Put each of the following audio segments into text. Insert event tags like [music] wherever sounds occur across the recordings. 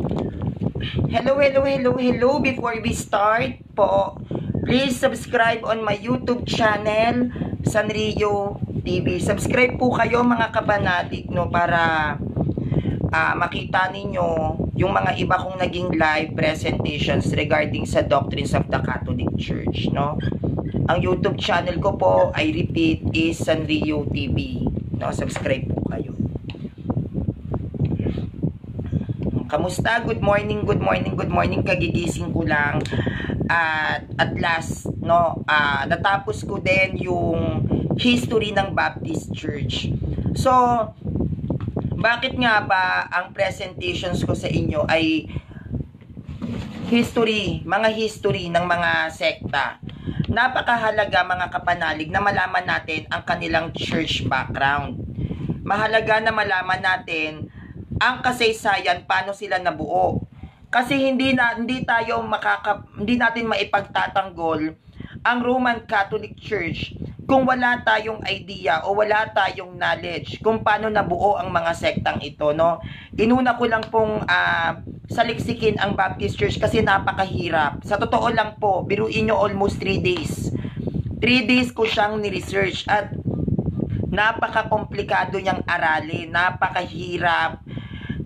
Hello, hello, hello, hello. Before we start po, please subscribe on my YouTube channel, Sanrio TV. Subscribe po kayo mga kabanatik no para uh, makita ninyo yung mga iba kong naging live presentations regarding sa doctrines of the Catholic Church no. Ang YouTube channel ko po, I repeat, is Sanrio TV. No, subscribe po kayo. Kamusta? Good morning, good morning, good morning. Kagigising ko lang. At at last, no, uh, natapos ko din yung history ng Baptist Church. So, bakit nga ba ang presentations ko sa inyo ay history, mga history ng mga sekta? Napakahalaga mga kapanalig na malaman natin ang kanilang church background. Mahalaga na malaman natin ang kasaysayan paano sila nabuo. Kasi hindi na hindi tayo makaka hindi natin maipagtatanggol ang Roman Catholic Church kung wala tayong idea o wala tayong knowledge kung paano nabuo ang mga sektang ito no? Inuna ko lang pong uh, saliksikin ang Baptist Church kasi napakahirap. Sa totoo lang po biruin nyo almost 3 days. 3 days ko siyang ni-research at napaka-komplikado niyang aralin napakahirap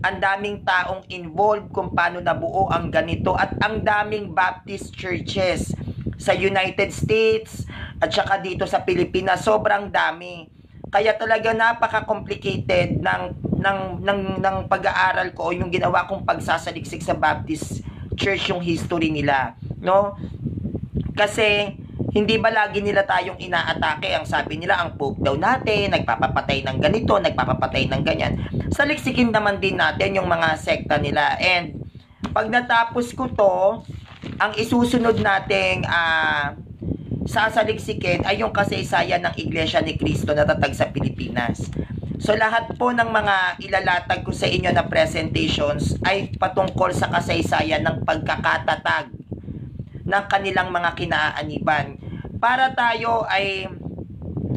ang daming taong involved kung paano nabuo ang ganito at ang daming Baptist churches sa United States at saka dito sa Pilipinas. Sobrang dami. Kaya talaga napaka-complicated ng ng ng ng pag-aaral ko o yung ginawa kong pagsasaliksik sa Baptist church yung history nila no? Kasi hindi ba lagi nila tayong inaatake? Ang sabi nila, ang Pope daw natin, nagpapapatay ng ganito, nagpapapatay ng ganyan. Saliksikin naman din natin yung mga sekta nila. And pag natapos ko to, ang isusunod nating uh, sasaliksikin ay yung kasaysayan ng Iglesia ni Cristo na tatag sa Pilipinas. So lahat po ng mga ilalatag ko sa inyo na presentations ay patungkol sa kasaysayan ng pagkakatatag ng kanilang mga kinaaniban para tayo ay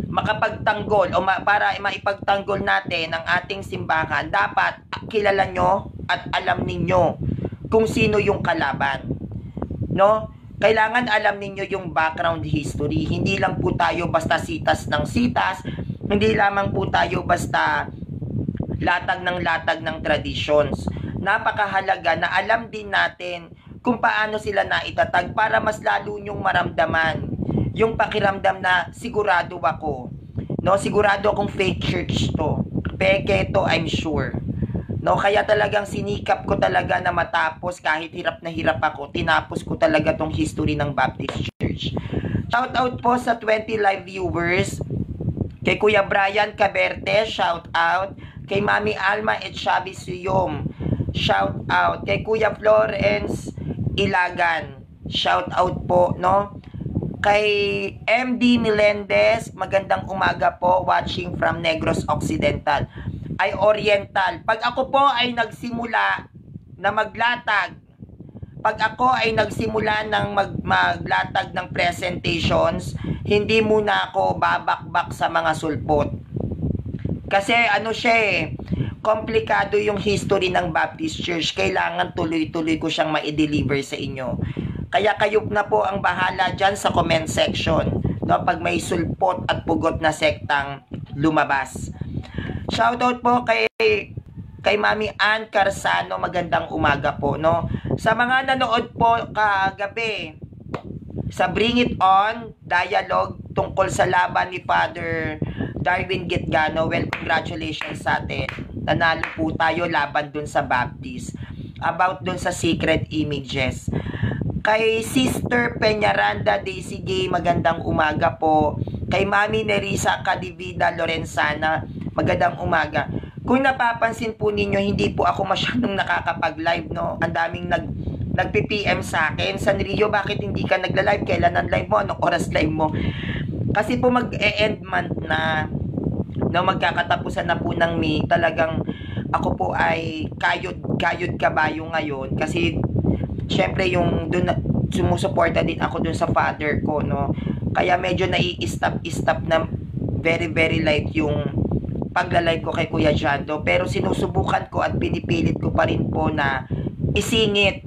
makapagtanggol o ma- para maipagtanggol natin ang ating simbahan, dapat kilala nyo at alam ninyo kung sino yung kalaban. No? Kailangan alam ninyo yung background history. Hindi lang po tayo basta sitas ng sitas, hindi lamang po tayo basta latag ng latag ng traditions. Napakahalaga na alam din natin kung paano sila naitatag para mas lalo nyong maramdaman yung pakiramdam na sigurado ako. No, sigurado akong fake church to. Peke to, I'm sure. No, kaya talagang sinikap ko talaga na matapos kahit hirap na hirap ako, tinapos ko talaga tong history ng Baptist Church. Shout out po sa 20 live viewers. Kay Kuya Brian Caberte, shout out. Kay Mami Alma et Xavi Suyom, shout out. Kay Kuya Florence Ilagan, shout out po, no? Kay MD Melendez, magandang umaga po, watching from Negros Occidental. Ay Oriental. Pag ako po ay nagsimula na maglatag, pag ako ay nagsimula ng mag, maglatag ng presentations, hindi muna ako babakbak sa mga sulpot. Kasi ano siya eh, komplikado yung history ng Baptist Church. Kailangan tuloy-tuloy ko siyang ma-deliver sa inyo. Kaya kayo na po ang bahala dyan sa comment section. No, pag may sulpot at pugot na sektang lumabas. Shoutout po kay kay Mami Ann Carsano, magandang umaga po, no? Sa mga nanood po kagabi sa Bring It On dialogue tungkol sa laban ni Father Darwin Gitgano, well, congratulations sa atin. Nanalo po tayo laban dun sa Baptist. About dun sa secret images. Kay Sister Peñaranda Daisy Gay, magandang umaga po. Kay Mami Nerisa Cadivida Lorenzana, magandang umaga. Kung napapansin po ninyo, hindi po ako masyadong nakakapag-live, no? Ang daming nag nagpi-PM sa akin. San Rio, bakit hindi ka nagla-live? Kailan ang live mo? Anong oras live mo? Kasi po mag-e-end month na no, magkakatapusan na po ng May. Talagang ako po ay kayod, kayod kabayo ngayon. Kasi syempre yung dun sumusuporta din ako dun sa father ko, no. Kaya medyo nai-stop-stop na very very light yung pagla-live ko kay Kuya Jando. Pero sinusubukan ko at pinipilit ko pa rin po na isingit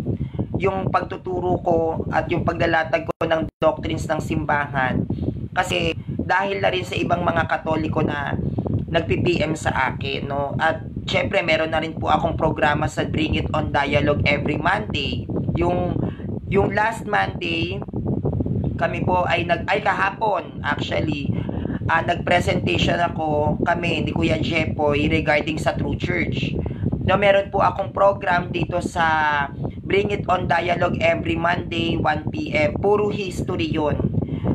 yung pagtuturo ko at yung paglalatag ko ng doctrines ng simbahan. Kasi dahil na rin sa ibang mga katoliko na nagpi-PM sa akin, no? At syempre, meron na rin po akong programa sa Bring It On Dialogue every Monday. Yung yung last Monday, kami po ay nag ay kahapon actually uh, nag-presentation ako kami ni Kuya Jepoy regarding sa True Church. No, meron po akong program dito sa Bring It On Dialogue every Monday, 1 p.m. Puro history yon.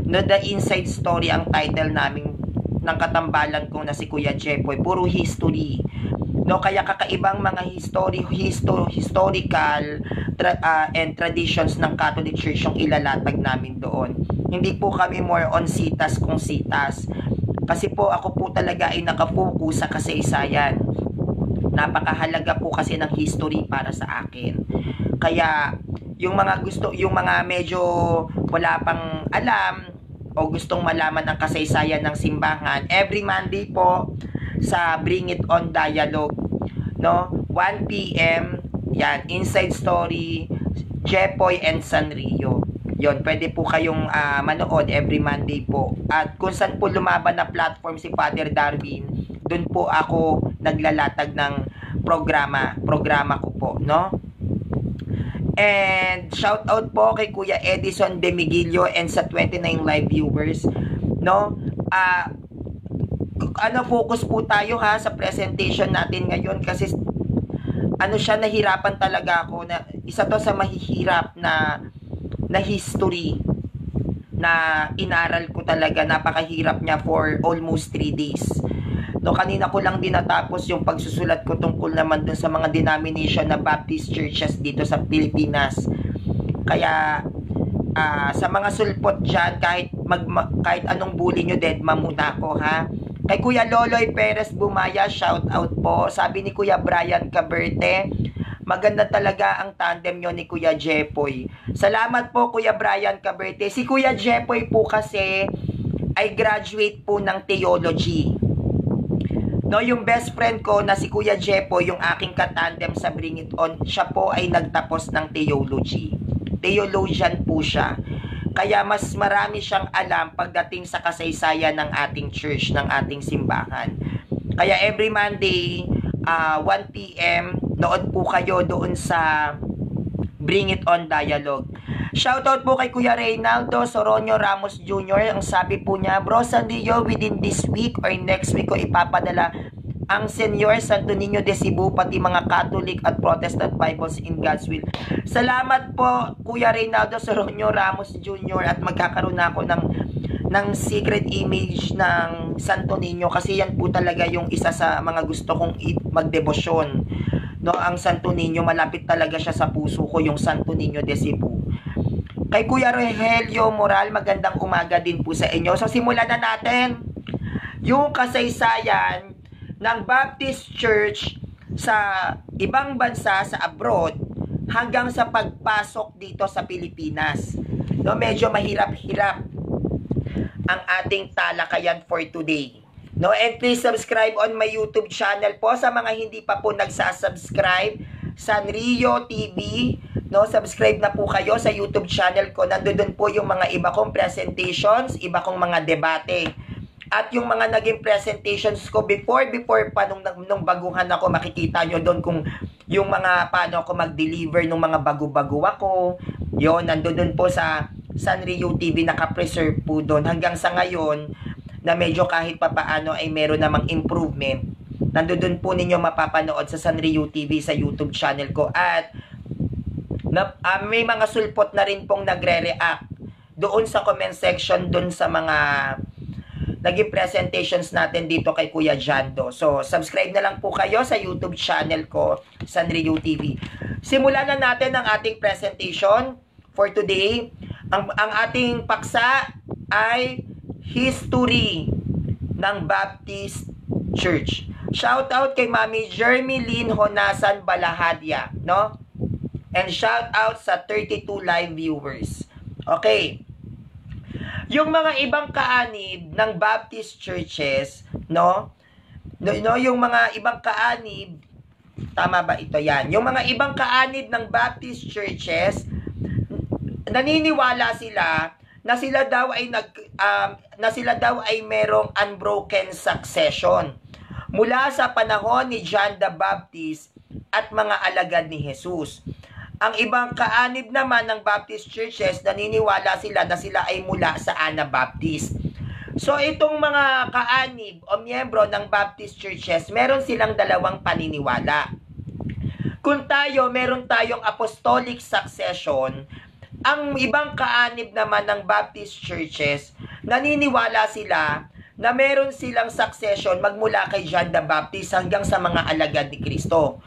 No, the inside story ang title namin ng katambalan ko na si Kuya Jepoy. Puro history. No, kaya kakaibang mga history, histo, historical tra, uh, and traditions ng Catholic Church yung ilalatag namin doon. Hindi po kami more on sitas kung sitas. Kasi po ako po talaga ay nakapokus sa kasaysayan. Napakahalaga po kasi ng history para sa akin. Kaya yung mga gusto, yung mga medyo wala pang alam o gustong malaman ang kasaysayan ng simbahan, every Monday po sa Bring It On Dialogue, no? 1 p.m. Yan, Inside Story, Jepoy and Sanrio. Yon, pwede po kayong uh, manood every Monday po. At kung saan po lumaban na platform si Father Darwin, doon po ako naglalatag ng programa, programa ko po, no? And shout out po kay Kuya Edison Demigilio and sa 29 live viewers. No? Ah uh, ano focus po tayo ha sa presentation natin ngayon kasi ano siya nahirapan talaga ako na isa to sa mahihirap na na history na inaral ko talaga napakahirap niya for almost 3 days No, kanina ko lang din natapos yung pagsusulat ko tungkol naman dun sa mga denomination na Baptist churches dito sa Pilipinas. Kaya uh, sa mga sulpot diyan kahit mag, ma, kahit anong bully nyo dead muna ako ha. Kay Kuya Loloy Perez Bumaya, shout out po. Sabi ni Kuya Brian Caberte, maganda talaga ang tandem nyo ni Kuya Jepoy. Salamat po Kuya Brian Caberte. Si Kuya Jepoy po kasi ay graduate po ng theology. No, yung best friend ko na si Kuya Jepo, yung aking katandem sa Bring It On, siya po ay nagtapos ng theology. Theologian po siya. Kaya mas marami siyang alam pagdating sa kasaysayan ng ating church, ng ating simbahan. Kaya every Monday, uh, ah, 1 p.m., nood po kayo doon sa Bring It On Dialogue. Shoutout po kay Kuya Reynaldo Soronio Ramos Jr. Ang sabi po niya, Bro Sandio, within this week or next week ko ipapadala ang Senyor Santo Niño de Cebu, pati mga Catholic at Protestant Bibles in God's will. Salamat po, Kuya Reynaldo Soronio Ramos Jr. at magkakaroon na ako ng ng secret image ng Santo Niño kasi yan po talaga yung isa sa mga gusto kong magdebosyon. No, ang Santo Niño malapit talaga siya sa puso ko yung Santo Niño de Cebu. Kay Kuya Rogelio Moral, magandang umaga din po sa inyo. So simulan na natin yung kasaysayan ng Baptist Church sa ibang bansa sa abroad hanggang sa pagpasok dito sa Pilipinas. No, medyo mahirap-hirap ang ating talakayan for today. No, and please subscribe on my YouTube channel po sa mga hindi pa po nagsasubscribe Sanrio TV No, subscribe na po kayo sa YouTube channel ko. Nandoon po yung mga iba kong presentations, iba kong mga debate. At yung mga naging presentations ko before, before pa nung, nung baguhan ako, makikita nyo doon kung yung mga paano ako mag-deliver ng mga bago-bago ako. Yon nandoon po sa Sanrio TV, naka-preserve po doon. Hanggang sa ngayon, na medyo kahit papaano ay meron namang improvement. Nandoon po ninyo mapapanood sa Sanrio TV sa YouTube channel ko. At na, uh, may mga sulpot na rin pong nagre-react doon sa comment section, doon sa mga naging presentations natin dito kay Kuya Jando. So, subscribe na lang po kayo sa YouTube channel ko, Sanrio TV. Simulan na natin ang ating presentation for today. Ang, ang ating paksa ay History ng Baptist Church. Shout out kay Mami Jeremy Honasan Balahadia, no? And shout out sa 32 live viewers. Okay. Yung mga ibang kaanib ng Baptist churches, no? No, no yung mga ibang kaanib Tama ba ito yan? Yung mga ibang kaanib ng Baptist churches, naniniwala sila na sila daw ay nag um, na sila daw ay merong unbroken succession mula sa panahon ni John the Baptist at mga alagad ni Jesus. Ang ibang kaanib naman ng Baptist churches, naniniwala sila na sila ay mula sa Anabaptist. So itong mga kaanib o miyembro ng Baptist churches, meron silang dalawang paniniwala. Kung tayo, meron tayong apostolic succession, ang ibang kaanib naman ng Baptist churches, naniniwala sila na meron silang succession magmula kay John the Baptist hanggang sa mga alagad ni Kristo.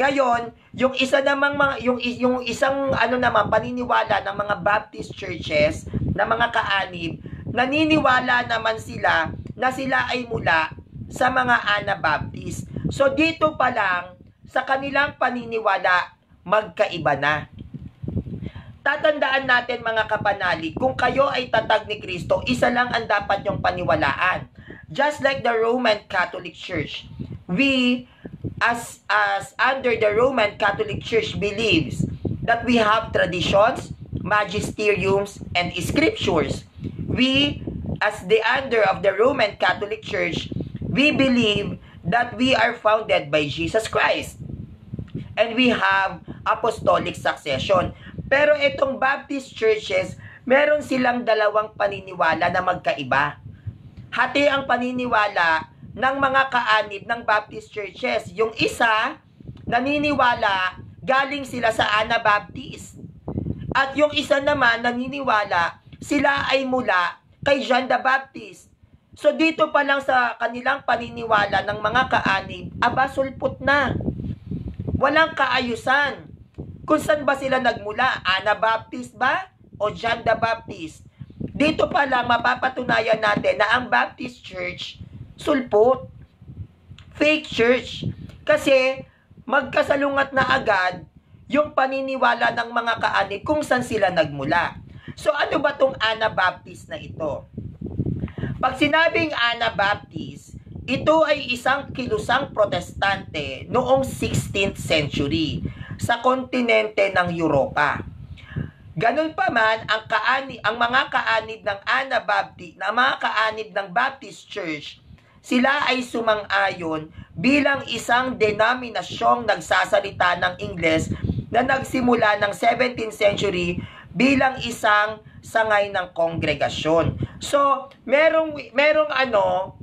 Ngayon, yung isa namang mga yung yung isang ano naman paniniwala ng mga Baptist churches na mga kaanib, naniniwala naman sila na sila ay mula sa mga Anabaptist. So dito pa lang sa kanilang paniniwala magkaiba na. Tatandaan natin mga kapanali, kung kayo ay tatag ni Kristo, isa lang ang dapat yung paniwalaan. Just like the Roman Catholic Church, we as as under the Roman Catholic Church believes that we have traditions, magisteriums, and scriptures. We, as the under of the Roman Catholic Church, we believe that we are founded by Jesus Christ. And we have apostolic succession. Pero itong Baptist churches, meron silang dalawang paniniwala na magkaiba. Hati ang paniniwala ng mga kaanib ng Baptist churches. Yung isa, naniniwala galing sila sa Anabaptist. At yung isa naman naniniwala sila ay mula kay John the Baptist. So dito pa lang sa kanilang paniniwala ng mga kaanib, aba sulpot na. Walang kaayusan. Kung saan ba sila nagmula? Anabaptist ba? O John the Baptist? Dito pa lang mapapatunayan natin na ang Baptist Church sulpot. Fake church. Kasi magkasalungat na agad yung paniniwala ng mga kaanib kung saan sila nagmula. So ano ba tong Anabaptist na ito? Pag sinabing Anabaptist, ito ay isang kilusang protestante noong 16th century sa kontinente ng Europa. Ganun pa man ang kaani ang mga kaanib ng Anabaptist, na mga kaanib ng Baptist Church sila ay sumang-ayon bilang isang denominasyong nagsasalita ng Ingles na nagsimula ng 17th century bilang isang sangay ng kongregasyon. So, merong merong ano,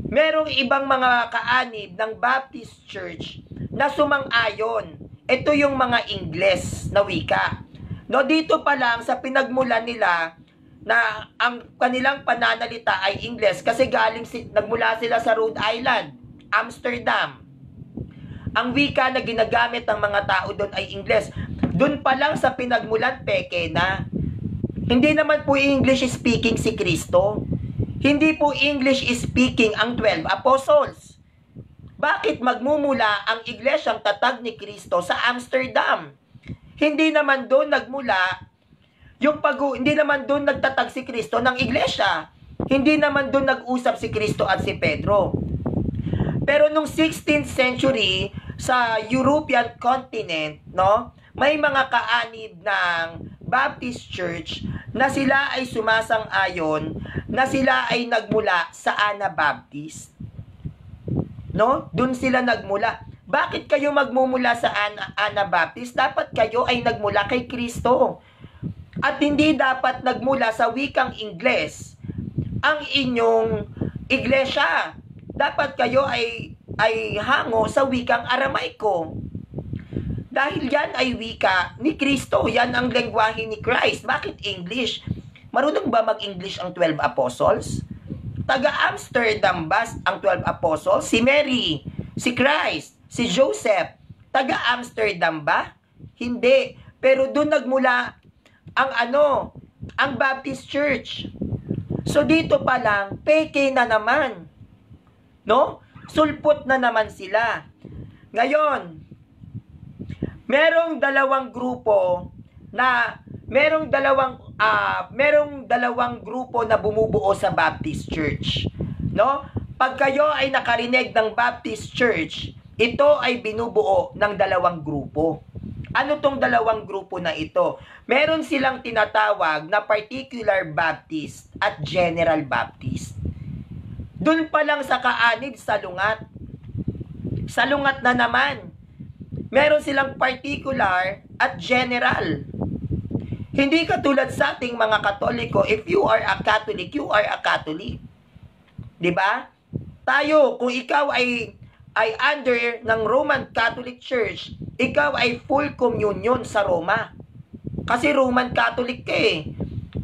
merong ibang mga kaanib ng Baptist Church na sumang-ayon. Ito yung mga Ingles na wika. No, dito pa lang sa pinagmulan nila na ang kanilang pananalita ay Ingles kasi galing si, nagmula sila sa Rhode Island, Amsterdam. Ang wika na ginagamit ng mga tao doon ay Ingles. Doon pa lang sa pinagmulan peke na. Hindi naman po English speaking si Kristo. Hindi po English speaking ang 12 apostles. Bakit magmumula ang iglesyang tatag ni Kristo sa Amsterdam? Hindi naman doon nagmula yung pag hindi naman doon nagtatag si Kristo ng iglesia. Hindi naman doon nag-usap si Kristo at si Pedro. Pero nung 16th century sa European continent, no, may mga kaanib ng Baptist Church na sila ay sumasang-ayon na sila ay nagmula sa Anabaptist. No? Doon sila nagmula. Bakit kayo magmumula sa Ana Anabaptist? Dapat kayo ay nagmula kay Kristo at hindi dapat nagmula sa wikang Ingles ang inyong iglesia. Dapat kayo ay ay hango sa wikang Aramaiko. Dahil yan ay wika ni Kristo, yan ang lengguwahe ni Christ. Bakit English? Marunong ba mag-English ang 12 apostles? Taga Amsterdam ba ang 12 apostles? Si Mary, si Christ, si Joseph, taga Amsterdam ba? Hindi. Pero doon nagmula ang ano, ang Baptist Church. So dito pa lang, peke na naman. No? Sulpot na naman sila. Ngayon, merong dalawang grupo na merong dalawang uh, merong dalawang grupo na bumubuo sa Baptist Church. No? Pag kayo ay nakarinig ng Baptist Church, ito ay binubuo ng dalawang grupo. Ano tong dalawang grupo na ito? Meron silang tinatawag na particular Baptist at General Baptist. Doon pa lang sa kaanib sa lungat. Sa lungat na naman, meron silang particular at general. Hindi katulad sa ating mga Katoliko, if you are a Catholic, you are a Catholic. 'Di ba? Tayo, kung ikaw ay ay under ng Roman Catholic Church, ikaw ay full communion sa Roma. Kasi Roman Catholic ka eh.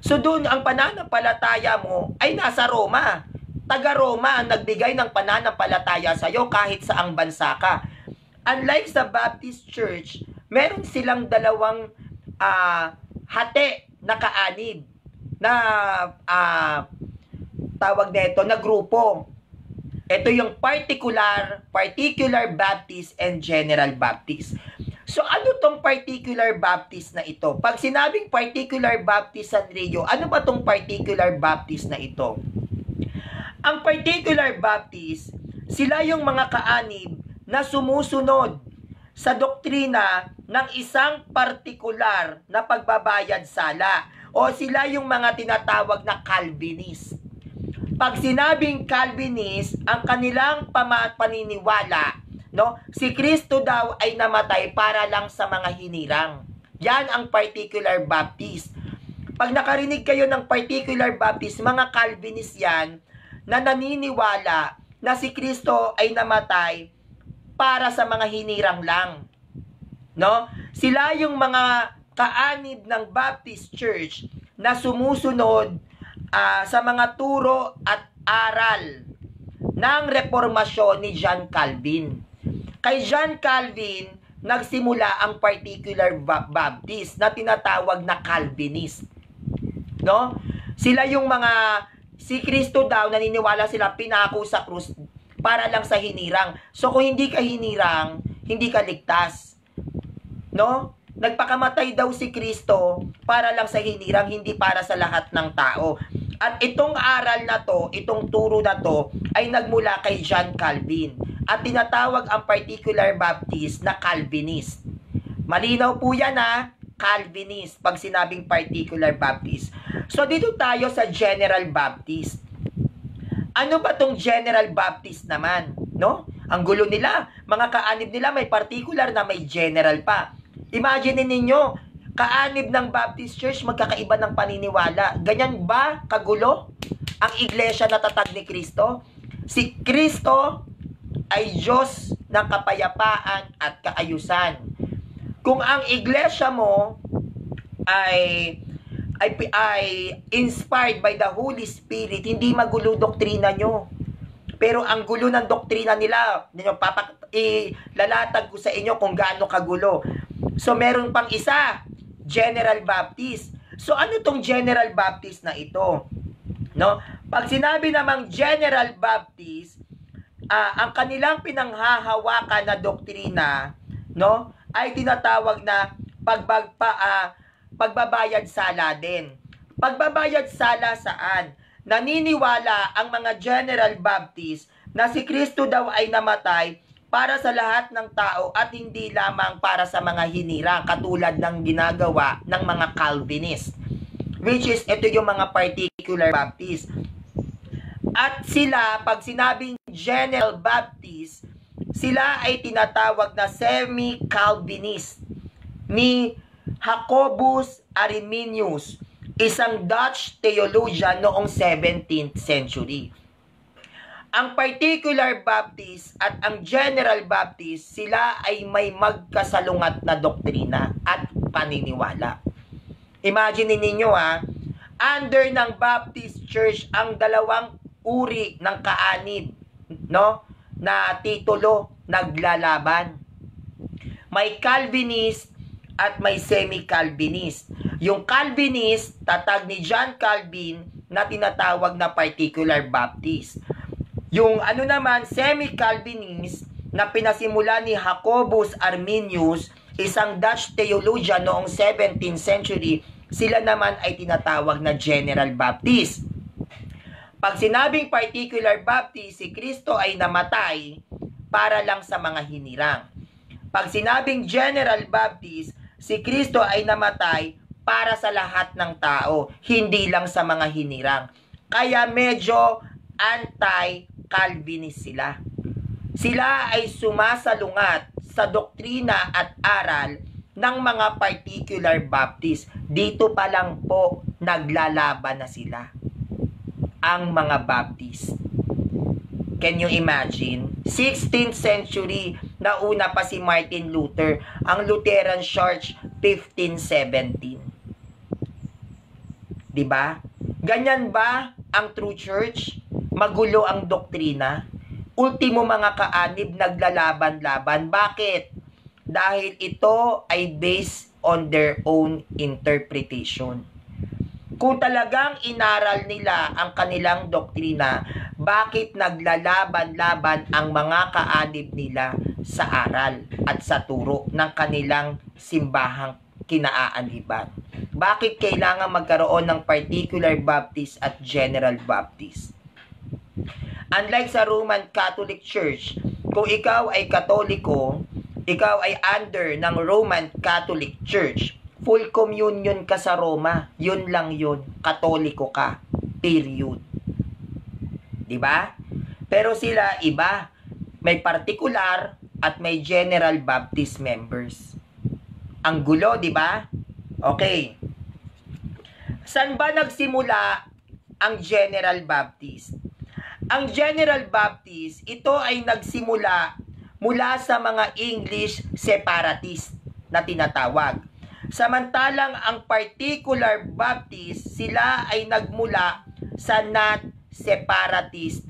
So doon ang pananampalataya mo ay nasa Roma. Taga Roma ang nagbigay ng pananampalataya sa iyo kahit saang bansa ka. Unlike sa Baptist Church, meron silang dalawang uh, hati na kaanib na uh, tawag nito na grupo. Ito yung particular, particular Baptist and General Baptist. So ano tong particular Baptist na ito? Pag sinabing particular Baptist San Rio, ano ba tong particular Baptist na ito? Ang particular Baptist, sila yung mga kaanib na sumusunod sa doktrina ng isang partikular na pagbabayad sala o sila yung mga tinatawag na Calvinist. Pag sinabing Calvinist, ang kanilang paniniwala, no, si Kristo daw ay namatay para lang sa mga hinirang. Yan ang particular Baptist. Pag nakarinig kayo ng particular Baptist, mga Calvinist yan, na naniniwala na si Kristo ay namatay para sa mga hinirang lang. No? Sila yung mga kaanib ng Baptist Church na sumusunod uh, sa mga turo at aral ng reformasyon ni John Calvin. Kay John Calvin, nagsimula ang particular Baptist na tinatawag na Calvinist. No? Sila yung mga si Kristo daw naniniwala sila pinako sa krus para lang sa hinirang. So kung hindi ka hinirang, hindi ka ligtas. No? Nagpakamatay daw si Kristo para lang sa hinirang, hindi para sa lahat ng tao. At itong aral na to, itong turo na to, ay nagmula kay John Calvin. At tinatawag ang particular Baptist na Calvinist. Malinaw po yan ha, Calvinist, pag sinabing particular Baptist. So dito tayo sa General Baptist. Ano ba tong General Baptist naman? No? Ang gulo nila, mga kaanib nila may particular na may general pa. Imagine ninyo, kaanib ng Baptist Church magkakaiba ng paniniwala. Ganyan ba kagulo ang iglesia na tatag ni Kristo? Si Kristo ay Diyos ng kapayapaan at kaayusan. Kung ang iglesia mo ay ay, ay inspired by the Holy Spirit, hindi magulo doktrina nyo. Pero ang gulo ng doktrina nila, ninyo papak, ilalatag ko sa inyo kung gaano kagulo. So meron pang isa, General Baptist. So ano tong General Baptist na ito? No? Pag sinabi namang General Baptist, uh, ang kanilang pinanghahawakan na doktrina, no, ay tinatawag na pagbagpa uh, pagbabayad sala din. Pagbabayad sala saan? Naniniwala ang mga General Baptist na si Kristo daw ay namatay para sa lahat ng tao at hindi lamang para sa mga hinirang katulad ng ginagawa ng mga Calvinist which is ito yung mga particular Baptist. At sila pag sinabing General Baptist sila ay tinatawag na semi-Calvinist ni Jacobus Arminius isang Dutch theologian noong 17th century ang particular Baptist at ang general Baptist, sila ay may magkasalungat na doktrina at paniniwala. Imagine ninyo ha, under ng Baptist Church ang dalawang uri ng kaanib, no? Na titulo naglalaban. May Calvinist at may semi-Calvinist. Yung Calvinist, tatag ni John Calvin na tinatawag na particular Baptist. Yung ano naman, semi-Calvinist na pinasimula ni Jacobus Arminius, isang Dutch theologian noong 17th century, sila naman ay tinatawag na General Baptist. Pag sinabing particular Baptist, si Kristo ay namatay para lang sa mga hinirang. Pag sinabing General Baptist, si Kristo ay namatay para sa lahat ng tao, hindi lang sa mga hinirang. Kaya medyo anti-Calvinist sila. Sila ay sumasalungat sa doktrina at aral ng mga particular Baptist. Dito pa lang po naglalaban na sila. Ang mga Baptist. Can you imagine? 16th century, nauna pa si Martin Luther, ang Lutheran Church 1517. 'Di ba? Ganyan ba ang true church? Magulo ang doktrina? Ultimo mga kaanib naglalaban-laban. Bakit? Dahil ito ay based on their own interpretation. Kung talagang inaral nila ang kanilang doktrina, bakit naglalaban-laban ang mga kaanib nila sa aral at sa turo ng kanilang simbahang kinaaaniban? Bakit kailangan magkaroon ng particular Baptist at General Baptist? Unlike sa Roman Catholic Church, kung ikaw ay katoliko, ikaw ay under ng Roman Catholic Church, full communion ka sa Roma, yun lang yun, katoliko ka, period. 'Di ba? Pero sila iba, may particular at may general baptist members. Ang gulo, 'di ba? Okay. San ba nagsimula ang General Baptist? Ang General Baptist, ito ay nagsimula mula sa mga English separatist na tinatawag. Samantalang ang particular Baptist, sila ay nagmula sa not separatist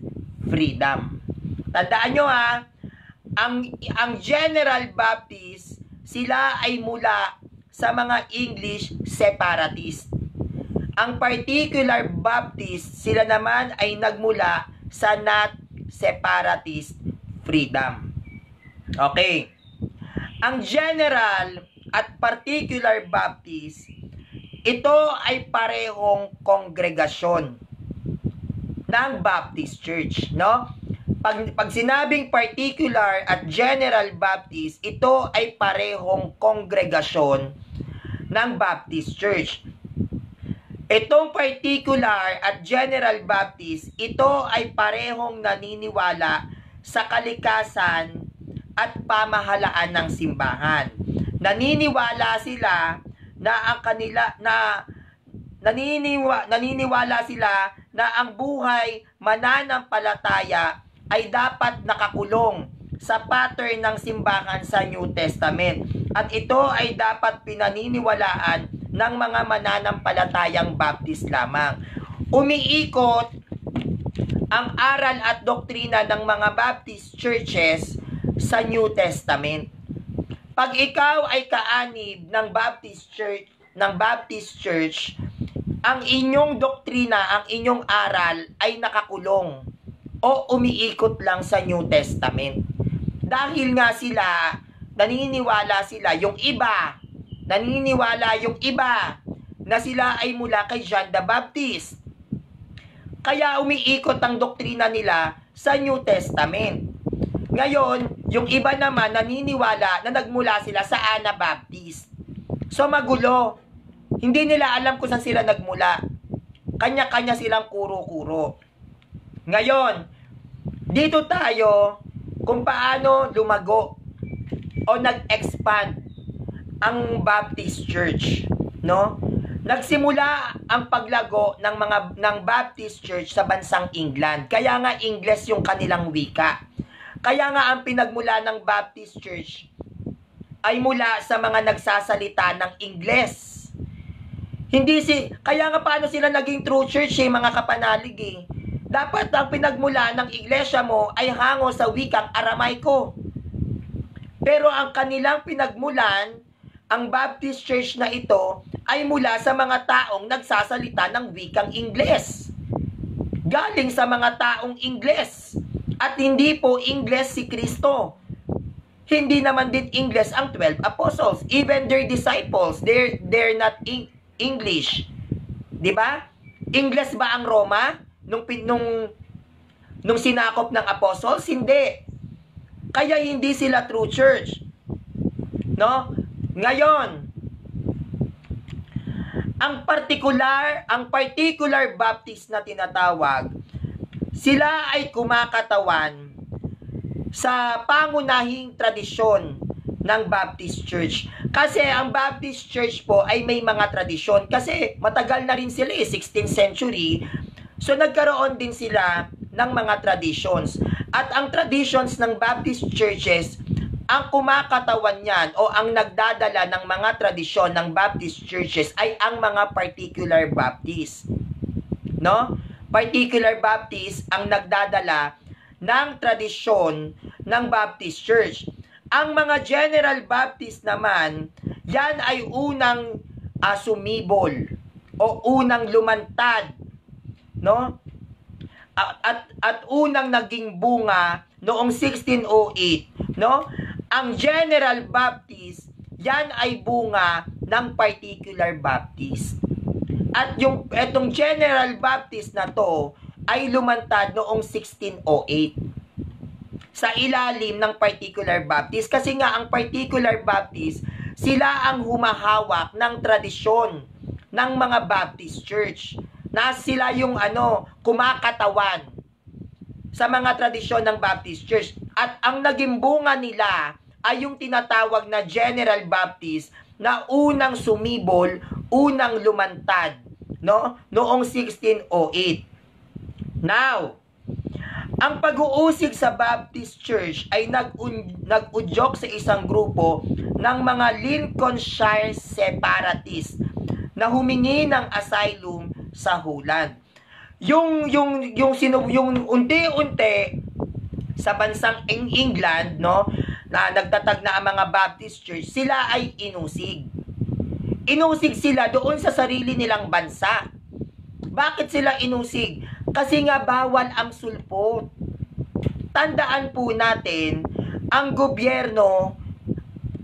freedom. Tandaan nyo ha, ang, ang General Baptist, sila ay mula sa mga English separatist. Ang particular Baptist, sila naman ay nagmula sa not separatist freedom. Okay. Ang general at particular Baptist, ito ay parehong kongregasyon ng Baptist Church, no? Pag, pag sinabing particular at general Baptist, ito ay parehong kongregasyon ng Baptist Church. Itong particular at general baptist, ito ay parehong naniniwala sa kalikasan at pamahalaan ng simbahan. Naniniwala sila na ang kanila na naniniwa, naniniwala sila na ang buhay mananampalataya ay dapat nakakulong sa pattern ng simbahan sa New Testament at ito ay dapat pinaniniwalaan ng mga mananampalatayang Baptist lamang. Umiikot ang aral at doktrina ng mga Baptist churches sa New Testament. Pag ikaw ay kaanib ng Baptist Church, ng Baptist Church, ang inyong doktrina, ang inyong aral ay nakakulong o umiikot lang sa New Testament. Dahil nga sila, naniniwala sila, yung iba, naniniwala yung iba na sila ay mula kay John the Baptist. Kaya umiikot ang doktrina nila sa New Testament. Ngayon, yung iba naman naniniwala na nagmula sila sa Anabaptist. So magulo. Hindi nila alam kung saan sila nagmula. Kanya-kanya silang kuro-kuro. Ngayon, dito tayo kung paano lumago o nag-expand ang Baptist Church, no? Nagsimula ang paglago ng mga ng Baptist Church sa bansang England. Kaya nga Ingles yung kanilang wika. Kaya nga ang pinagmula ng Baptist Church ay mula sa mga nagsasalita ng Ingles. Hindi si kaya nga paano sila naging true church eh, mga kapanalig eh. Dapat ang pinagmula ng iglesia mo ay hango sa wikang Aramaiko. Pero ang kanilang pinagmulan ang Baptist Church na ito ay mula sa mga taong nagsasalita ng wikang Ingles. Galing sa mga taong Ingles. At hindi po Ingles si Kristo. Hindi naman din Ingles ang 12 apostles. Even their disciples, they're, they're not in English. Di ba? Ingles ba ang Roma? Nung, nung, nung sinakop ng apostles? Hindi. Kaya hindi sila true church. No? Ngayon, ang particular, ang particular Baptist na tinatawag, sila ay kumakatawan sa pangunahing tradisyon ng Baptist Church. Kasi ang Baptist Church po ay may mga tradisyon. Kasi matagal na rin sila eh, 16th century. So nagkaroon din sila ng mga traditions. At ang traditions ng Baptist churches, ang kumakatawan niyan o ang nagdadala ng mga tradisyon ng Baptist churches ay ang mga particular Baptist. No? Particular Baptist ang nagdadala ng tradisyon ng Baptist Church. Ang mga General Baptist naman, yan ay unang asumibol o unang lumantad, no? At, at unang naging bunga noong 1608, no? Ang General Baptist, yan ay bunga ng particular Baptist. At yung etong General Baptist na to ay lumantad noong 1608 sa ilalim ng particular Baptist kasi nga ang particular Baptist sila ang humahawak ng tradisyon ng mga Baptist Church na sila yung ano kumakatawan sa mga tradisyon ng Baptist Church at ang naging bunga nila ay yung tinatawag na General Baptist na unang sumibol, unang lumantad, no? Noong 1608. Now, ang pag-uusig sa Baptist Church ay nag-udyok sa isang grupo ng mga Lincolnshire separatists na humingi ng asylum sa Holland. Yung yung yung sino yung unti-unti sa bansang England, no, na nagtatag na ang mga Baptist Church, sila ay inusig. Inusig sila doon sa sarili nilang bansa. Bakit sila inusig? Kasi nga bawal ang sulpot. Tandaan po natin, ang gobyerno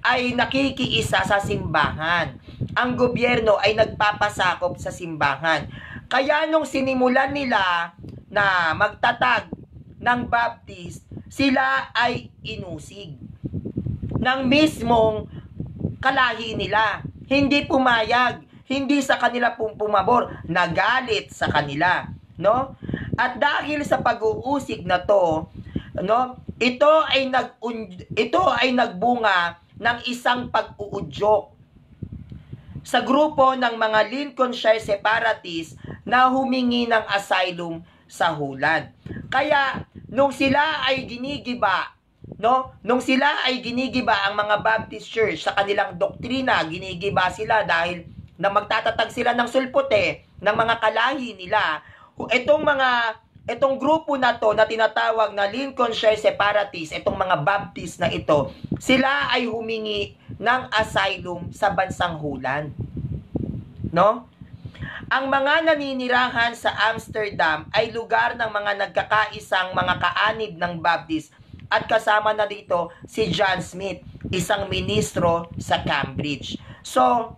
ay nakikiisa sa simbahan. Ang gobyerno ay nagpapasakop sa simbahan. Kaya nung sinimulan nila na magtatag ng Baptist, sila ay inusig ng mismong kalahi nila. Hindi pumayag, hindi sa kanila pumabor, nagalit sa kanila no? At dahil sa pag-uusig na to, no, ito ay nag ito ay nagbunga ng isang pag-uudyok sa grupo ng mga Lincolnshire separatists na humingi ng asylum sa Holland. Kaya nung sila ay ginigiba, no? Nung sila ay ginigiba ang mga Baptist Church sa kanilang doktrina, ginigiba sila dahil na magtatatag sila ng sulpote ng mga kalahi nila itong mga itong grupo na to na tinatawag na Lincolnshire Separatists, itong mga Baptist na ito, sila ay humingi ng asylum sa bansang Holland. No? Ang mga naninirahan sa Amsterdam ay lugar ng mga nagkakaisang mga kaanib ng Baptist at kasama na dito si John Smith, isang ministro sa Cambridge. So,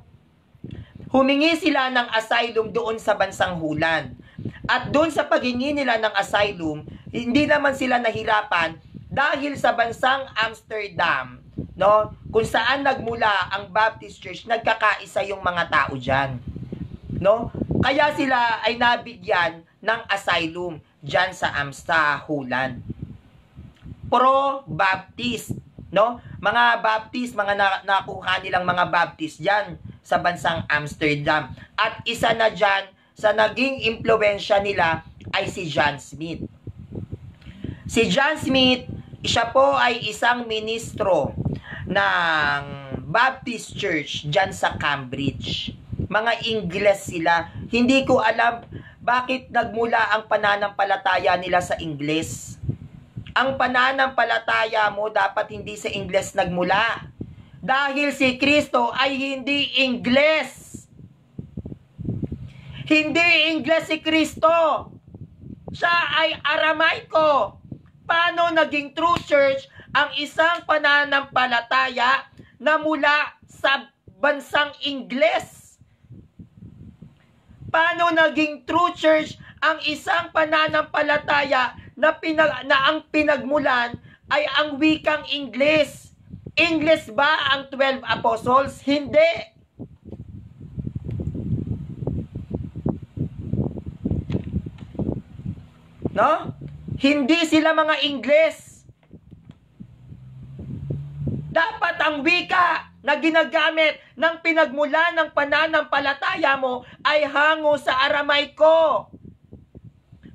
humingi sila ng asylum doon sa bansang Holland. At doon sa paghingi nila ng asylum, hindi naman sila nahirapan dahil sa bansang Amsterdam, no, kung saan nagmula ang Baptist Church, nagkakaisa yung mga tao diyan. No? Kaya sila ay nabigyan ng asylum diyan sa Amsta. Pro-Baptist, no? Mga Baptist, mga na, nakuha nilang mga Baptist diyan sa bansang Amsterdam. At isa na diyan sa naging impluensya nila ay si John Smith. Si John Smith, siya po ay isang ministro ng Baptist Church dyan sa Cambridge. Mga Ingles sila. Hindi ko alam bakit nagmula ang pananampalataya nila sa Ingles. Ang pananampalataya mo dapat hindi sa Ingles nagmula. Dahil si Kristo ay hindi Ingles hindi Ingles si Kristo. Siya ay Aramaiko. Paano naging true church ang isang pananampalataya na mula sa bansang Ingles? Paano naging true church ang isang pananampalataya na, pinag, na ang pinagmulan ay ang wikang Ingles. Ingles ba ang 12 apostles? Hindi. No? Hindi sila mga Ingles. Dapat ang wika na ginagamit ng pinagmula ng pananampalataya mo ay hango sa Aramaiko.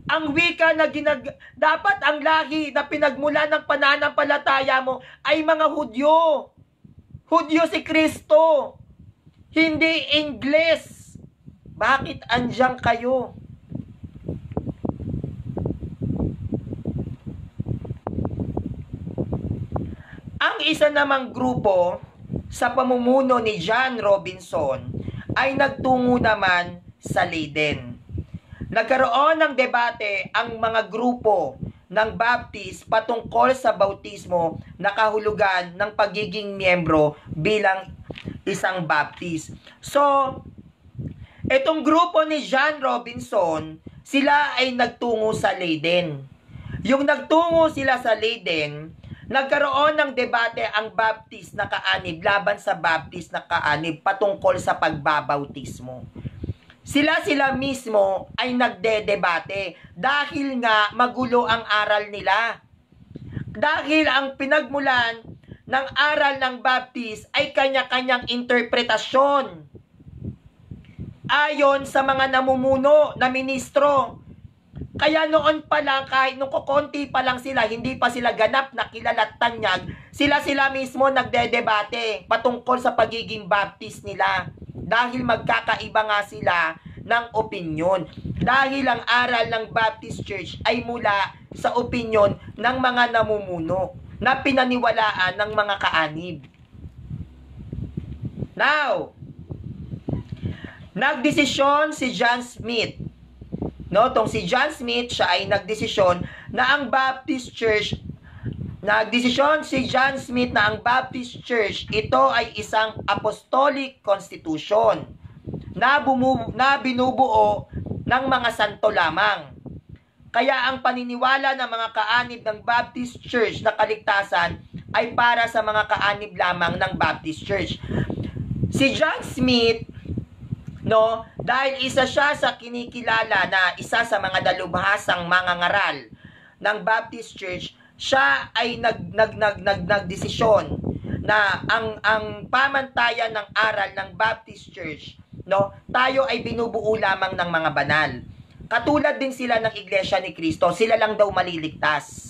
Ang wika na ginag dapat ang lahi na pinagmula ng pananampalataya mo ay mga Hudyo. Hudyo si Kristo. Hindi Ingles. Bakit andiyan kayo? Ang isa namang grupo sa pamumuno ni John Robinson ay nagtungo naman sa Leiden. Nagkaroon ng debate ang mga grupo ng Baptist patungkol sa bautismo na kahulugan ng pagiging miyembro bilang isang Baptist. So, itong grupo ni John Robinson, sila ay nagtungo sa Leiden. Yung nagtungo sila sa Leiden, Nagkaroon ng debate ang Baptist na kaanib laban sa Baptist na kaanib patungkol sa pagbabautismo. Sila-sila mismo ay nagde-debate dahil nga magulo ang aral nila. Dahil ang pinagmulan ng aral ng Baptist ay kanya-kanyang interpretasyon. Ayon sa mga namumuno na ministro kaya noon pa lang, kahit nung kukonti pa lang sila, hindi pa sila ganap na kilala tanyag, sila-sila mismo nagdedebate patungkol sa pagiging baptist nila. Dahil magkakaiba nga sila ng opinion. Dahil ang aral ng Baptist Church ay mula sa opinion ng mga namumuno na pinaniwalaan ng mga kaanib. Now, nagdesisyon si John Smith No, tong si John Smith, siya ay nagdesisyon na ang Baptist Church Nagdesisyon si John Smith na ang Baptist Church ito ay isang apostolic constitution na, bumu- na binubuo ng mga santo lamang. Kaya ang paniniwala ng mga kaanib ng Baptist Church na kaligtasan ay para sa mga kaanib lamang ng Baptist Church. Si John Smith no? Dahil isa siya sa kinikilala na isa sa mga dalubhasang mga ngaral ng Baptist Church, siya ay nag nag nag nag nagdesisyon na ang ang pamantayan ng aral ng Baptist Church, no? Tayo ay binubuo lamang ng mga banal. Katulad din sila ng Iglesia ni Kristo, sila lang daw maliligtas.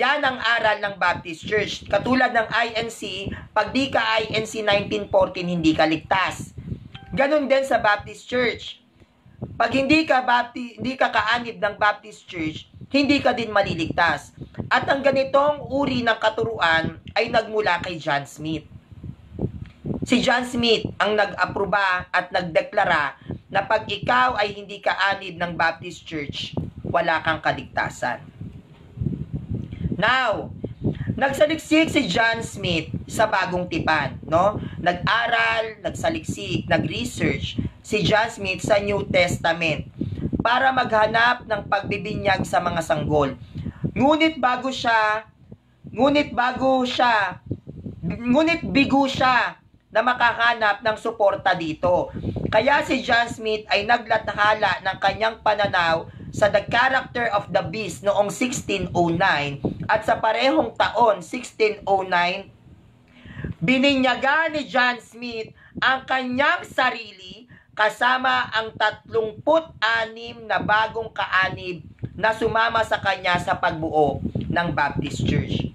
Yan ang aral ng Baptist Church. Katulad ng INC, pag di ka INC 1914, hindi ka ligtas. Ganon din sa Baptist Church. Pag hindi ka Baptist, hindi ka kaanib ng Baptist Church, hindi ka din maliligtas. At ang ganitong uri ng katuruan ay nagmula kay John Smith. Si John Smith ang nag-aproba at nagdeklara na pag ikaw ay hindi kaanib ng Baptist Church, wala kang kaligtasan. Now, Nagsaliksik si John Smith sa bagong tipan, no? Nag-aral, nagsaliksik, nag-research si John Smith sa New Testament para maghanap ng pagbibinyag sa mga sanggol. Ngunit bago siya, ngunit bago siya, ngunit bigo siya na makahanap ng suporta dito. Kaya si John Smith ay naglathala ng kanyang pananaw sa The Character of the Beast noong 1609 at sa parehong taon, 1609, bininyaga ni John Smith ang kanyang sarili kasama ang 36 na bagong kaanib na sumama sa kanya sa pagbuo ng Baptist Church.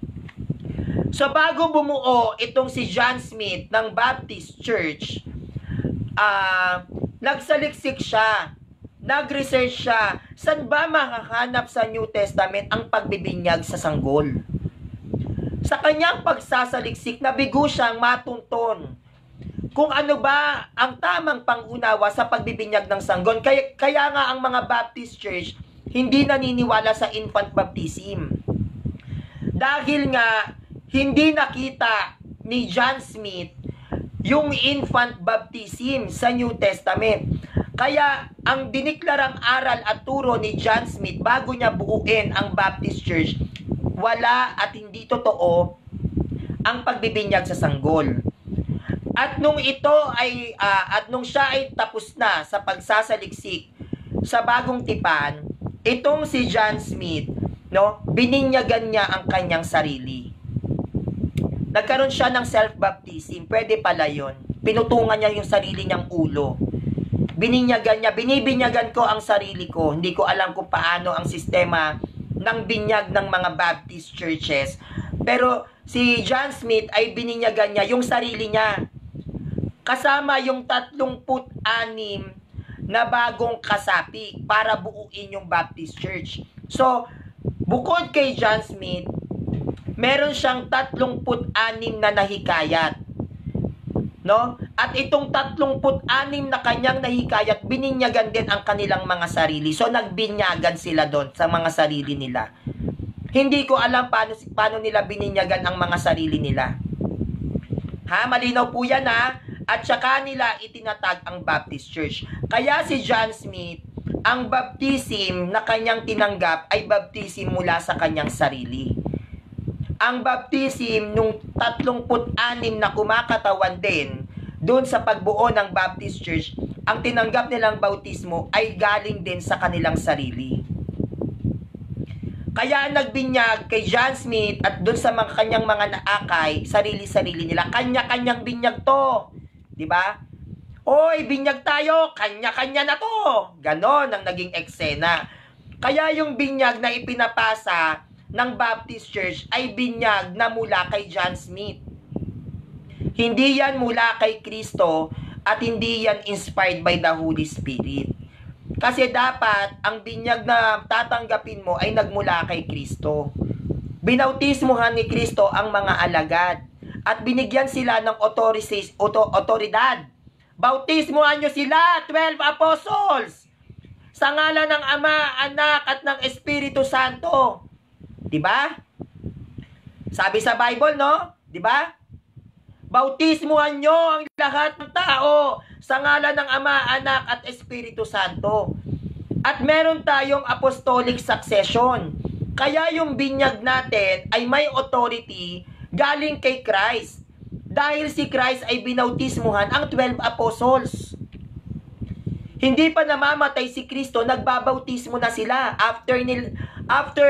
So bago bumuo itong si John Smith ng Baptist Church, uh, nagsaliksik siya nag-research siya, saan ba makahanap sa New Testament ang pagbibinyag sa sanggol? Sa kanyang pagsasaliksik, nabigo siyang matunton kung ano ba ang tamang pangunawa sa pagbibinyag ng sanggol. Kaya, kaya nga ang mga Baptist Church hindi naniniwala sa infant baptism. Dahil nga hindi nakita ni John Smith yung infant baptism sa New Testament. Kaya ang diniklarang aral at turo ni John Smith bago niya buuin ang Baptist Church wala at hindi totoo ang pagbibinyag sa sanggol. At nung ito ay uh, at nung siya ay tapos na sa pagsasaliksik sa bagong tipan, itong si John Smith, no, bininyagan niya ang kanyang sarili. Nagkaroon siya ng self-baptism, pwede pala yon. Pinutungan niya yung sarili niyang ulo. Bininyagan niya, binibinyagan ko ang sarili ko. Hindi ko alam kung paano ang sistema ng binyag ng mga Baptist churches. Pero si John Smith ay bininyagan niya yung sarili niya. Kasama yung 36 na bagong kasapi para buuin yung Baptist Church. So, bukod kay John Smith, meron siyang 36 na nahikayat. No? At itong 36 na kanyang nahikayat, bininyagan din ang kanilang mga sarili. So, nagbinyagan sila doon sa mga sarili nila. Hindi ko alam paano, paano nila bininyagan ang mga sarili nila. Ha? Malinaw po yan ha? At saka nila itinatag ang Baptist Church. Kaya si John Smith, ang baptism na kanyang tinanggap ay baptism mula sa kanyang sarili. Ang baptism nung 36 na kumakatawan din doon sa pagbuo ng Baptist Church, ang tinanggap nilang bautismo ay galing din sa kanilang sarili. Kaya nagbinyag kay John Smith at doon sa mga kanyang mga naakay, sarili-sarili nila. Kanya-kanyang binyag to. ba? Oy, binyag tayo, kanya-kanya na to. Ganon ang naging eksena. Kaya yung binyag na ipinapasa ng Baptist Church ay binyag na mula kay John Smith. Hindi yan mula kay Kristo at hindi yan inspired by the Holy Spirit. Kasi dapat ang binyag na tatanggapin mo ay nagmula kay Kristo. Binautismuhan ni Kristo ang mga alagad at binigyan sila ng authorities, auto, otoridad. Bautismuhan nyo sila, 12 apostles. Sa ngalan ng Ama, Anak at ng Espiritu Santo. 'Di ba? Sabi sa Bible, no? 'Di ba? Bautismuhan nyo ang lahat ng tao sa ngalan ng Ama, Anak at Espiritu Santo. At meron tayong apostolic succession. Kaya yung binyag natin ay may authority galing kay Christ. Dahil si Christ ay binautismuhan ang 12 apostles. Hindi pa namamatay si Kristo, nagbabautismo na sila. After, nil, after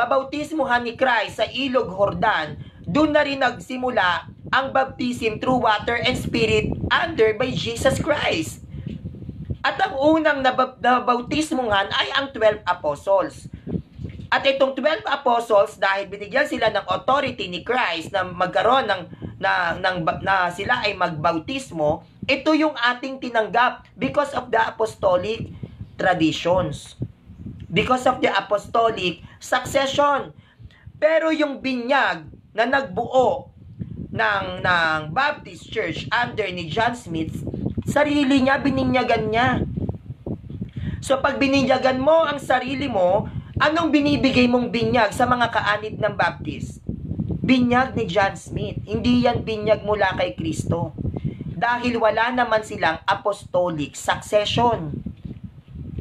mabautismuhan ni Christ sa ilog Jordan, doon na rin nagsimula ang baptism through water and spirit under by Jesus Christ. At ang unang nabautismuhan ay ang 12 apostles. At itong 12 apostles dahil binigyan sila ng authority ni Christ na magkaroon ng na, ng, na sila ay magbautismo, ito yung ating tinanggap because of the apostolic traditions. Because of the apostolic succession. Pero yung binyag na nagbuo ng, ng Baptist Church under ni John Smith, sarili niya, bininyagan niya. So pag bininyagan mo ang sarili mo, anong binibigay mong binyag sa mga kaanib ng Baptist? Binyag ni John Smith. Hindi yan binyag mula kay Kristo. Dahil wala naman silang apostolic succession.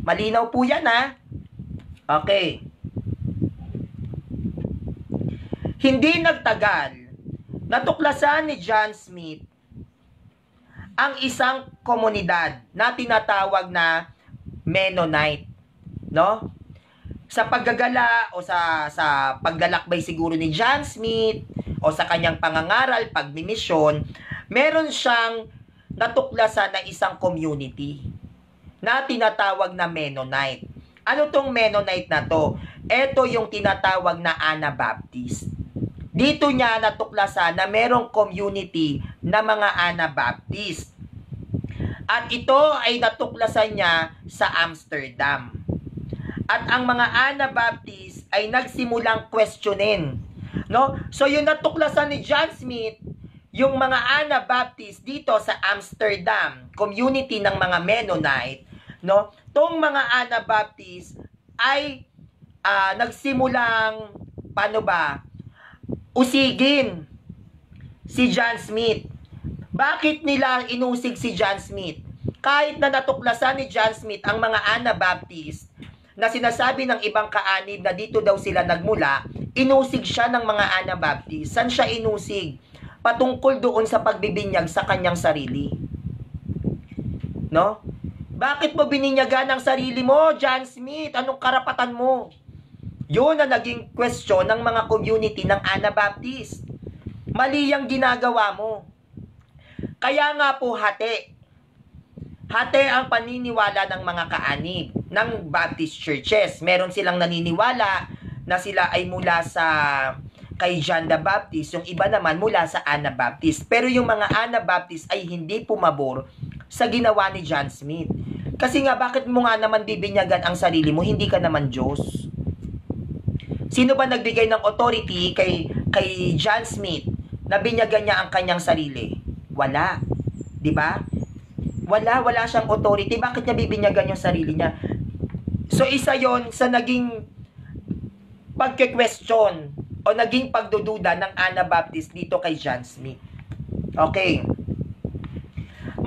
Malinaw po yan ha? Okay. Hindi nagtagal natuklasan ni John Smith ang isang komunidad na tinatawag na Mennonite, no? Sa paggagala o sa sa paglalakbay siguro ni John Smith o sa kanyang pangangaral, pagmimisyon, meron siyang natuklasan na isang community na tinatawag na Mennonite. Ano tong Mennonite na to? Ito yung tinatawag na Anabaptist. Dito niya natuklasan na merong community na mga Anabaptist. At ito ay natuklasan niya sa Amsterdam. At ang mga Anabaptist ay nagsimulang questionin. No? So yung natuklasan ni John Smith, yung mga Anabaptist dito sa Amsterdam, community ng mga Mennonite, no? Tong mga Anabaptist ay uh, nagsimulang paano ba? usigin si John Smith. Bakit nila inusig si John Smith? Kahit na natuklasan ni John Smith ang mga Anabaptist na sinasabi ng ibang kaanib na dito daw sila nagmula, inusig siya ng mga Anabaptist. San siya inusig? Patungkol doon sa pagbibinyag sa kanyang sarili. No? Bakit mo bininyagan ang sarili mo, John Smith? Anong karapatan mo? Yun ang naging question ng mga community ng Anabaptist. Mali ang ginagawa mo. Kaya nga po hati. Hati ang paniniwala ng mga kaanib ng Baptist churches. Meron silang naniniwala na sila ay mula sa kay John the Baptist, yung iba naman mula sa Anabaptist. Pero yung mga Anabaptist ay hindi pumabor sa ginawa ni John Smith. Kasi nga, bakit mo nga naman bibinyagan ang sarili mo? Hindi ka naman Diyos. Sino ba nagbigay ng authority kay, kay John Smith na binyagan niya ang kanyang sarili? Wala. ba? Wala, wala siyang authority. Bakit niya bibinyagan yung sarili niya? So, isa yon sa naging pagke-question o naging pagdududa ng Anabaptist dito kay John Smith. Okay.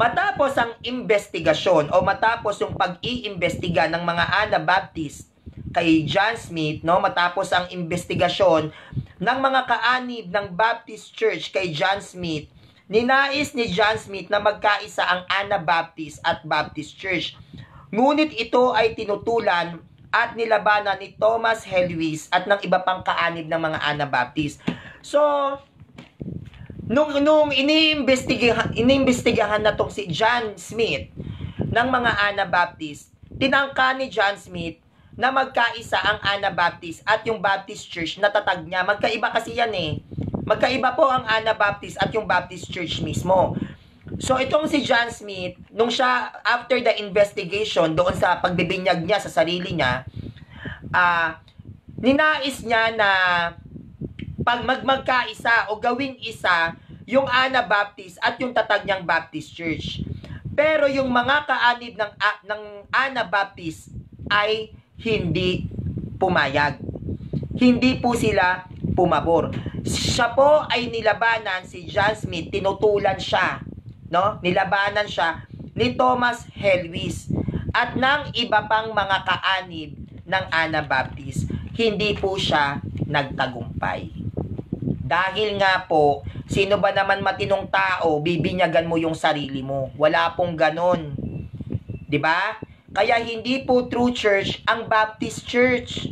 Matapos ang investigasyon o matapos yung pag-iimbestiga ng mga Anabaptist kay John Smith, no, matapos ang investigasyon ng mga kaanib ng Baptist Church kay John Smith, ninais ni John Smith na magkaisa ang Anabaptist at Baptist Church. Ngunit ito ay tinutulan at nilabanan ni Thomas Helwis at ng iba pang kaanib ng mga Anabaptist. So, nung, nung iniimbestigahan, iniimbestigahan na tong si John Smith ng mga Anabaptist, tinangka ni John Smith na magkaisa ang Anabaptist at yung Baptist Church na tatag niya. Magkaiba kasi yan eh. Magkaiba po ang Anabaptist at yung Baptist Church mismo. So itong si John Smith, nung siya, after the investigation, doon sa pagbibinyag niya sa sarili niya, ah, uh, ninais niya na pag magmagkaisa o gawing isa yung Anabaptist at yung tatag niyang Baptist Church. Pero yung mga kaanib ng, uh, ng Anabaptist ay hindi pumayag. Hindi po sila pumabor. Siya po ay nilabanan si John Smith, tinutulan siya, no? Nilabanan siya ni Thomas Helwis at ng iba pang mga kaanib ng Anabaptist. Hindi po siya nagtagumpay. Dahil nga po, sino ba naman matinong tao, bibinyagan mo yung sarili mo. Wala pong ganon. ba? Kaya hindi po true church ang Baptist Church.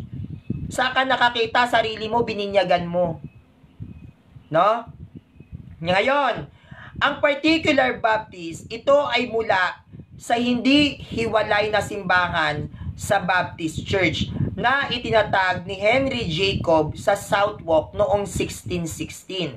Saka nakakita sarili mo, bininyagan mo. No? Ngayon, ang particular Baptist, ito ay mula sa hindi hiwalay na simbahan sa Baptist Church na itinatag ni Henry Jacob sa Southwark noong 1616.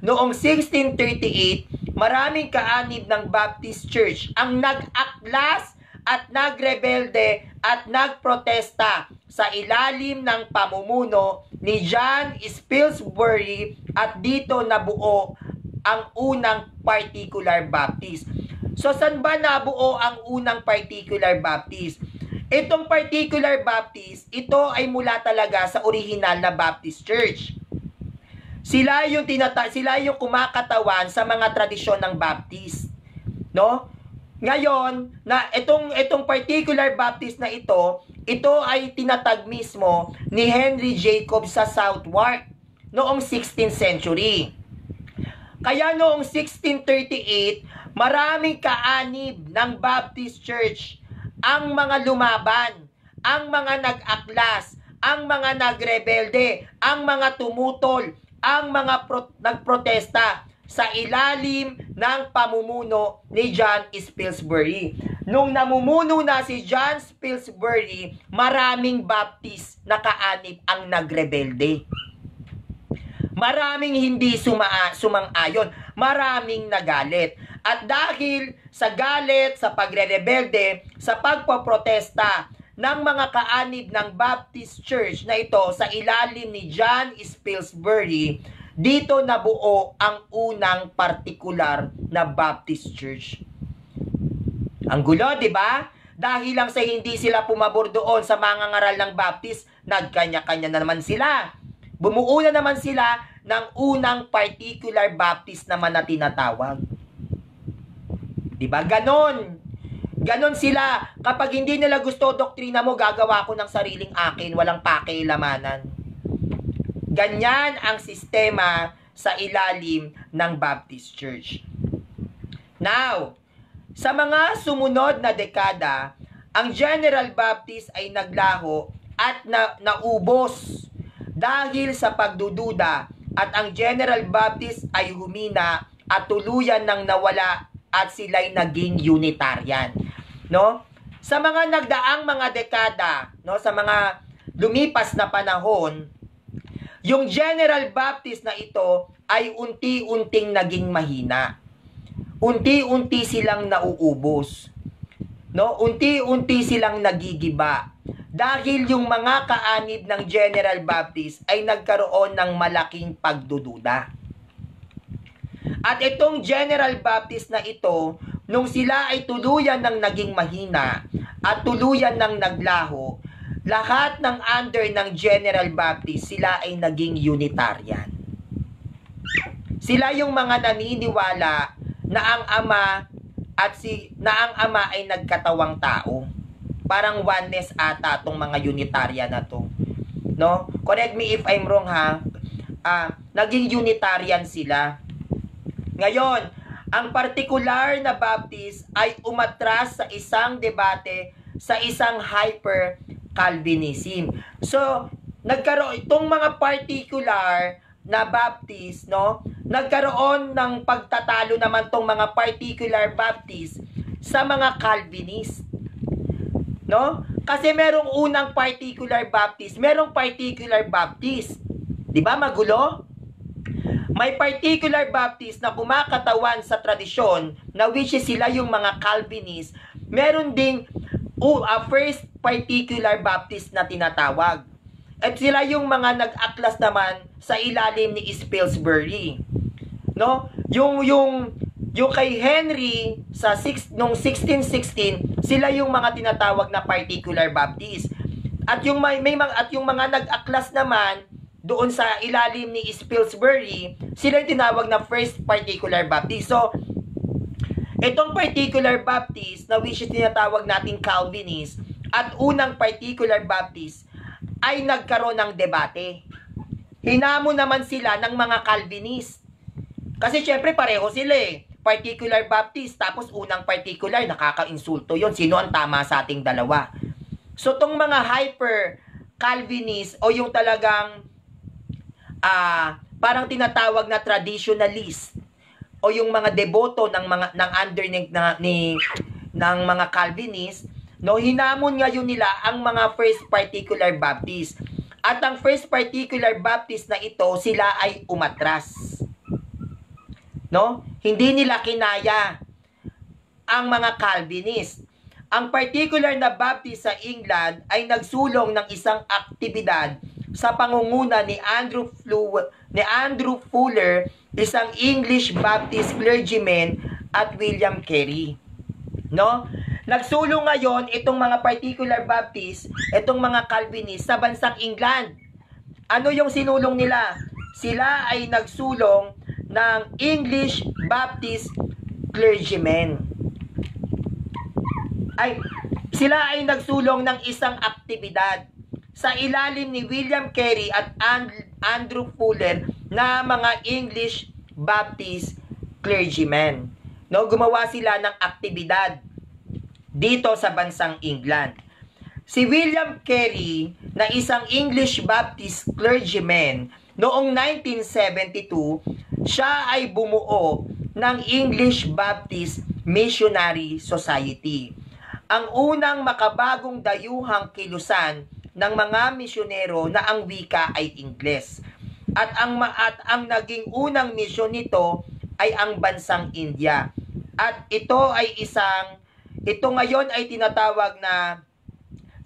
Noong 1638, maraming kaanib ng Baptist Church ang nag-aklas at nagrebelde at nagprotesta sa ilalim ng pamumuno ni John Spilsbury at dito nabuo ang unang particular Baptist. So, saan ba nabuo ang unang particular Baptist? Itong particular Baptist, ito ay mula talaga sa original na Baptist Church. Sila yung tinata sila yung kumakatawan sa mga tradisyon ng Baptist. No? Ngayon, na itong itong particular Baptist na ito, ito ay tinatag mismo ni Henry Jacob sa Southwark noong 16th century. Kaya noong 1638, maraming kaanib ng Baptist Church ang mga lumaban, ang mga nag-aklas, ang mga nagrebelde, ang mga tumutol, ang mga pro- nagprotesta sa ilalim ng pamumuno ni John Spilsbury. Nung namumuno na si John Spilsbury, maraming Baptist na kaanib ang nagrebelde. Maraming hindi suma sumang-ayon, maraming nagalit. At dahil sa galit, sa pagre-rebelde, sa pagpaprotesta ng mga kaanib ng Baptist Church na ito sa ilalim ni John Spilsbury, dito nabuo ang unang partikular na Baptist Church. Ang gulo, di ba? Dahil lang sa hindi sila pumabor doon sa mga ngaral ng Baptist, nagkanya-kanya na naman sila. Bumuo na naman sila ng unang particular Baptist naman na tinatawag. 'Di ba? Ganon. Ganon sila. Kapag hindi nila gusto doktrina mo, gagawa ko ng sariling akin, walang pakilamanan. Ganyan ang sistema sa ilalim ng Baptist Church. Now, sa mga sumunod na dekada, ang General Baptist ay naglaho at na, naubos dahil sa pagdududa at ang General Baptist ay humina at tuluyan ng nawala at sila'y naging Unitarian. No? Sa mga nagdaang mga dekada, no, sa mga lumipas na panahon, yung General Baptist na ito ay unti-unting naging mahina. Unti-unti silang nauubos. No, unti-unti silang nagigiba dahil yung mga kaanib ng General Baptist ay nagkaroon ng malaking pagdududa. At itong General Baptist na ito, nung sila ay tuluyan ng naging mahina at tuluyan ng naglaho, lahat ng under ng General Baptist, sila ay naging Unitarian. Sila yung mga naniniwala na ang Ama at si na ang Ama ay nagkatawang tao. Parang oneness ata tong mga Unitarian na to. No? Correct me if I'm wrong ha. Ah, naging Unitarian sila. Ngayon, ang particular na Baptist ay umatras sa isang debate sa isang hyper Calvinism. So, nagkaroon itong mga particular na Baptist, no? Nagkaroon ng pagtatalo naman tong mga particular Baptist sa mga Calvinist. No? Kasi merong unang particular Baptist, merong particular Baptist. 'Di ba magulo? May particular Baptist na kumakatawan sa tradisyon na which is sila yung mga Calvinist. Meron ding uh, first particular Baptist na tinatawag. At sila yung mga nag-aklas naman sa ilalim ni Spilsbury. No? Yung yung yung kay Henry sa six, nung 1616, sila yung mga tinatawag na particular Baptist. At yung may, may mga, at yung mga nag-aklas naman doon sa ilalim ni Spilsbury, sila yung tinawag na first particular Baptist. So, itong particular Baptist na which is tinatawag nating Calvinist at unang particular Baptist ay nagkaroon ng debate. Hinamo naman sila ng mga Calvinist. Kasi syempre pareho sila eh particular Baptist, tapos unang particular, nakaka-insulto yon Sino ang tama sa ating dalawa? So, tong mga hyper Calvinist o yung talagang uh, parang tinatawag na traditionalist o yung mga deboto ng mga ng under ni, ni ng mga Calvinist no hinamon ngayon nila ang mga first particular Baptist. At ang first particular Baptist na ito sila ay umatras no hindi nila kinaya ang mga Calvinist. Ang particular na Baptist sa England ay nagsulong ng isang aktibidad sa pangunguna ni Andrew, Flu ni Andrew Fuller, isang English Baptist clergyman at William Carey. No? Nagsulong ngayon itong mga particular Baptist, itong mga Calvinist sa bansang England. Ano yung sinulong nila? Sila ay nagsulong ng English Baptist clergymen. Ay, sila ay nagsulong ng isang aktibidad sa ilalim ni William Carey at Andrew Fuller na mga English Baptist clergymen. No, gumawa sila ng aktibidad dito sa bansang England. Si William Carey na isang English Baptist clergyman noong 1972 siya ay bumuo ng English Baptist Missionary Society. Ang unang makabagong dayuhang kilusan ng mga misyonero na ang wika ay Ingles. At ang at ang naging unang misyon nito ay ang bansang India. At ito ay isang ito ngayon ay tinatawag na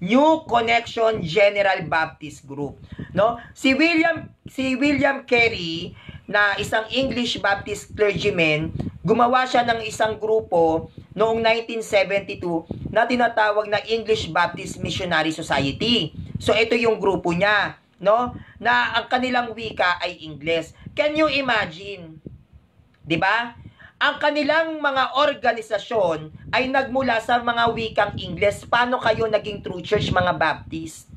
New Connection General Baptist Group, no? Si William si William Carey na isang English Baptist clergyman, gumawa siya ng isang grupo noong 1972 na tinatawag na English Baptist Missionary Society. So ito yung grupo niya, no? Na ang kanilang wika ay Ingles. Can you imagine? 'Di ba? Ang kanilang mga organisasyon ay nagmula sa mga wikang Ingles. Paano kayo naging true church mga Baptist?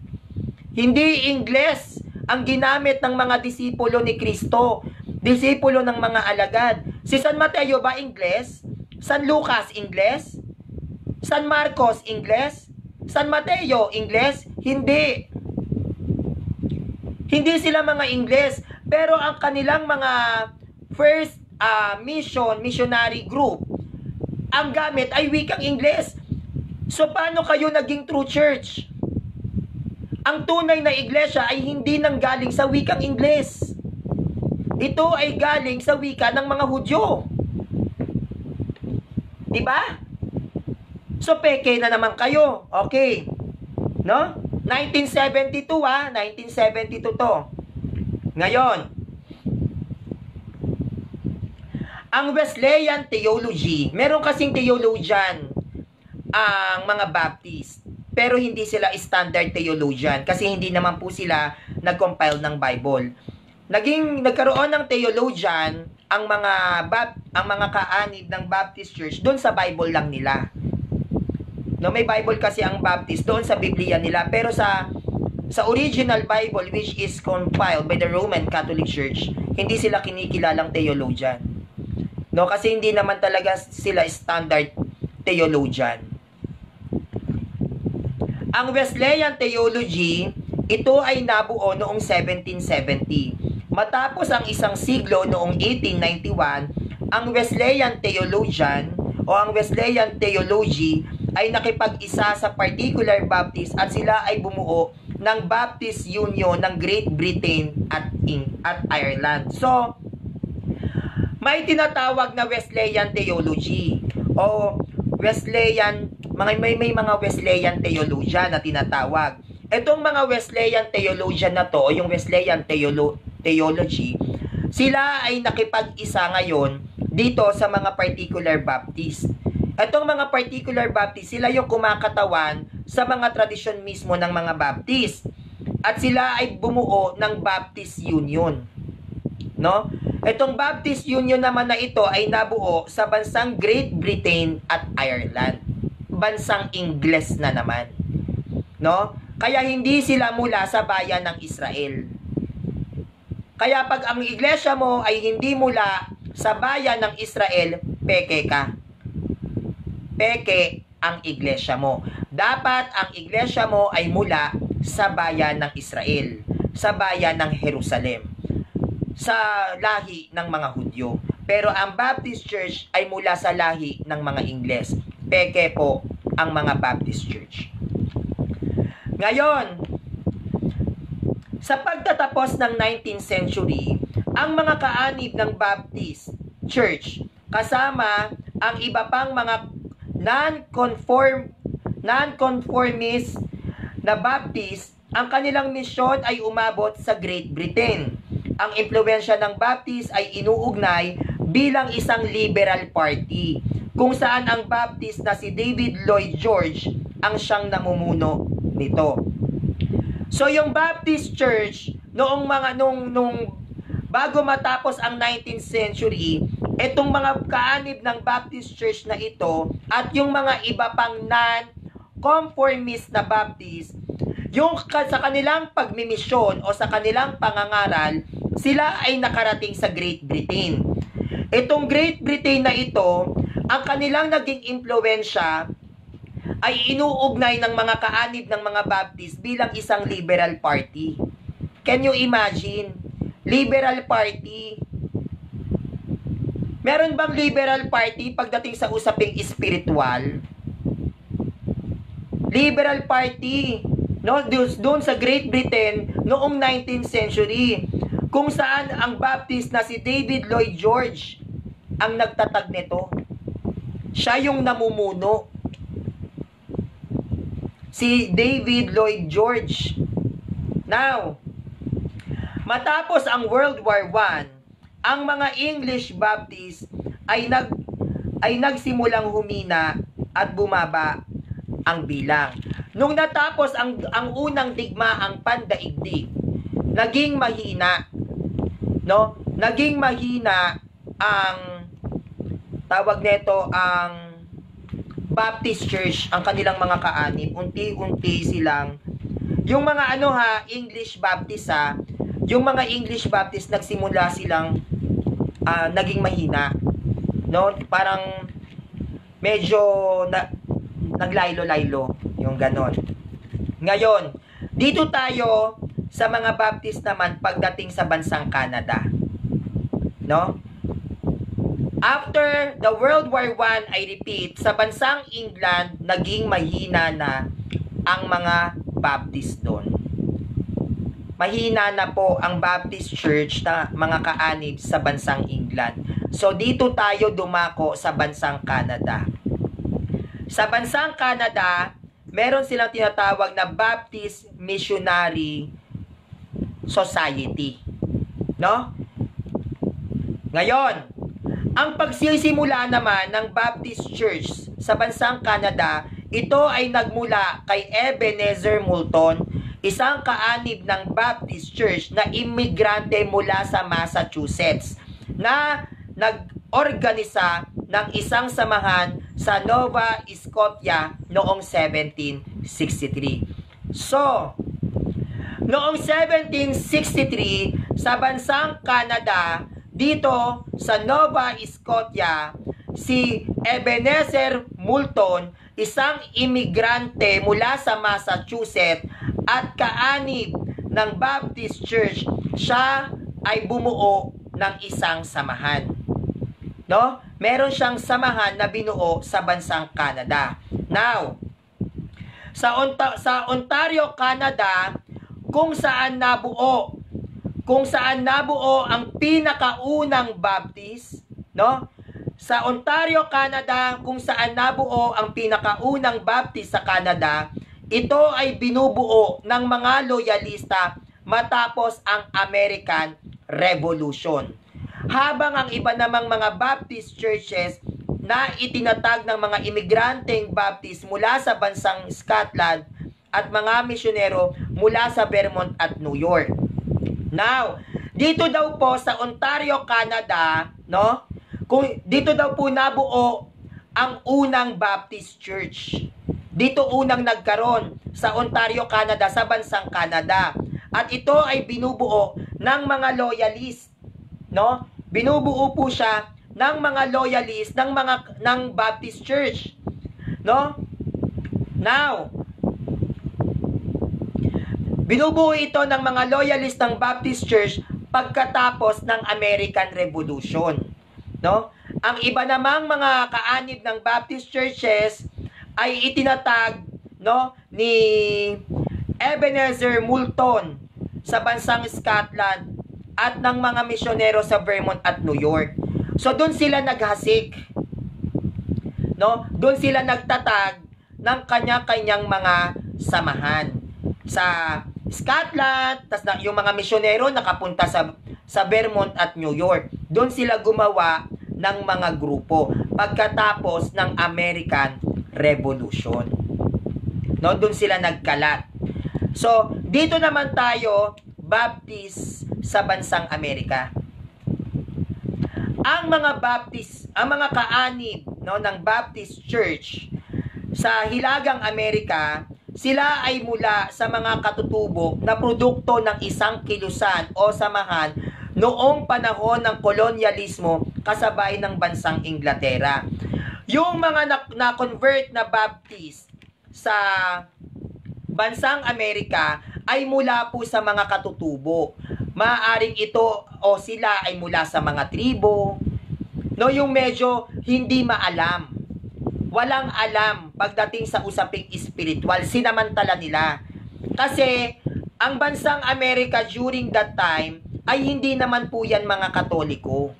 Hindi Ingles ang ginamit ng mga disipulo ni Kristo. Disipulo ng mga alagad. Si San Mateo ba Ingles? San Lucas Ingles? San Marcos Ingles? San Mateo Ingles? Hindi. Hindi sila mga Ingles. Pero ang kanilang mga first uh, mission, missionary group, ang gamit ay wikang Ingles. So paano kayo naging true church? Ang tunay na iglesia ay hindi nanggaling sa wikang Ingles. Ito ay galing sa wika ng mga Hudyo. Di ba? So peke na naman kayo. Okay. No? 1972 ah, 1972 to. Ngayon, ang Wesleyan theology, meron kasing theologian ang mga Baptist. Pero hindi sila standard theologian kasi hindi naman po sila nag-compile ng Bible. Naging nagkaroon ng theologian ang mga bab, ang mga kaanib ng Baptist Church doon sa Bible lang nila. No, may Bible kasi ang Baptist doon sa Biblia nila pero sa sa original Bible which is compiled by the Roman Catholic Church, hindi sila kinikilalang theologian. No, kasi hindi naman talaga sila standard theologian. Ang Wesleyan Theology, ito ay nabuo noong 1770. Matapos ang isang siglo noong 1891, ang Wesleyan Theologian o ang Wesleyan Theology ay nakipag-isa sa Particular Baptist at sila ay bumuo ng Baptist Union ng Great Britain at, in, at Ireland. So, may tinatawag na Wesleyan Theology o Wesleyan mga may, may mga Wesleyan theologian na tinatawag. Itong mga Wesleyan theologian na to, yung Wesleyan theolo, theology, sila ay nakipag-isa ngayon dito sa mga particular Baptist. Itong mga particular Baptist, sila yung kumakatawan sa mga tradisyon mismo ng mga Baptist. At sila ay bumuo ng Baptist Union. No? Itong Baptist Union naman na ito ay nabuo sa bansang Great Britain at Ireland bansang Ingles na naman. No? Kaya hindi sila mula sa bayan ng Israel. Kaya pag ang iglesia mo ay hindi mula sa bayan ng Israel, peke ka. Peke ang iglesia mo. Dapat ang iglesia mo ay mula sa bayan ng Israel, sa bayan ng Jerusalem, sa lahi ng mga Hudyo. Pero ang Baptist Church ay mula sa lahi ng mga Ingles peke po ang mga Baptist Church. Ngayon, sa pagtatapos ng 19th century, ang mga kaanib ng Baptist Church kasama ang iba pang mga non-conform non-conformist na Baptist, ang kanilang misyon ay umabot sa Great Britain. Ang impluensya ng Baptist ay inuugnay bilang isang liberal party kung saan ang Baptist na si David Lloyd George ang siyang namumuno nito. So yung Baptist Church noong mga nung nung bago matapos ang 19th century, itong mga kaanib ng Baptist Church na ito at yung mga iba pang non-conformist na Baptist, yung sa kanilang pagmimisyon o sa kanilang pangangaral, sila ay nakarating sa Great Britain. Itong Great Britain na ito ang kanilang naging impluensya ay inuugnay ng mga kaanib ng mga Baptist bilang isang liberal party. Can you imagine? Liberal party. Meron bang liberal party pagdating sa usaping espiritual? Liberal party. No, doon sa Great Britain noong 19th century kung saan ang Baptist na si David Lloyd George ang nagtatag nito. Siya yung namumuno. Si David Lloyd George. Now, matapos ang World War I, ang mga English Baptist ay nag ay nagsimulang humina at bumaba ang bilang. Nung natapos ang ang unang digmaang pandaigdig, naging mahina, no? Naging mahina ang tawag nito ang Baptist Church, ang kanilang mga kaanib, unti-unti silang, yung mga ano ha, English Baptist ha, yung mga English Baptist nagsimula silang ah, naging mahina. No? Parang medyo na, naglaylo-laylo yung ganon. Ngayon, dito tayo sa mga Baptist naman pagdating sa bansang Canada. No? After the World War I, I repeat, sa bansang England, naging mahina na ang mga Baptist doon. Mahina na po ang Baptist Church na mga kaanib sa bansang England. So dito tayo dumako sa bansang Canada. Sa bansang Canada, meron silang tinatawag na Baptist Missionary Society. No? Ngayon, ang pagsisimula naman ng Baptist Church sa bansang Canada, ito ay nagmula kay Ebenezer Moulton, isang kaanib ng Baptist Church na imigrante mula sa Massachusetts na nag-organisa ng isang samahan sa Nova Scotia noong 1763. So, noong 1763 sa bansang Canada, dito sa Nova Scotia, si Ebenezer Moulton, isang imigrante mula sa Massachusetts at kaanib ng Baptist Church, siya ay bumuo ng isang samahan. No? Meron siyang samahan na binuo sa bansang Canada. Now, sa, Onta- sa Ontario, Canada, kung saan nabuo kung saan nabuo ang pinakaunang Baptist, no? Sa Ontario, Canada, kung saan nabuo ang pinakaunang Baptist sa Canada, ito ay binubuo ng mga loyalista matapos ang American Revolution. Habang ang iba namang mga Baptist churches na itinatag ng mga imigranteng Baptist mula sa bansang Scotland at mga misyonero mula sa Vermont at New York. Now, dito daw po sa Ontario, Canada, no? Kung dito daw po nabuo ang unang Baptist Church. Dito unang nagkaroon sa Ontario, Canada, sa bansang Canada. At ito ay binubuo ng mga loyalist, no? Binubuo po siya ng mga loyalist ng mga ng Baptist Church. No? Now, Binubuo ito ng mga loyalist ng Baptist Church pagkatapos ng American Revolution. No? Ang iba namang mga kaanib ng Baptist churches ay itinatag no ni Ebenezer Moulton sa bansang Scotland at ng mga misyonero sa Vermont at New York. So doon sila naghasik. No? Doon sila nagtatag ng kanya-kanyang mga samahan sa Scotland, tas na, yung mga misyonero nakapunta sa sa Vermont at New York. Doon sila gumawa ng mga grupo pagkatapos ng American Revolution. No, doon sila nagkalat. So, dito naman tayo Baptist sa bansang Amerika. Ang mga Baptist, ang mga kaanib no ng Baptist Church sa Hilagang Amerika sila ay mula sa mga katutubo na produkto ng isang kilusan o samahan noong panahon ng kolonyalismo kasabay ng bansang Inglaterra. Yung mga na-convert na, na Baptist sa bansang Amerika ay mula po sa mga katutubo. Maaring ito o sila ay mula sa mga tribo, no, yung medyo hindi maalam walang alam pagdating sa usaping spiritual. Sinamantala nila. Kasi, ang bansang Amerika during that time, ay hindi naman po yan mga katoliko.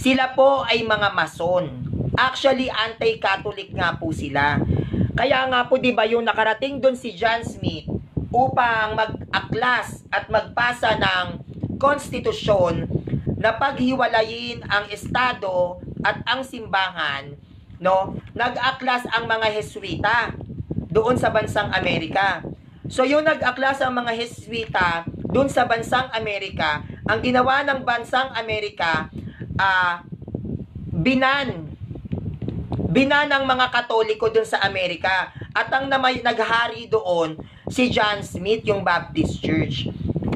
Sila po ay mga mason. Actually, anti-Catholic nga po sila. Kaya nga po, di ba, yung nakarating doon si John Smith upang mag-aklas at magpasa ng konstitusyon na paghiwalayin ang Estado at ang simbahan no, nag-aklas ang mga Heswita doon sa bansang Amerika. So yung nag-aklas ang mga Heswita doon sa bansang Amerika, ang ginawa ng bansang Amerika, uh, binan binan ng mga Katoliko doon sa Amerika. At ang namay naghari doon si John Smith, yung Baptist Church.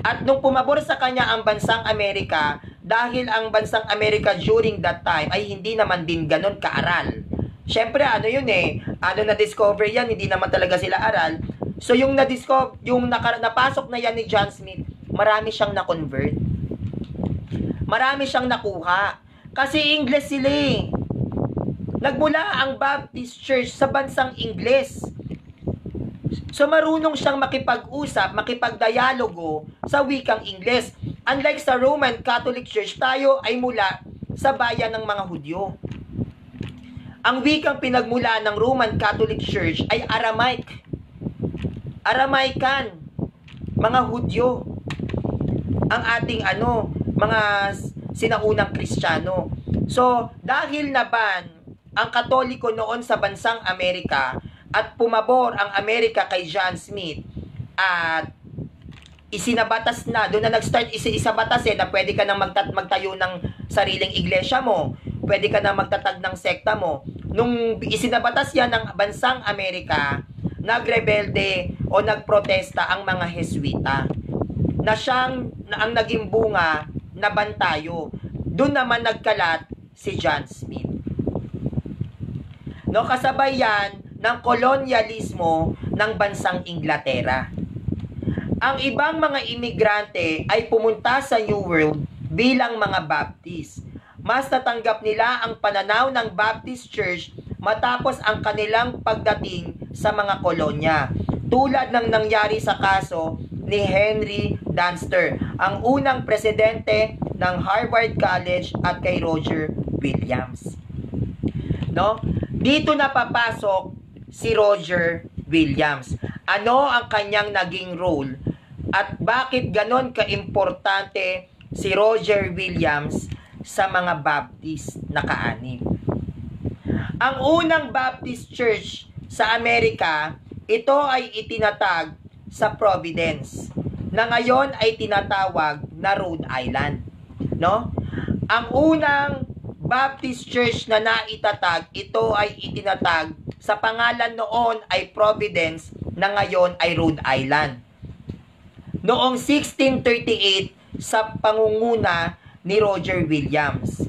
At nung pumabor sa kanya ang bansang Amerika, dahil ang bansang Amerika during that time ay hindi naman din ganon kaaral. Siyempre, ano yun eh, ano na-discover yan, hindi naman talaga sila aral. So, yung na-discover, yung naka, napasok na yan ni John Smith, marami siyang na-convert. Marami siyang nakuha. Kasi English sila eh. Nagmula ang Baptist Church sa bansang Ingles. So marunong siyang makipag-usap, makipagdialogo sa wikang Ingles. Unlike sa Roman Catholic Church, tayo ay mula sa bayan ng mga Hudyo. Ang wikang pinagmula ng Roman Catholic Church ay Aramaic. Aramaican, mga Hudyo. Ang ating ano, mga sinaunang Kristiyano. So, dahil naban ang Katoliko noon sa bansang Amerika at pumabor ang Amerika kay John Smith at isinabatas na, doon na nag-start isa-isa batas eh, na pwede ka nang magtat magtayo ng sariling iglesia mo, pwede ka nang magtatag ng sekta mo. Nung isinabatas yan ng bansang Amerika, nagrebelde o nagprotesta ang mga Heswita na siyang na ang naging bunga na bantayo. Doon naman nagkalat si John Smith. No, kasabay yan ng kolonyalismo ng bansang Inglaterra. Ang ibang mga imigrante ay pumunta sa New World bilang mga Baptist mas natanggap nila ang pananaw ng Baptist Church matapos ang kanilang pagdating sa mga kolonya. Tulad ng nangyari sa kaso ni Henry Dunster, ang unang presidente ng Harvard College at kay Roger Williams. No? Dito na papasok si Roger Williams. Ano ang kanyang naging role at bakit ganon kaimportante si Roger Williams sa mga Baptist na kaanib. Ang unang Baptist Church sa Amerika, ito ay itinatag sa Providence na ngayon ay tinatawag na Rhode Island. No? Ang unang Baptist Church na naitatag, ito ay itinatag sa pangalan noon ay Providence na ngayon ay Rhode Island. Noong 1638 sa pangunguna ni Roger Williams.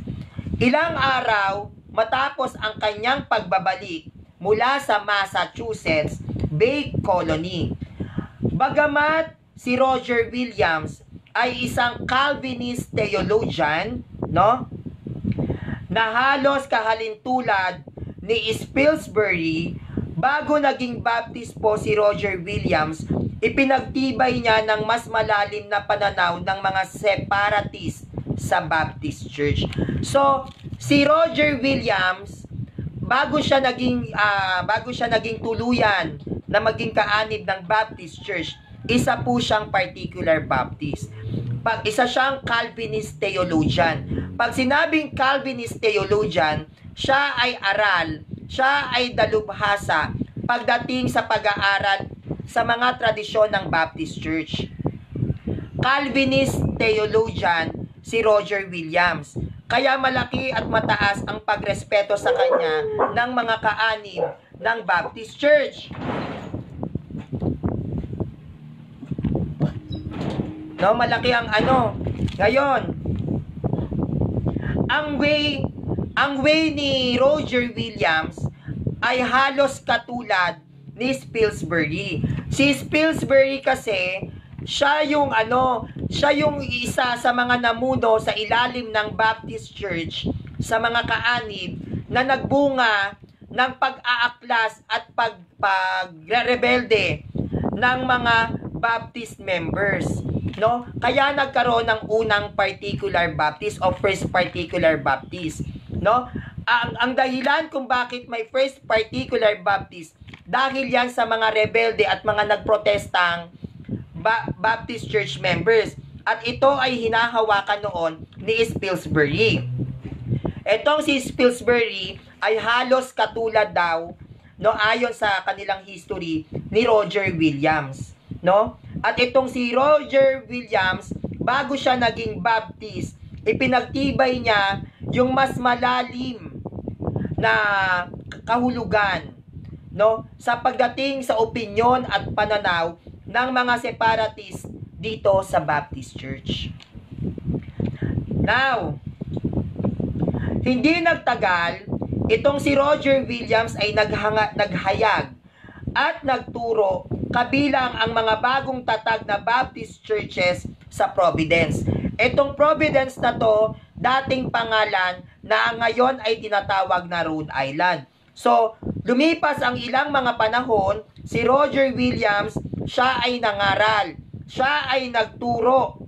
Ilang araw matapos ang kanyang pagbabalik mula sa Massachusetts Bay Colony. Bagamat si Roger Williams ay isang Calvinist theologian, no? Na halos kahalintulad ni Spilsbury, bago naging Baptist po si Roger Williams, ipinagtibay niya ng mas malalim na pananaw ng mga separatist sa Baptist Church. So, si Roger Williams, bago siya naging uh, bago siya naging tuluyan na maging kaanib ng Baptist Church, isa po siyang particular Baptist. Pag isa siyang Calvinist theologian. Pag sinabing Calvinist theologian, siya ay aral, siya ay dalubhasa pagdating sa pag-aaral sa mga tradisyon ng Baptist Church. Calvinist theologian si Roger Williams. Kaya malaki at mataas ang pagrespeto sa kanya ng mga kaanib ng Baptist Church. No, malaki ang ano. Ngayon, ang way ang way ni Roger Williams ay halos katulad ni Spilsbury. Si Spilsbury kasi siya yung ano, siya yung isa sa mga namuno sa ilalim ng Baptist Church sa mga kaanib na nagbunga ng pag-aaklas at pag pagrebelde ng mga Baptist members no kaya nagkaroon ng unang particular Baptist o first particular Baptist no ang ang dahilan kung bakit may first particular Baptist dahil yan sa mga rebelde at mga nagprotestang ba- Baptist Church members. At ito ay hinahawakan noon ni Spilsbury. Etong si Spilsbury ay halos katulad daw no ayon sa kanilang history ni Roger Williams, no? At itong si Roger Williams, bago siya naging Baptist, ipinagtibay niya yung mas malalim na kahulugan no sa pagdating sa opinyon at pananaw ng mga separatist dito sa Baptist Church. Now, hindi nagtagal, itong si Roger Williams ay naghanga, naghayag at nagturo kabilang ang mga bagong tatag na Baptist churches sa Providence. Itong Providence na to, dating pangalan na ngayon ay tinatawag na Rhode Island. So, lumipas ang ilang mga panahon, si Roger Williams, siya ay nangaral. Siya ay nagturo.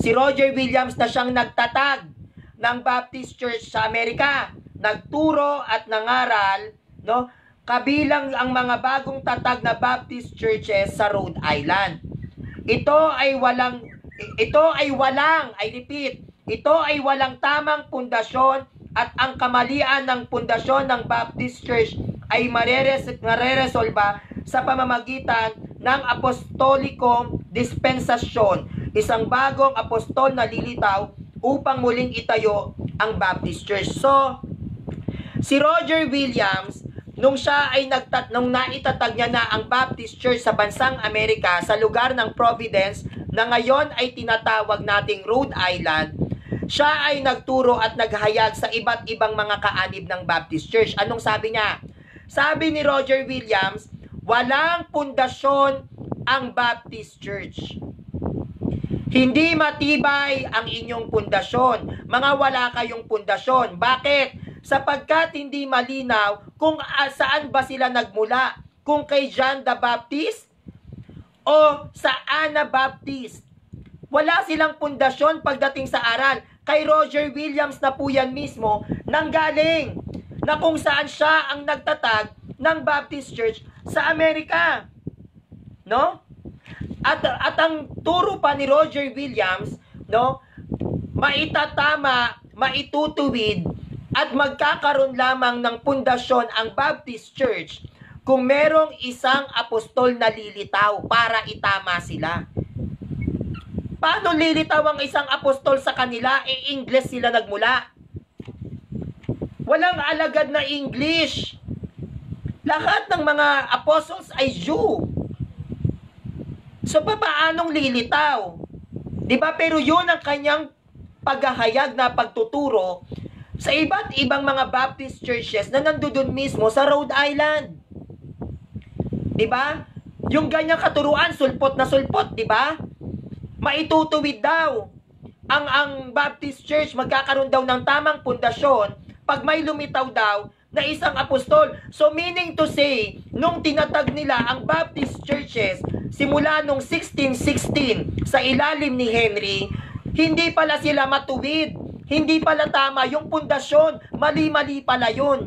Si Roger Williams na siyang nagtatag ng Baptist Church sa Amerika. Nagturo at nangaral, no? Kabilang ang mga bagong tatag na Baptist churches sa Rhode Island. Ito ay walang ito ay walang, I repeat, ito ay walang tamang pundasyon at ang kamalian ng pundasyon ng Baptist Church ay mareres mareresolba sa pamamagitan ng apostolikong dispensasyon, isang bagong apostol na lilitaw upang muling itayo ang Baptist Church. So, si Roger Williams, nung siya ay nagtat nung naitatag niya na ang Baptist Church sa bansang Amerika sa lugar ng Providence na ngayon ay tinatawag nating Rhode Island, siya ay nagturo at naghayag sa iba't ibang mga kaanib ng Baptist Church. Anong sabi niya? Sabi ni Roger Williams, walang pundasyon ang Baptist Church. Hindi matibay ang inyong pundasyon. Mga wala kayong pundasyon. Bakit? Sapagkat hindi malinaw kung saan ba sila nagmula. Kung kay John the Baptist o sa Anna Baptist. Wala silang pundasyon pagdating sa aral kay Roger Williams na po yan mismo nanggaling na kung saan siya ang nagtatag ng Baptist Church sa Amerika. No? At, at ang turo pa ni Roger Williams, no, maitatama, maitutuwid, at magkakaroon lamang ng pundasyon ang Baptist Church kung merong isang apostol na lilitaw para itama sila. Paano lilitaw ang isang apostol sa kanila? E English sila nagmula. Walang alagad na English. Lahat ng mga apostles ay Jew. So paanong lilitaw? 'Di ba? Pero 'yun ang kanyang paghahayag na pagtuturo sa iba't ibang mga Baptist churches na nandoon mismo sa Rhode Island. 'Di ba? Yung ganyang katuruan, sulpot na sulpot, 'di ba? maitutuwid daw ang ang Baptist Church magkakaroon daw ng tamang pundasyon pag may lumitaw daw na isang apostol. So meaning to say, nung tinatag nila ang Baptist churches simula nung 1616 sa ilalim ni Henry, hindi pala sila matuwid. Hindi pala tama yung pundasyon. Mali-mali pala yun.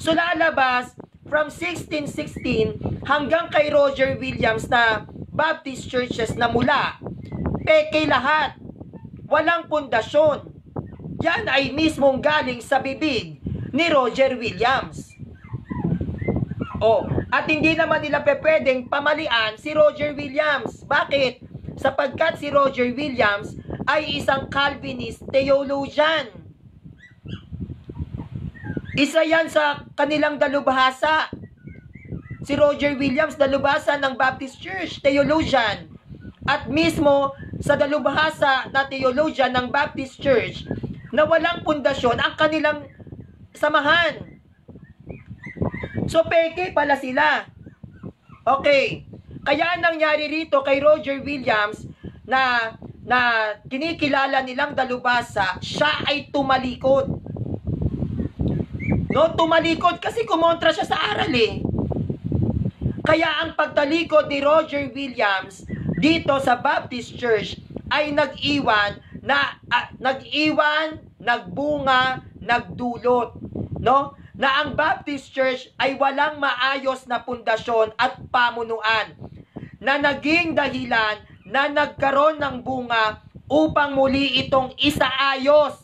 So lalabas from 1616 hanggang kay Roger Williams na Baptist churches na mula. Peke lahat. Walang pundasyon. Yan ay mismong galing sa bibig ni Roger Williams. Oh, at hindi naman nila pwedeng pamalian si Roger Williams. Bakit? Sapagkat si Roger Williams ay isang Calvinist theologian. Isa yan sa kanilang dalubhasa si Roger Williams, dalubhasa ng Baptist Church, theologian. At mismo sa dalubhasa na theologian ng Baptist Church na walang pundasyon ang kanilang samahan. So peke pala sila. Okay. Kaya nangyari rito kay Roger Williams na na kinikilala nilang dalubhasa, siya ay tumalikod. No, tumalikod kasi kumontra siya sa aral eh. Kaya ang pagtalikod ni Roger Williams dito sa Baptist Church ay nag-iwan na uh, nag-iwan, nagbunga, nagdulot, no? Na ang Baptist Church ay walang maayos na pundasyon at pamunuan na naging dahilan na nagkaroon ng bunga upang muli itong isaayos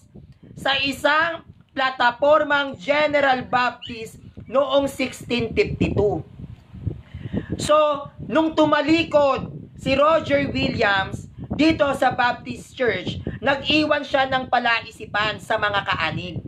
sa isang platapormang General Baptist noong 1652. So, nung tumalikod si Roger Williams dito sa Baptist Church, nag-iwan siya ng palaisipan sa mga kaanib.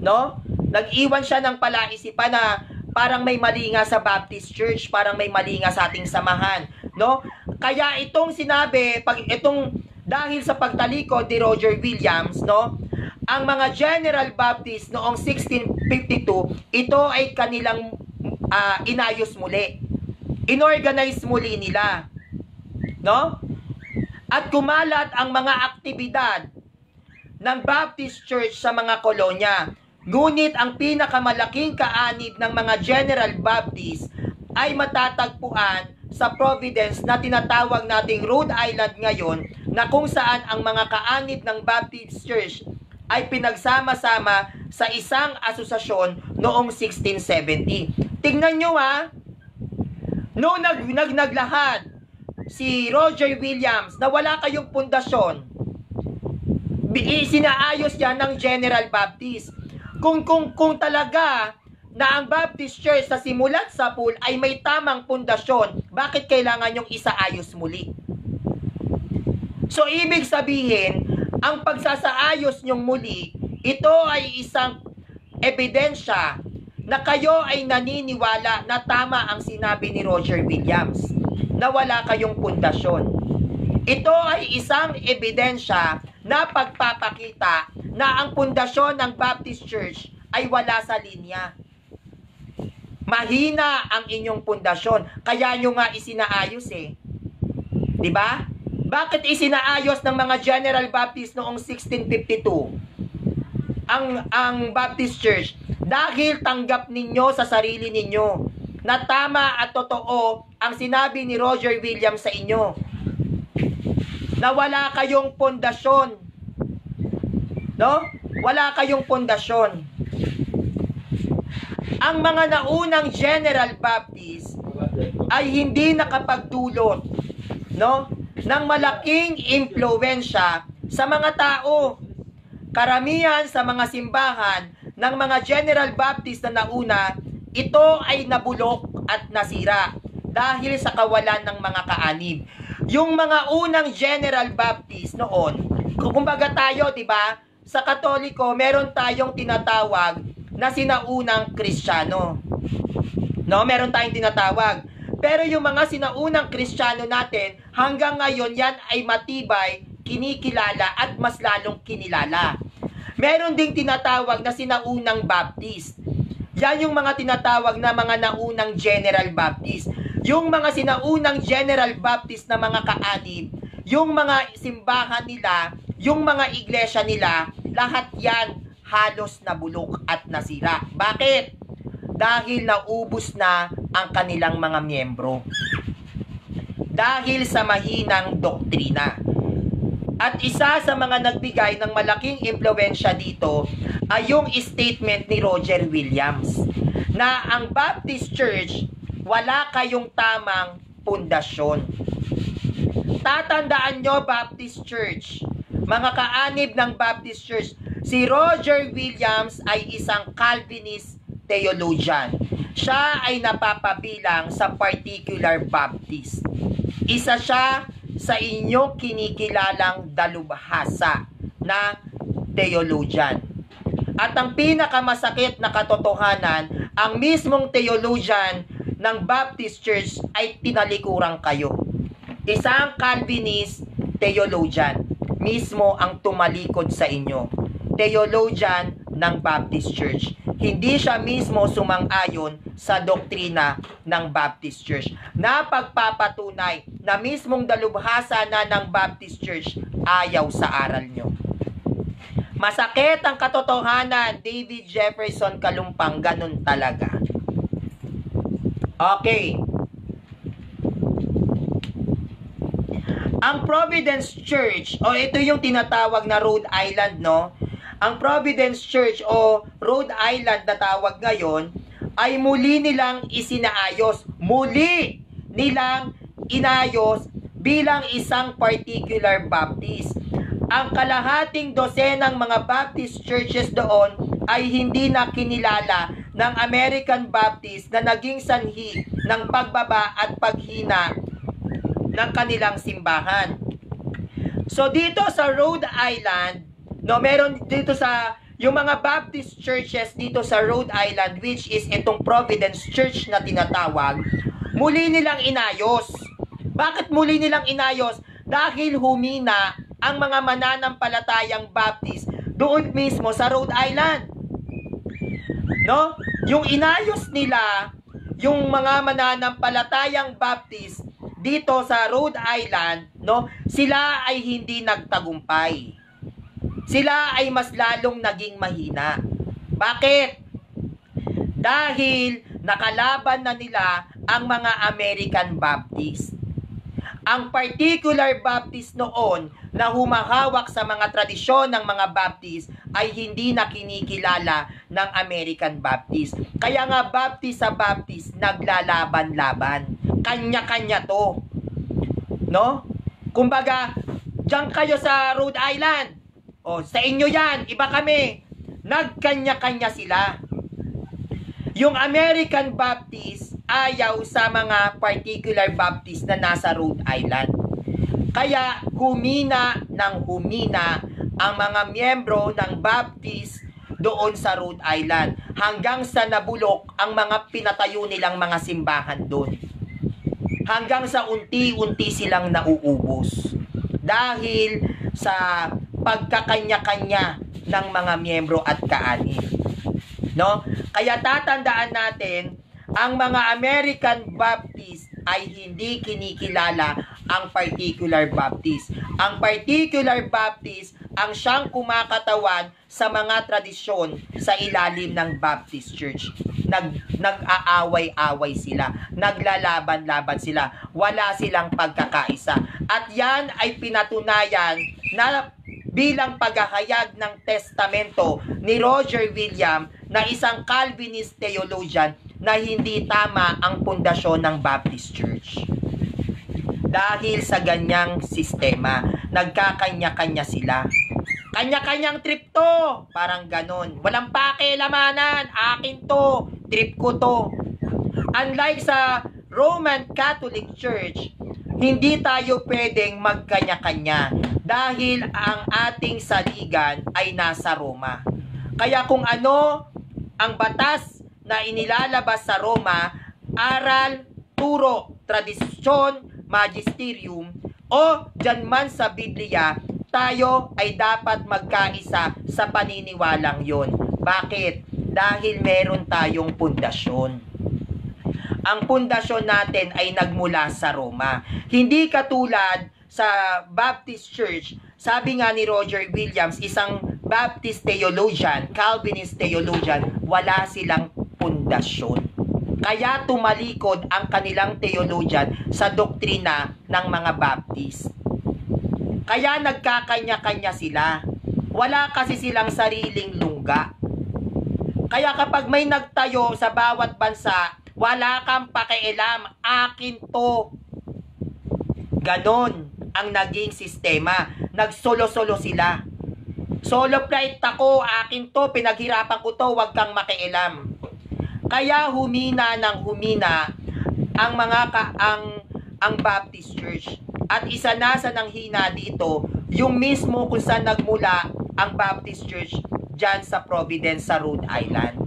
No? Nag-iwan siya ng palaisipan na parang may mali nga sa Baptist Church, parang may mali nga sa ating samahan, no? Kaya itong sinabi, pag itong dahil sa pagtalikod ni Roger Williams, no? Ang mga General Baptist noong 1652, ito ay kanilang uh, inayos muli. Inorganize muli nila. No? At kumalat ang mga aktibidad ng Baptist Church sa mga kolonya. Ngunit ang pinakamalaking kaanib ng mga General Baptist ay matatagpuan sa Providence na tinatawag nating Rhode Island ngayon na kung saan ang mga kaanib ng Baptist Church ay pinagsama-sama sa isang asosasyon noong 1670. Tingnan nyo ha, noong nag, nag, naglahad si Roger Williams na wala kayong pundasyon, sinaayos yan ng General Baptist. Kung, kung, kung talaga na ang Baptist Church sa simulat sa pool ay may tamang pundasyon, bakit kailangan yung isaayos muli? So, ibig sabihin, ang pagsasaayos nyong muli, ito ay isang ebidensya na kayo ay naniniwala na tama ang sinabi ni Roger Williams, na wala kayong pundasyon. Ito ay isang ebidensya na pagpapakita na ang pundasyon ng Baptist Church ay wala sa linya. Mahina ang inyong pundasyon, kaya nyo nga isinaayos eh. ba? Bakit isinaayos ng mga General Baptist noong 1652? Ang ang Baptist Church dahil tanggap ninyo sa sarili ninyo na tama at totoo ang sinabi ni Roger Williams sa inyo. Na wala kayong pundasyon. No? Wala kayong pundasyon. Ang mga naunang General Baptist ay hindi nakapagdulot no ng malaking impluensya sa mga tao. Karamihan sa mga simbahan ng mga General Baptist na nauna, ito ay nabulok at nasira dahil sa kawalan ng mga kaanib. Yung mga unang General Baptist noon, kumbaga tayo, 'di ba? Sa Katoliko, meron tayong tinatawag na sinaunang Kristiyano. No, meron tayong tinatawag. Pero yung mga sinaunang Kristiyano natin, hanggang ngayon yan ay matibay, kinikilala at mas lalong kinilala. Meron ding tinatawag na sinaunang Baptist. Yan yung mga tinatawag na mga naunang General Baptist. Yung mga sinaunang General Baptist na mga kaanib, yung mga simbahan nila, yung mga iglesia nila, lahat yan halos nabulok at nasira. Bakit? Dahil naubos na ang kanilang mga miyembro. Dahil sa mahinang doktrina. At isa sa mga nagbigay ng malaking impluensya dito ay yung statement ni Roger Williams na ang Baptist Church wala kayong tamang pundasyon. Tatandaan nyo Baptist Church, mga kaanib ng Baptist Church, si Roger Williams ay isang Calvinist theologian. Siya ay napapabilang sa particular Baptist. Isa siya sa inyong kinikilalang dalubhasa na theologian. At ang pinakamasakit na katotohanan, ang mismong theologian ng Baptist Church ay tinalikuran kayo. Isang Calvinist theologian mismo ang tumalikod sa inyo. Theologian ng Baptist Church hindi siya mismo sumang-ayon sa doktrina ng Baptist Church na pagpapatunay na mismong dalubhasa na ng Baptist Church ayaw sa aral nyo. Masakit ang katotohanan, David Jefferson Kalumpang, ganun talaga. Okay. Ang Providence Church, o oh, ito yung tinatawag na Rhode Island, no? Ang Providence Church o Rhode Island na tawag ngayon ay muli nilang isinaayos. Muli nilang inayos bilang isang particular Baptist. Ang kalahating dosenang mga Baptist churches doon ay hindi na kinilala ng American Baptist na naging sanhi ng pagbaba at paghina ng kanilang simbahan. So dito sa Rhode Island, No, meron dito sa yung mga Baptist churches dito sa Rhode Island, which is itong Providence Church na tinatawag, muli nilang inayos. Bakit muli nilang inayos? Dahil humina ang mga mananampalatayang Baptist doon mismo sa Rhode Island. No? Yung inayos nila, yung mga mananampalatayang Baptist dito sa Rhode Island, no? Sila ay hindi nagtagumpay sila ay mas lalong naging mahina. Bakit? Dahil nakalaban na nila ang mga American Baptist. Ang particular Baptist noon na humahawak sa mga tradisyon ng mga Baptist ay hindi na kinikilala ng American Baptist. Kaya nga Baptist sa Baptist naglalaban-laban. Kanya-kanya to. No? Kumbaga, diyan kayo sa Rhode Island o, sa inyo yan, iba kami. Nagkanya-kanya sila. Yung American Baptist ayaw sa mga particular Baptist na nasa Rhode Island. Kaya humina ng humina ang mga miyembro ng Baptist doon sa Rhode Island hanggang sa nabulok ang mga pinatayo nilang mga simbahan doon. Hanggang sa unti-unti silang nauubos. Dahil sa pagkakanya-kanya ng mga miyembro at kaanib. No? Kaya tatandaan natin, ang mga American Baptist ay hindi kinikilala ang particular Baptist. Ang particular Baptist ang siyang kumakatawan sa mga tradisyon sa ilalim ng Baptist Church. Nag, nag-aaway-away sila. Naglalaban-laban sila. Wala silang pagkakaisa. At yan ay pinatunayan na bilang paghahayag ng testamento ni Roger William na isang Calvinist theologian na hindi tama ang pundasyon ng Baptist Church. Dahil sa ganyang sistema, nagkakanya-kanya sila. Kanya-kanyang trip to. Parang ganon. Walang pakilamanan. Akin to. Trip ko to. Unlike sa Roman Catholic Church, hindi tayo pwedeng magkanya-kanya dahil ang ating saligan ay nasa Roma. Kaya kung ano ang batas na inilalabas sa Roma, aral, turo, tradisyon, magisterium, o dyan man sa Biblia, tayo ay dapat magkaisa sa paniniwalang yon. Bakit? Dahil meron tayong pundasyon ang pundasyon natin ay nagmula sa Roma. Hindi katulad sa Baptist Church, sabi nga ni Roger Williams, isang Baptist theologian, Calvinist theologian, wala silang pundasyon. Kaya tumalikod ang kanilang theologian sa doktrina ng mga Baptist. Kaya nagkakanya-kanya sila. Wala kasi silang sariling lungga. Kaya kapag may nagtayo sa bawat bansa wala kang pakialam. Akin to. Ganon ang naging sistema. Nagsolo-solo sila. Solo flight ako, akin to, pinaghirapan ko to, wag kang makialam. Kaya humina ng humina ang mga ka, ang ang Baptist Church. At isa na sa nanghina dito, yung mismo kung saan nagmula ang Baptist Church dyan sa Providence sa Rhode Island.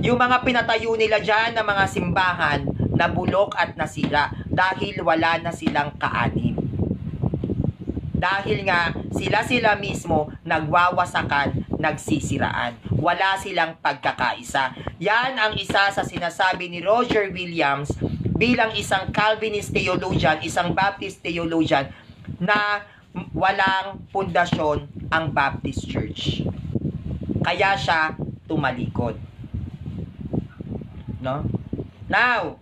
Yung mga pinatayo nila dyan ng mga simbahan na bulok at nasira dahil wala na silang kaanim. Dahil nga sila-sila mismo nagwawasakan, nagsisiraan. Wala silang pagkakaisa. Yan ang isa sa sinasabi ni Roger Williams bilang isang Calvinist theologian, isang Baptist theologian na walang pundasyon ang Baptist Church. Kaya siya tumalikod no? Now,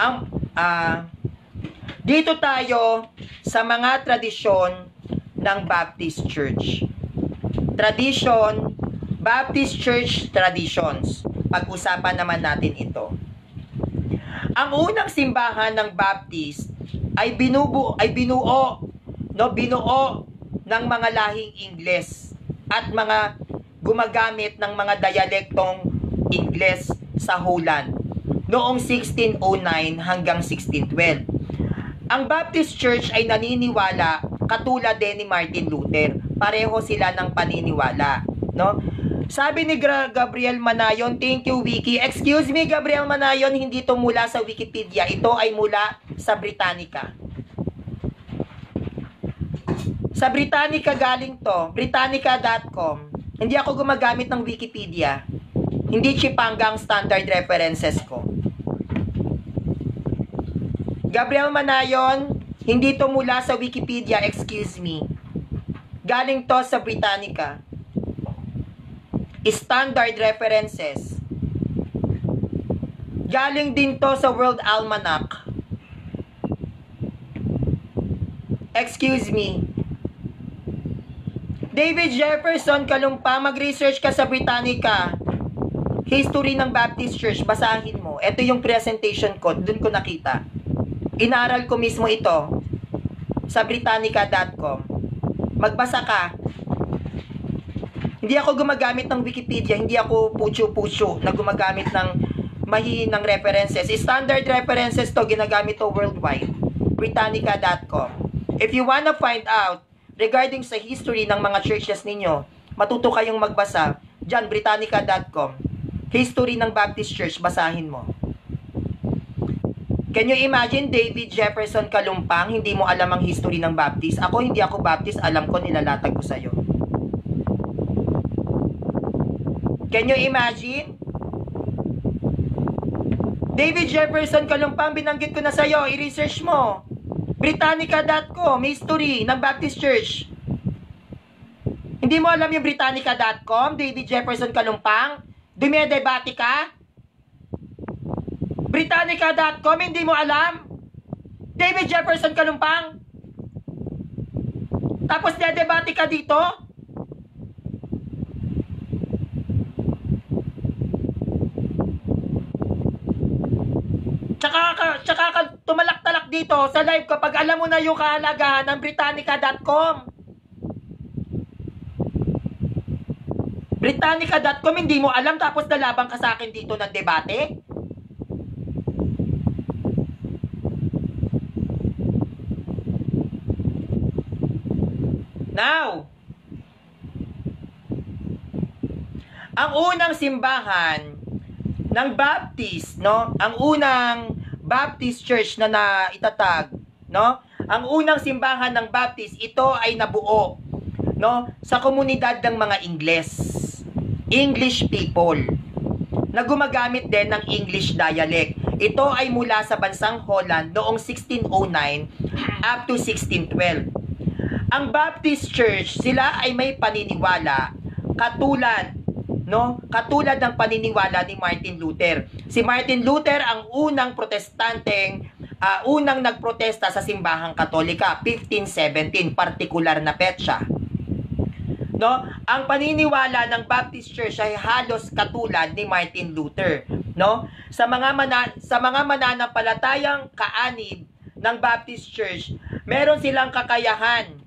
ang uh, dito tayo sa mga tradisyon ng Baptist Church. Tradition, Baptist Church traditions. Pag-usapan naman natin ito. Ang unang simbahan ng Baptist ay binubuo ay binuo no binuo ng mga lahing Ingles at mga gumagamit ng mga dialektong Ingles sa Holland noong 1609 hanggang 1612. Ang Baptist Church ay naniniwala katulad din ni Martin Luther pareho sila ng paniniwala, no? Sabi ni Gabriel Manayon, thank you Wiki. Excuse me Gabriel Manayon, hindi to mula sa Wikipedia. Ito ay mula sa Britannica. Sa Britannica galing to, britannica.com. Hindi ako gumagamit ng Wikipedia. Hindi chipanga ang standard references ko. Gabriel Manayon, hindi to mula sa Wikipedia, excuse me. Galing to sa Britannica. Standard references. Galing din to sa World Almanac. Excuse me. David Jefferson Kalumpa, mag-research ka sa Britannica. History ng Baptist Church, basahin mo. Ito yung presentation ko, dun ko nakita. Inaral ko mismo ito sa britannica.com. Magbasa ka. Hindi ako gumagamit ng Wikipedia, hindi ako pucho-pucho na gumagamit ng mahihinang references. Standard references to, ginagamit to worldwide. Britannica.com. If you wanna find out regarding sa history ng mga churches ninyo, matuto kayong magbasa. Diyan, Britannica.com. History ng Baptist Church, basahin mo. Can you imagine David Jefferson Kalumpang, hindi mo alam ang history ng Baptist? Ako, hindi ako Baptist, alam ko, nilalatag ko sa'yo. Can you imagine? David Jefferson Kalumpang, binanggit ko na sa'yo, i-research mo. Britannica.com, history ng Baptist Church. Hindi mo alam yung Britannica.com, David Jefferson Kalumpang? Dumedebate ka? Britannica.com, hindi mo alam? David Jefferson Kalumpang? Tapos dedebate ka dito? Tsaka ka, tsaka ka tumalak-talak dito sa live kapag alam mo na yung kahalagahan ng Britannica.com. Britannica.com hindi mo alam tapos nalabang ka sa akin dito ng debate? Now, ang unang simbahan ng Baptist, no? Ang unang Baptist Church na naitatag, no? Ang unang simbahan ng Baptist, ito ay nabuo, no? Sa komunidad ng mga Ingles. English people na gumagamit din ng English dialect. Ito ay mula sa bansang Holland noong 1609 up to 1612. Ang Baptist Church, sila ay may paniniwala katulad no? Katulad ng paniniwala ni Martin Luther. Si Martin Luther ang unang protestanteng uh, unang nagprotesta sa simbahang Katolika, 1517, partikular na petsa. No? Ang paniniwala ng Baptist Church ay halos katulad ni Martin Luther, no? Sa mga mana- sa mga mananampalatayang kaanib ng Baptist Church, meron silang kakayahan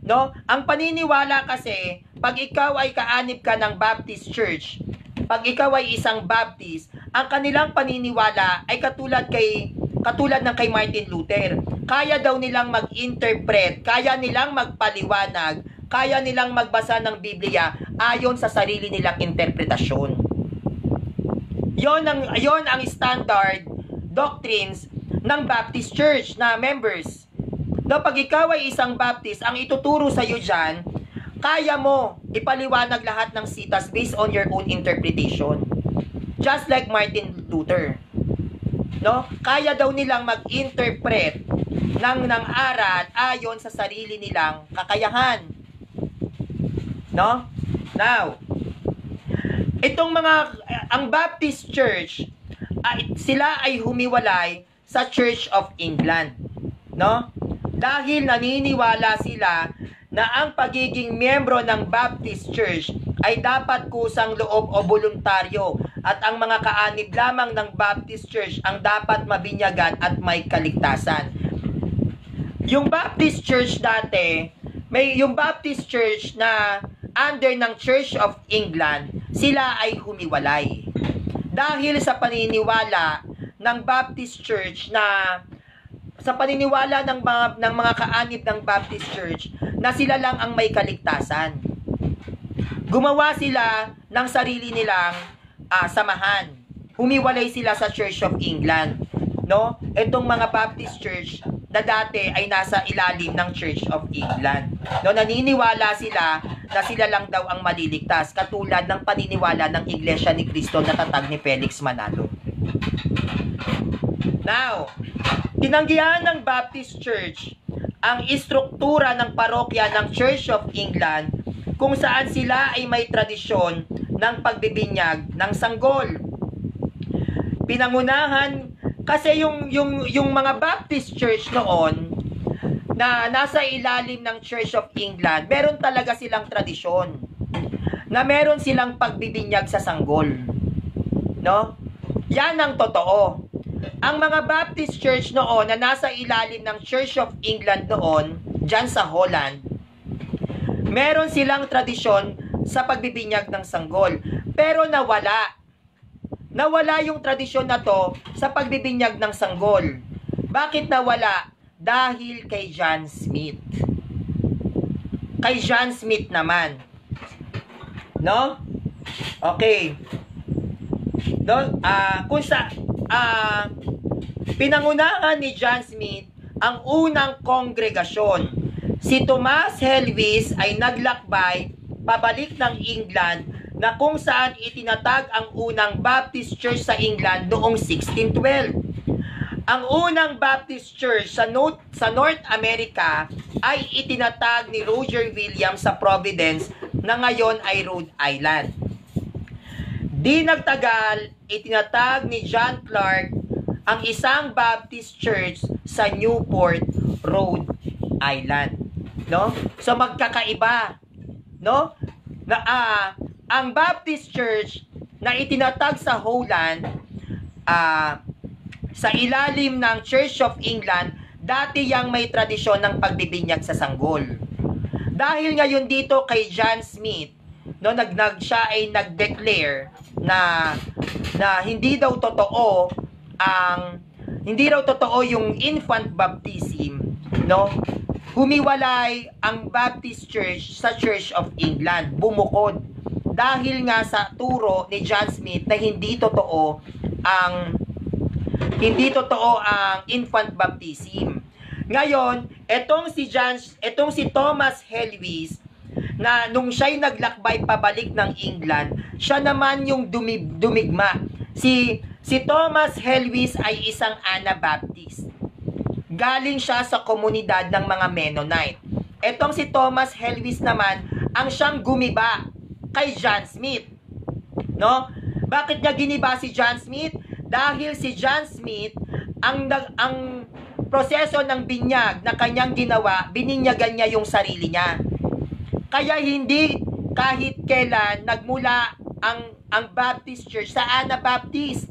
No? Ang paniniwala kasi, pag ikaw ay kaanib ka ng Baptist Church, pag ikaw ay isang Baptist, ang kanilang paniniwala ay katulad kay katulad ng kay Martin Luther. Kaya daw nilang mag-interpret, kaya nilang magpaliwanag, kaya nilang magbasa ng Biblia ayon sa sarili nilang interpretasyon. Yon ang yon ang standard doctrines ng Baptist Church na members. No, pag ikaw ay isang Baptist, ang ituturo sa iyo diyan, kaya mo ipaliwanag lahat ng sitas based on your own interpretation. Just like Martin Luther. No? Kaya daw nilang mag-interpret ng ng aral ayon sa sarili nilang kakayahan. No? Now, itong mga ang Baptist Church, sila ay humiwalay sa Church of England. No? dahil naniniwala sila na ang pagiging miyembro ng Baptist Church ay dapat kusang loob o voluntaryo at ang mga kaanib lamang ng Baptist Church ang dapat mabinyagan at may kaligtasan. Yung Baptist Church dati, may yung Baptist Church na under ng Church of England, sila ay humiwalay. Dahil sa paniniwala ng Baptist Church na sa paniniwala ng mga ng mga kaanib ng Baptist Church na sila lang ang may kaligtasan. Gumawa sila ng sarili nilang uh, samahan. Humiwalay sila sa Church of England. No? Itong mga Baptist Church na dati ay nasa ilalim ng Church of England. No, naniniwala sila na sila lang daw ang maliligtas, katulad ng paniniwala ng Iglesia ni Cristo na tatag ni Felix Manalo. Now, tinanggihan ng Baptist Church ang istruktura ng parokya ng Church of England kung saan sila ay may tradisyon ng pagbibinyag ng sanggol. Pinangunahan kasi yung yung yung mga Baptist Church noon na nasa ilalim ng Church of England, meron talaga silang tradisyon na meron silang pagbibinyag sa sanggol. No? Yan ang totoo. Ang mga Baptist Church noon na nasa ilalim ng Church of England noon, dyan sa Holland, meron silang tradisyon sa pagbibinyag ng sanggol. Pero nawala. Nawala yung tradisyon na to sa pagbibinyag ng sanggol. Bakit nawala? Dahil kay John Smith. Kay John Smith naman. No? Okay. No, uh, kung sa uh, Pinangunahan ni John Smith ang unang kongregasyon. Si Thomas Helvis ay naglakbay pabalik ng England na kung saan itinatag ang unang Baptist Church sa England noong 1612. Ang unang Baptist Church sa North, sa North America ay itinatag ni Roger Williams sa Providence na ngayon ay Rhode Island. Di nagtagal, itinatag ni John Clark ang isang Baptist Church sa Newport, Rhode Island. No? So magkakaiba, no? Na uh, ang Baptist Church na itinatag sa Holland uh, sa ilalim ng Church of England, dati yang may tradisyon ng pagbibinyag sa sanggol. Dahil ngayon dito kay John Smith, no nag, nag siya ay nag-declare na na hindi daw totoo ang hindi raw totoo yung infant baptism, no? Humiwalay ang Baptist Church sa Church of England, bumukod. Dahil nga sa turo ni John Smith na hindi totoo ang hindi totoo ang infant baptism. Ngayon, etong si John, etong si Thomas Helwys na nung siya'y naglakbay pabalik ng England, siya naman yung dumig, dumigma. Si Si Thomas Helwis ay isang Anabaptist. Galing siya sa komunidad ng mga Mennonite. Etong si Thomas Helwis naman ang siyang gumiba kay John Smith. No? Bakit niya giniba si John Smith? Dahil si John Smith ang ang proseso ng binyag na kanyang ginawa, bininyagan niya yung sarili niya. Kaya hindi kahit kailan nagmula ang ang Baptist Church sa Anabaptist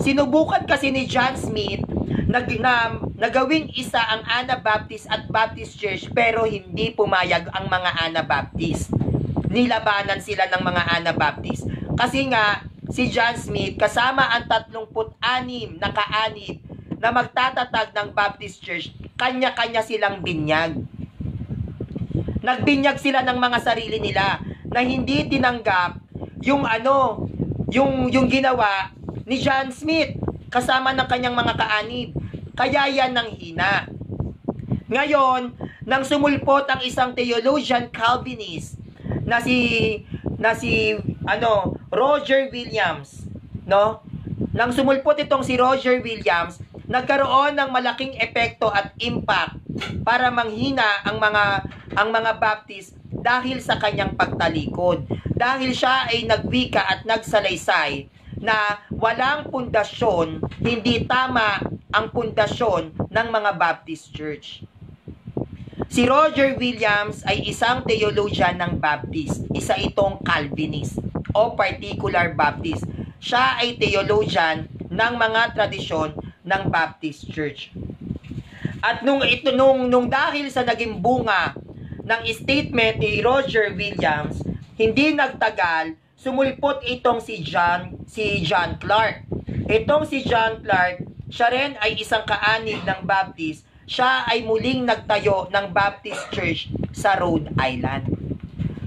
Sinubukan kasi ni John Smith nag, na, nagawing isa ang Anabaptist at Baptist Church pero hindi pumayag ang mga Anabaptist. Nilabanan sila ng mga Anabaptist. Kasi nga, si John Smith kasama ang 36 na kaanib na magtatatag ng Baptist Church, kanya-kanya silang binyag. Nagbinyag sila ng mga sarili nila na hindi tinanggap yung ano, yung yung ginawa ni John Smith kasama ng kanyang mga kaanib. Kaya yan ng hina. Ngayon, nang sumulpot ang isang theologian Calvinist na si na si ano Roger Williams, no? Nang sumulpot itong si Roger Williams, nagkaroon ng malaking epekto at impact para manghina ang mga ang mga Baptist dahil sa kanyang pagtalikod. Dahil siya ay nagwika at nagsalaysay na walang pundasyon, hindi tama ang pundasyon ng mga Baptist Church. Si Roger Williams ay isang theologian ng Baptist. Isa itong Calvinist o particular Baptist. Siya ay theologian ng mga tradisyon ng Baptist Church. At nung ito nung nung dahil sa naging bunga ng statement ni Roger Williams, hindi nagtagal sumulpot itong si John, si John Clark. Itong si John Clark siya rin ay isang kaanib ng Baptist. Siya ay muling nagtayo ng Baptist Church sa Rhode Island.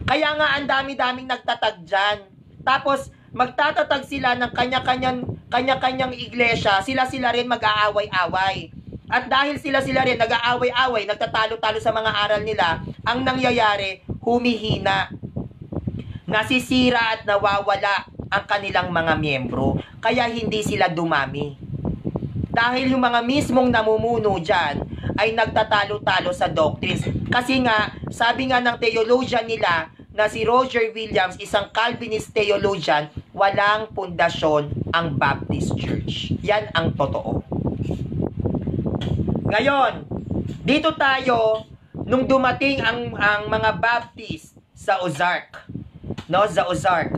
Kaya nga ang dami-daming nagtatag dyan. Tapos magtatatag sila ng kanya-kanyang kanya-kanyang iglesia, sila-sila rin mag-aaway-away. At dahil sila-sila rin nag-aaway-away, nagtatalo-talo sa mga aral nila, ang nangyayari, humihina. Nasisira at nawawala ang kanilang mga miyembro, kaya hindi sila dumami. Dahil yung mga mismong namumuno dyan ay nagtatalo-talo sa doctrines. Kasi nga, sabi nga ng theologian nila, na si Roger Williams, isang Calvinist theologian, walang pundasyon ang Baptist Church. Yan ang totoo. Ngayon, dito tayo nung dumating ang ang mga Baptist sa Ozark. No, sa Ozark.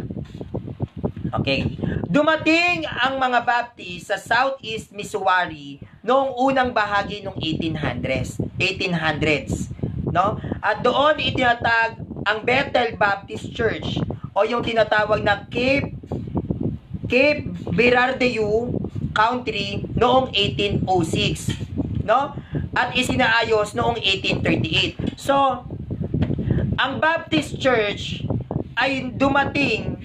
Okay. Dumating ang mga Baptist sa Southeast Missouri noong unang bahagi ng 1800s. 1800s. No? At doon itinatag ang Bethel Baptist Church o yung tinatawag na Cape Cape Birardeu Country noong 1806 no at isinaayos noong 1838 so ang Baptist Church ay dumating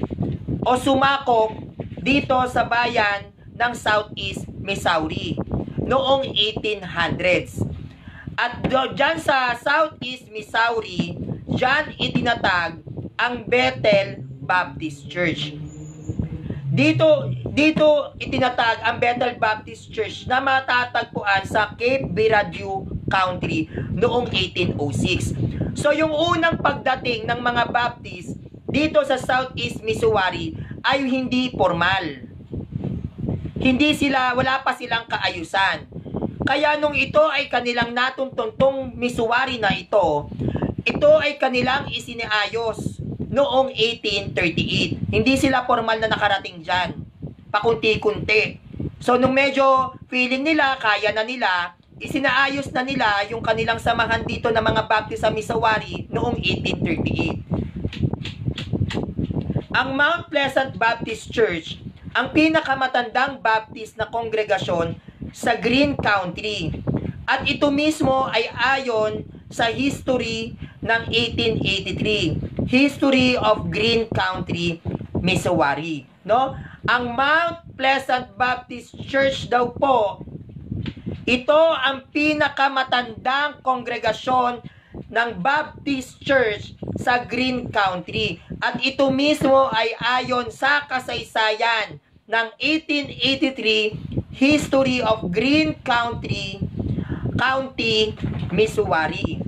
o sumakop dito sa bayan ng Southeast Missouri noong 1800s at dyan sa Southeast Missouri Diyan itinatag ang Bethel Baptist Church. Dito dito itinatag ang Bethel Baptist Church na matatagpuan sa Cape Biradiu Country noong 1806. So yung unang pagdating ng mga Baptist dito sa Southeast Missouri ay hindi formal. Hindi sila, wala pa silang kaayusan. Kaya nung ito ay kanilang natuntong Missouri na ito, ito ay kanilang isiniayos noong 1838. Hindi sila formal na nakarating dyan. Pakunti-kunti. So, nung medyo feeling nila, kaya na nila, isinaayos na nila yung kanilang samahan dito ng mga Baptist sa Misawari noong 1838. Ang Mount Pleasant Baptist Church, ang pinakamatandang Baptist na kongregasyon sa Green Country. At ito mismo ay ayon sa history ng 1883. History of Green Country, Missouri. No? Ang Mount Pleasant Baptist Church daw po, ito ang pinakamatandang kongregasyon ng Baptist Church sa Green Country. At ito mismo ay ayon sa kasaysayan ng 1883 History of Green Country, County, Missouri.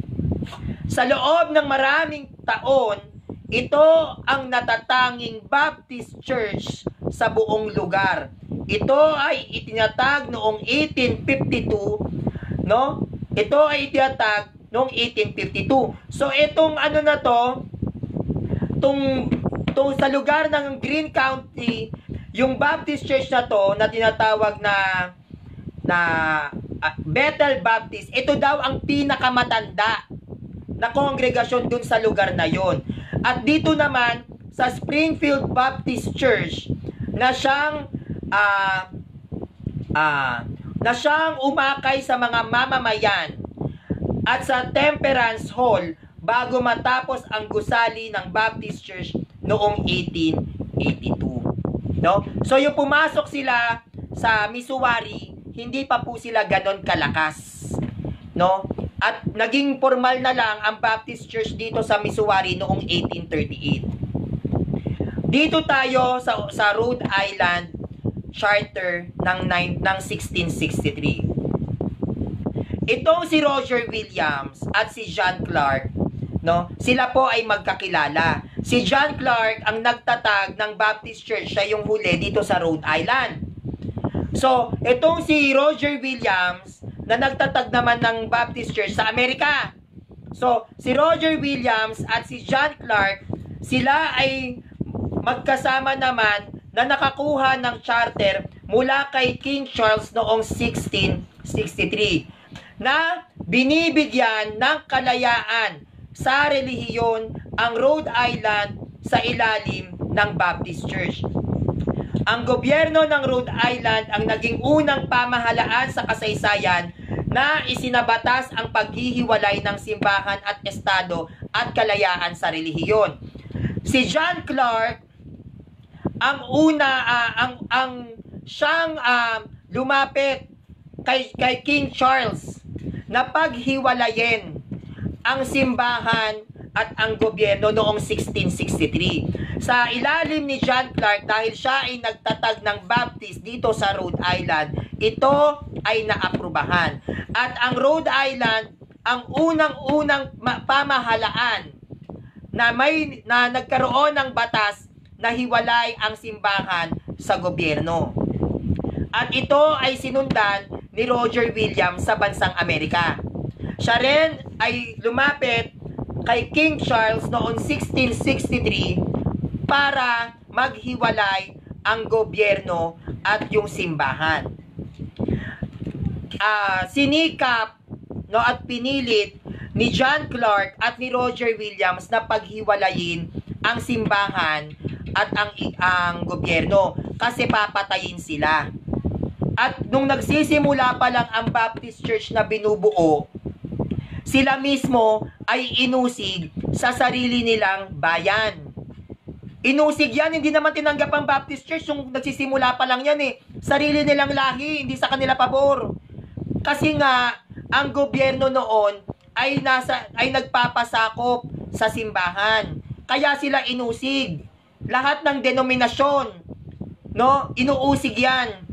Sa loob ng maraming taon, ito ang natatanging Baptist Church sa buong lugar. Ito ay itinatag noong 1852, no? Ito ay itinatag noong 1852. So itong ano na to, tong, tong sa lugar ng Green County, yung Baptist Church na to na tinatawag na na uh, Bethel Baptist, ito daw ang pinakamatanda na kongregasyon dun sa lugar na yon. At dito naman sa Springfield Baptist Church na siyang uh, uh, na siyang umakay sa mga mamamayan at sa Temperance Hall bago matapos ang gusali ng Baptist Church noong 1882. No? So yung pumasok sila sa Missouri, hindi pa po sila ganon kalakas. No? At naging formal na lang ang Baptist Church dito sa Missouri noong 1838. Dito tayo sa, sa Rhode Island Charter ng, ng 1663. Itong si Roger Williams at si John Clark, no? Sila po ay magkakilala. Si John Clark ang nagtatag ng Baptist Church sa yung huli dito sa Rhode Island. So, itong si Roger Williams na nagtatag naman ng Baptist Church sa Amerika. So, si Roger Williams at si John Clark, sila ay magkasama naman na nakakuha ng charter mula kay King Charles noong 1663 na binibigyan ng kalayaan sa relihiyon ang Rhode Island sa ilalim ng Baptist Church. Ang gobyerno ng Rhode Island ang naging unang pamahalaan sa kasaysayan na isinabatas ang paghihiwalay ng simbahan at estado at kalayaan sa relihiyon. Si John Clark ang una uh, ang ang siyang uh, lumapit kay kay King Charles na paghiwalayin ang simbahan at ang gobyerno noong 1663. Sa ilalim ni John Clark dahil siya ay nagtatag ng Baptist dito sa Rhode Island, ito ay naaprubahan. At ang Rhode Island ang unang-unang pamahalaan na may na nagkaroon ng batas na hiwalay ang simbahan sa gobyerno. At ito ay sinundan ni Roger Williams sa bansang Amerika. Siya rin ay lumapit kay King Charles noong 1663 para maghiwalay ang gobyerno at yung simbahan. Uh, sinikap no, at pinilit ni John Clark at ni Roger Williams na paghiwalayin ang simbahan at ang ang gobyerno kasi papatayin sila. At nung nagsisimula pa lang ang Baptist Church na binubuo, sila mismo ay inusig sa sarili nilang bayan. Inusig yan, hindi naman tinanggap ang Baptist Church yung nagsisimula pa lang yan eh. Sarili nilang lahi, hindi sa kanila pabor. Kasi nga, ang gobyerno noon ay nasa ay nagpapasakop sa simbahan. Kaya sila inusig. Lahat ng denominasyon, no, inuusig yan.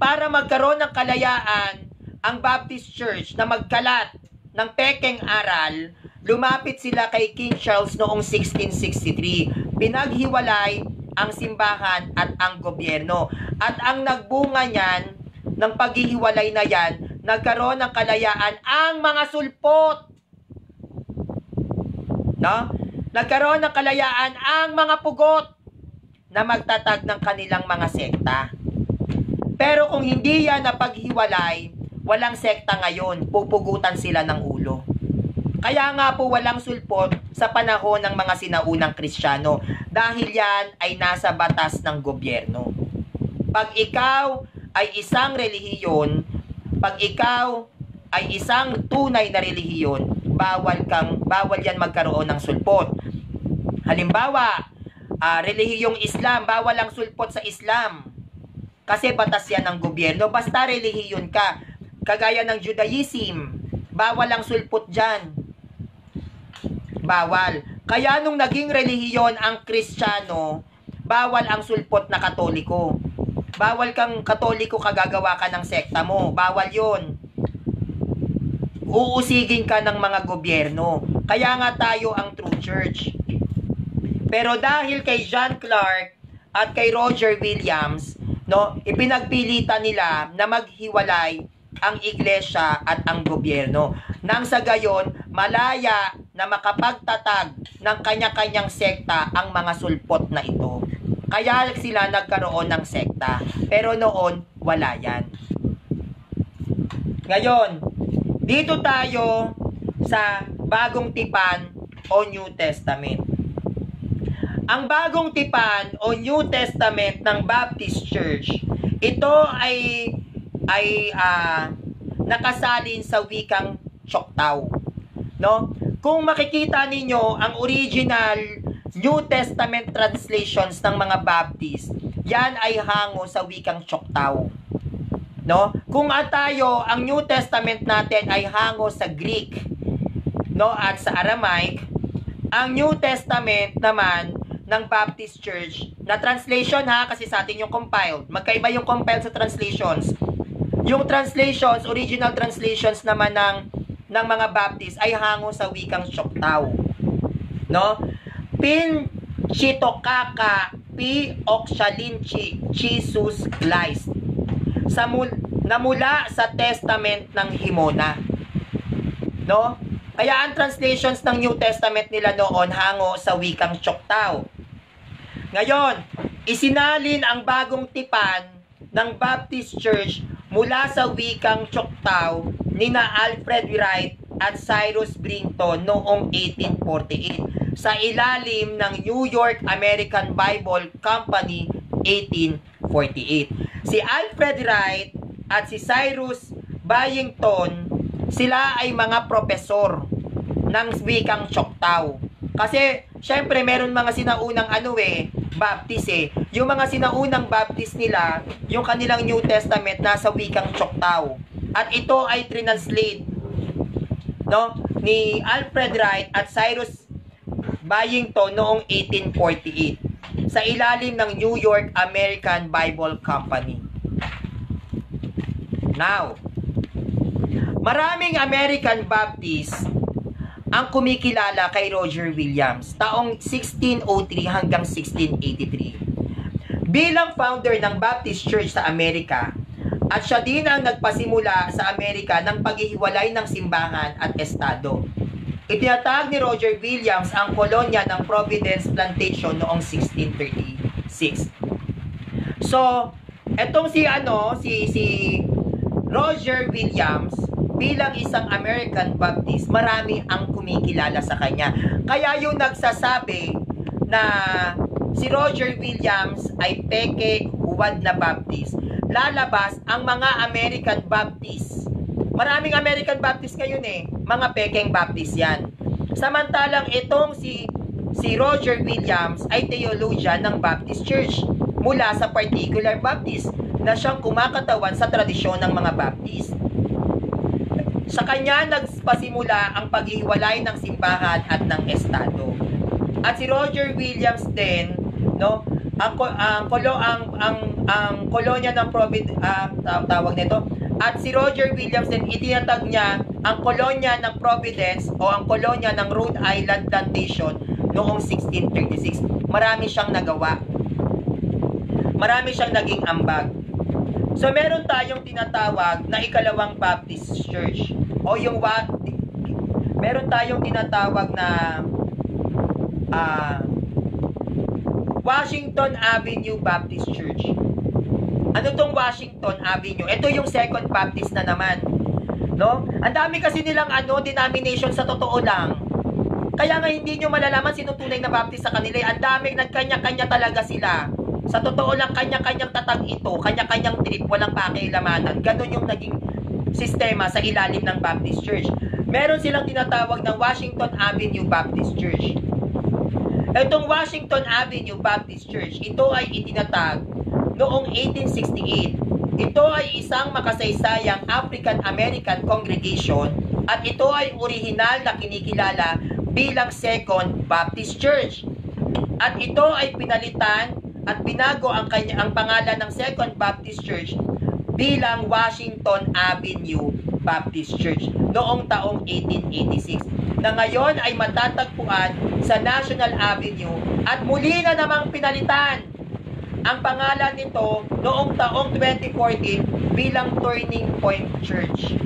Para magkaroon ng kalayaan ang Baptist Church na magkalat ng pekeng aral, lumapit sila kay King Charles noong 1663. Pinaghiwalay ang simbahan at ang gobyerno. At ang nagbunga niyan, ng paghihiwalay na yan, nagkaroon ng kalayaan ang mga sulpot. No? Nagkaroon ng kalayaan ang mga pugot na magtatag ng kanilang mga sekta. Pero kung hindi yan napaghiwalay, walang sekta ngayon, pupugutan sila ng ulo. Kaya nga po walang sulpot sa panahon ng mga sinaunang Kristiyano dahil yan ay nasa batas ng gobyerno. Pag ikaw ay isang relihiyon, pag ikaw ay isang tunay na relihiyon, bawal kang bawal yan magkaroon ng sulpot. Halimbawa, uh, relihiyong Islam, bawal ang sulpot sa Islam. Kasi batas yan ng gobyerno. Basta relihiyon ka, Kagaya ng Judaism, bawal ang sulpot dyan. Bawal. Kaya nung naging relihiyon ang Kristiyano, bawal ang sulpot na katoliko. Bawal kang katoliko kagagawa ka ng sekta mo. Bawal yon. Uusigin ka ng mga gobyerno. Kaya nga tayo ang true church. Pero dahil kay John Clark at kay Roger Williams, no, ipinagpilitan nila na maghiwalay ang iglesia at ang gobyerno. Nang sa gayon, malaya na makapagtatag ng kanya-kanyang sekta ang mga sulpot na ito. Kaya sila nagkaroon ng sekta. Pero noon, wala yan. Ngayon, dito tayo sa bagong tipan o New Testament. Ang bagong tipan o New Testament ng Baptist Church, ito ay ay uh, nakasalin sa wikang Choctaw. No? Kung makikita ninyo ang original New Testament translations ng mga Baptist, yan ay hango sa wikang Choctaw. No? Kung at tayo, ang New Testament natin ay hango sa Greek, no, at sa Aramaic, ang New Testament naman ng Baptist Church, na translation ha, kasi sa atin yung compiled. Magkaiba yung compiled sa translations. Yung translations, original translations naman ng ng mga Baptist ay hango sa wikang Choctaw. No? Pin Chitokaka P. Okshalinchi Jesus Christ. Sa mul namula sa testament ng Himona. No? Kaya ang translations ng New Testament nila noon hango sa wikang Choctaw. Ngayon, isinalin ang bagong tipan ng Baptist Church mula sa wikang Choctaw ni na Alfred Wright at Cyrus Brinton noong 1848 sa ilalim ng New York American Bible Company 1848. Si Alfred Wright at si Cyrus Byington, sila ay mga profesor ng wikang Choctaw. Kasi, syempre, meron mga sinaunang ano eh, Baptist eh. Yung mga sinaunang Baptist nila, yung kanilang New Testament nasa wikang Choctaw. At ito ay translate no, ni Alfred Wright at Cyrus Byington noong 1848 sa ilalim ng New York American Bible Company. Now, maraming American Baptist ang kumikilala kay Roger Williams taong 1603 hanggang 1683. Bilang founder ng Baptist Church sa Amerika, at siya din ang nagpasimula sa Amerika ng paghihiwalay ng simbahan at estado. Itinatag ni Roger Williams ang kolonya ng Providence Plantation noong 1636. So, etong si ano, si si Roger Williams bilang isang American Baptist, marami ang kumikilala sa kanya. Kaya yung nagsasabi na si Roger Williams ay peke huwad na Baptist, lalabas ang mga American Baptist. Maraming American Baptist ngayon eh, mga pekeng Baptist yan. Samantalang itong si si Roger Williams ay theologian ng Baptist Church mula sa particular Baptist na siyang kumakatawan sa tradisyon ng mga Baptist. Sa kanya nagpasimula ang paghiwalay ng simbahan at ng estado. At si Roger Williams din, no, ang ang kolo ang ang ang kolonya ng Provid uh, tawag nito at si Roger Williams din itinatag niya ang kolonya ng Providence o ang kolonya ng Rhode Island Plantation noong 1636. Marami siyang nagawa. Marami siyang naging ambag. So meron tayong tinatawag na ikalawang Baptist Church o yung what meron tayong tinatawag na uh, Washington Avenue Baptist Church. Ano tong Washington Avenue? Ito yung Second Baptist na naman. No? Ang dami kasi nilang ano denomination sa totoo lang. Kaya nga hindi nyo malalaman sino tunay na Baptist sa kanila. Ang daming nagkanya-kanya talaga sila. Sa totoo lang, kanya-kanyang tatag ito, kanya-kanyang trip, walang pakilamanan. Ganon yung naging sistema sa ilalim ng Baptist Church. Meron silang tinatawag ng Washington Avenue Baptist Church. Itong Washington Avenue Baptist Church, ito ay itinatag noong 1868. Ito ay isang makasaysayang African-American congregation at ito ay orihinal na kinikilala bilang Second Baptist Church. At ito ay pinalitan at binago ang kanya ang pangalan ng Second Baptist Church bilang Washington Avenue Baptist Church noong taong 1886 na ngayon ay matatagpuan sa National Avenue at muli na namang pinalitan ang pangalan nito noong taong 2014 bilang Turning Point Church.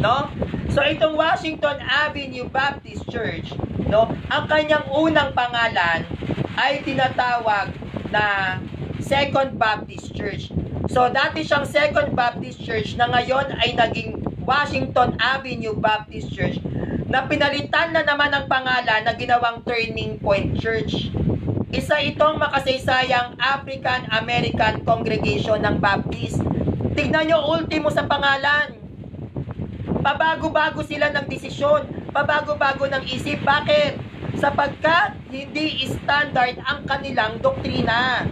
No? So itong Washington Avenue Baptist Church, no, ang kanyang unang pangalan ay tinatawag na Second Baptist Church. So, dati siyang Second Baptist Church na ngayon ay naging Washington Avenue Baptist Church na pinalitan na naman ang pangalan na ginawang Turning Point Church. Isa itong makasaysayang African-American congregation ng Baptist. Tignan nyo ultimo sa pangalan. Pabago-bago sila ng desisyon. Pabago-bago ng isip. Bakit? Sapagkat hindi standard ang kanilang doktrina.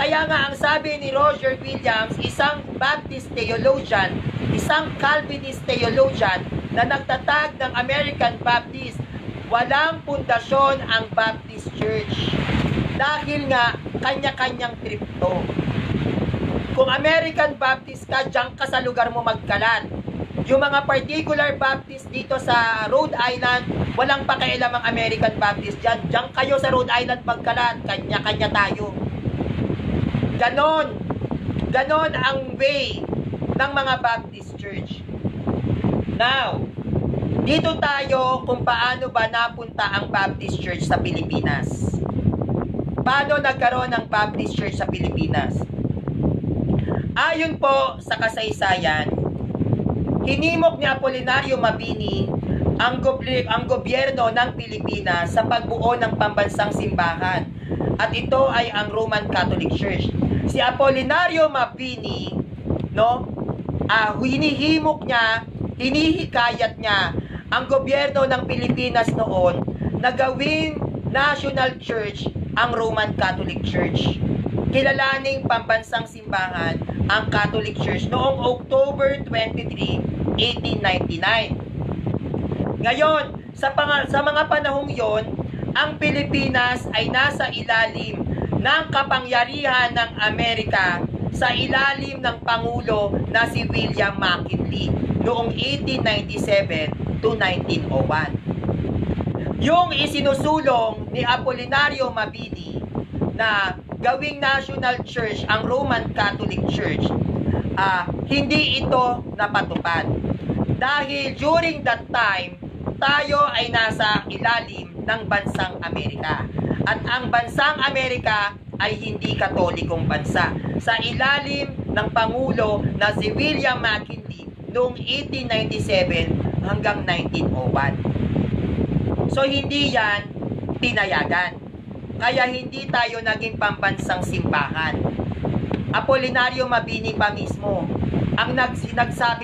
Kaya nga ang sabi ni Roger Williams, isang Baptist theologian, isang Calvinist theologian na nagtatag ng American Baptist, walang pundasyon ang Baptist Church. Dahil nga, kanya-kanyang trip to. Kung American Baptist ka, diyan ka sa lugar mo magkalat yung mga particular Baptist dito sa Rhode Island, walang pakialam ang American Baptist dyan. Diyan kayo sa Rhode Island magkalat, kanya-kanya tayo. Ganon. Ganon ang way ng mga Baptist Church. Now, dito tayo kung paano ba napunta ang Baptist Church sa Pilipinas. Paano nagkaroon ng Baptist Church sa Pilipinas? Ayon po sa kasaysayan, Hinimok ni Apolinario Mabini ang, gobli- ang gobyerno ng Pilipinas sa pagbuo ng pambansang simbahan. At ito ay ang Roman Catholic Church. Si Apolinario Mabini, no, ah, hinihimok niya, hinihikayat niya ang gobyerno ng Pilipinas noon na gawing national church ang Roman Catholic Church. Kilalaning pambansang simbahan ang Catholic Church noong October 23, 1899. Ngayon, sa, pang- sa mga panahong yon, ang Pilipinas ay nasa ilalim ng kapangyarihan ng Amerika sa ilalim ng Pangulo na si William McKinley noong 1897 to 1901. Yung isinusulong ni Apolinario Mabini na gawing national church ang Roman Catholic Church, ah, hindi ito napatupad. Dahil during that time, tayo ay nasa ilalim ng bansang Amerika. At ang bansang Amerika ay hindi katolikong bansa. Sa ilalim ng Pangulo na si William McKinley noong 1897 hanggang 1901. So hindi yan pinayagan. Kaya hindi tayo naging pambansang simbahan. Apolinario Mabini pa mismo ang nags-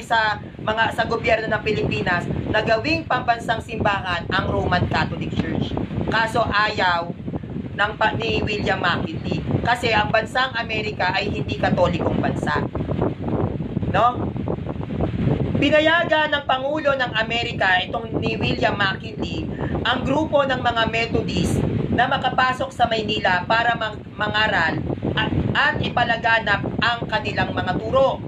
sa mga sa gobyerno ng Pilipinas na gawing pambansang simbahan ang Roman Catholic Church. Kaso ayaw ng ni William McKinley kasi ang bansang Amerika ay hindi katolikong bansa. No? Pinayagan ng Pangulo ng Amerika itong ni William McKinley ang grupo ng mga Methodist na makapasok sa Maynila para mang- mangaral at, at ipalaganap ang kanilang mga turo.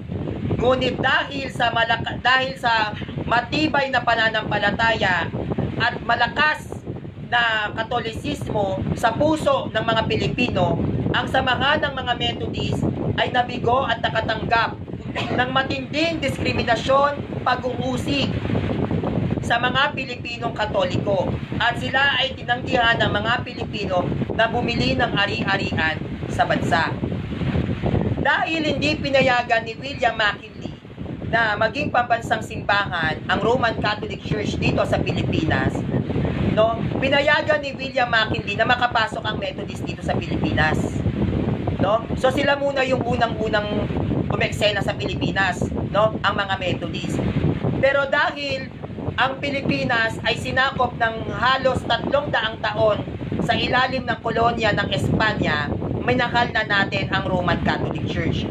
Ngunit dahil sa malaka, dahil sa matibay na pananampalataya at malakas na katolisismo sa puso ng mga Pilipino, ang samahan ng mga Methodist ay nabigo at nakatanggap ng matinding diskriminasyon, pag-uusig sa mga Pilipinong Katoliko at sila ay tinanggihan ng mga Pilipino na bumili ng ari-arian sa bansa. Dahil hindi pinayagan ni William McKinley na maging pambansang simbahan ang Roman Catholic Church dito sa Pilipinas, no? Pinayagan ni William McKinley na makapasok ang Methodist dito sa Pilipinas. No? So sila muna yung unang-unang umeksena sa Pilipinas, no? Ang mga Methodist. Pero dahil ang Pilipinas ay sinakop ng halos tatlong daang taon sa ilalim ng kolonya ng Espanya, minakal na natin ang Roman Catholic Church.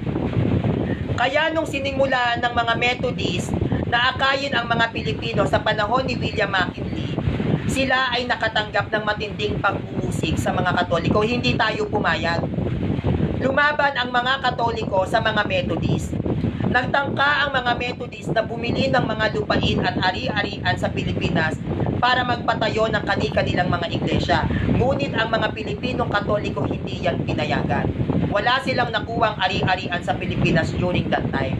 Kaya nung sinimula ng mga Methodist na akayin ang mga Pilipino sa panahon ni William McKinley, sila ay nakatanggap ng matinding pag-uusig sa mga Katoliko. Hindi tayo pumayag. Lumaban ang mga Katoliko sa mga Methodist. Nagtangka ang mga Methodist na bumili ng mga lupain at ari-arian sa Pilipinas para magpatayo ng kani-kanilang mga iglesia. Ngunit ang mga Pilipinong Katoliko hindi yan pinayagan. Wala silang nakuwang ari-arian sa Pilipinas during that time.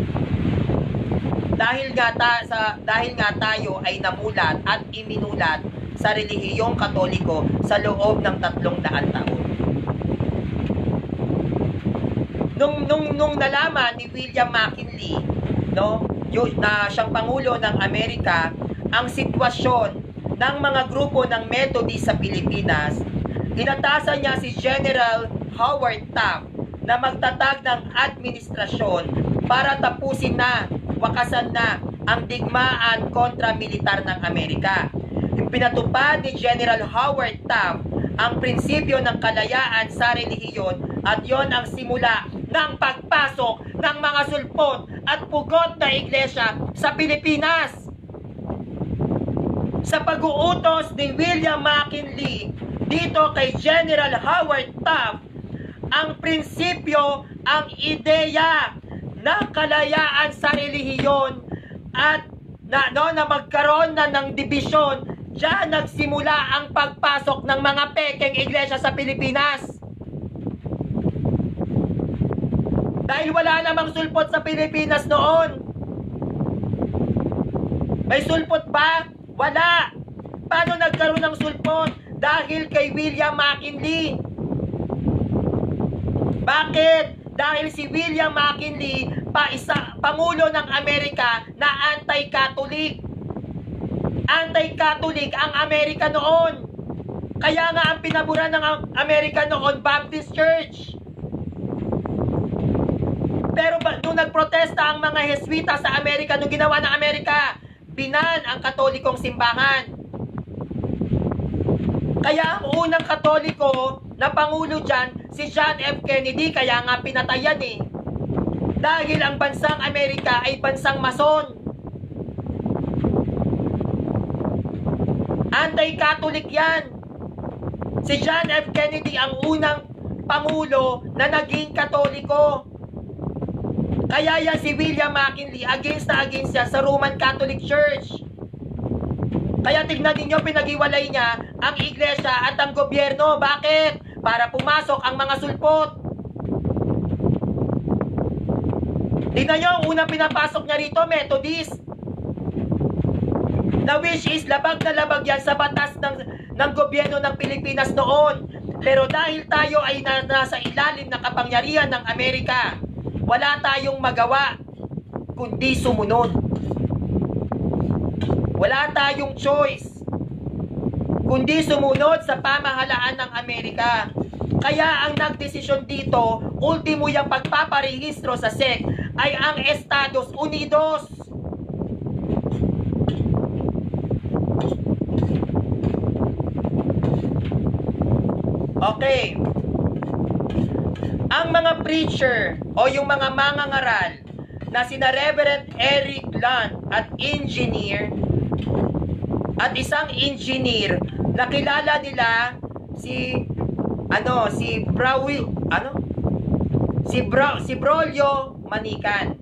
Dahil nga, ta, sa, dahil nga tayo ay namulat at iminulat sa relihiyong Katoliko sa loob ng tatlong daan taon. Nung nung nung nalaman ni William McKinley no yun, na siyang pangulo ng Amerika ang sitwasyon ng mga grupo ng Methodist sa Pilipinas inatasan niya si General Howard Taft na magtatag ng administrasyon para tapusin na wakasan na ang digmaan kontra militar ng Amerika. Pinatupad ni General Howard Taft ang prinsipyo ng kalayaan sa relihiyon at yon ang simula ng pagpasok ng mga sulpot at pugot na iglesia sa Pilipinas. Sa pag-uutos ni William McKinley dito kay General Howard Taft, ang prinsipyo, ang ideya ng kalayaan sa relihiyon at na, no, na magkaroon na ng dibisyon, diyan nagsimula ang pagpasok ng mga pekeng iglesia sa Pilipinas. Dahil wala namang sulpot sa Pilipinas noon. May sulpot ba? Wala. Paano nagkaroon ng sulpot? Dahil kay William McKinley. Bakit? Dahil si William McKinley, pa isa, Pangulo ng Amerika na anti-Catholic. Anti-Catholic ang Amerika noon. Kaya nga ang pinabura ng Amerika noon, Baptist Church. Pero nung nagprotesta ang mga Heswita sa Amerika, nung ginawa ng Amerika, binan ang katolikong simbahan. Kaya ang unang katoliko na pangulo dyan, si John F. Kennedy, kaya nga pinatayan eh. Dahil ang bansang Amerika ay bansang mason. Anti-Catholic yan. Si John F. Kennedy ang unang pangulo na naging katoliko. Kaya yan si William McKinley against na against siya sa Roman Catholic Church. Kaya tignan ninyo, pinag-iwalay niya ang iglesia at ang gobyerno. Bakit? Para pumasok ang mga sulpot. Tignan nyo, ang unang pinapasok niya rito, Methodist. Na which is labag na labag yan sa batas ng, ng gobyerno ng Pilipinas noon. Pero dahil tayo ay na, nasa ilalim ng kapangyarihan ng Amerika, wala tayong magawa kundi sumunod. Wala tayong choice kundi sumunod sa pamahalaan ng Amerika. Kaya ang nagdesisyon dito, ultimo yung pagpaparehistro sa SEC ay ang Estados Unidos. Okay. Ang mga preacher o yung mga mangangaral na sina Reverend Eric Land at engineer at isang engineer na kilala nila si ano si Brawi ano si Bra si Brolio Manikan.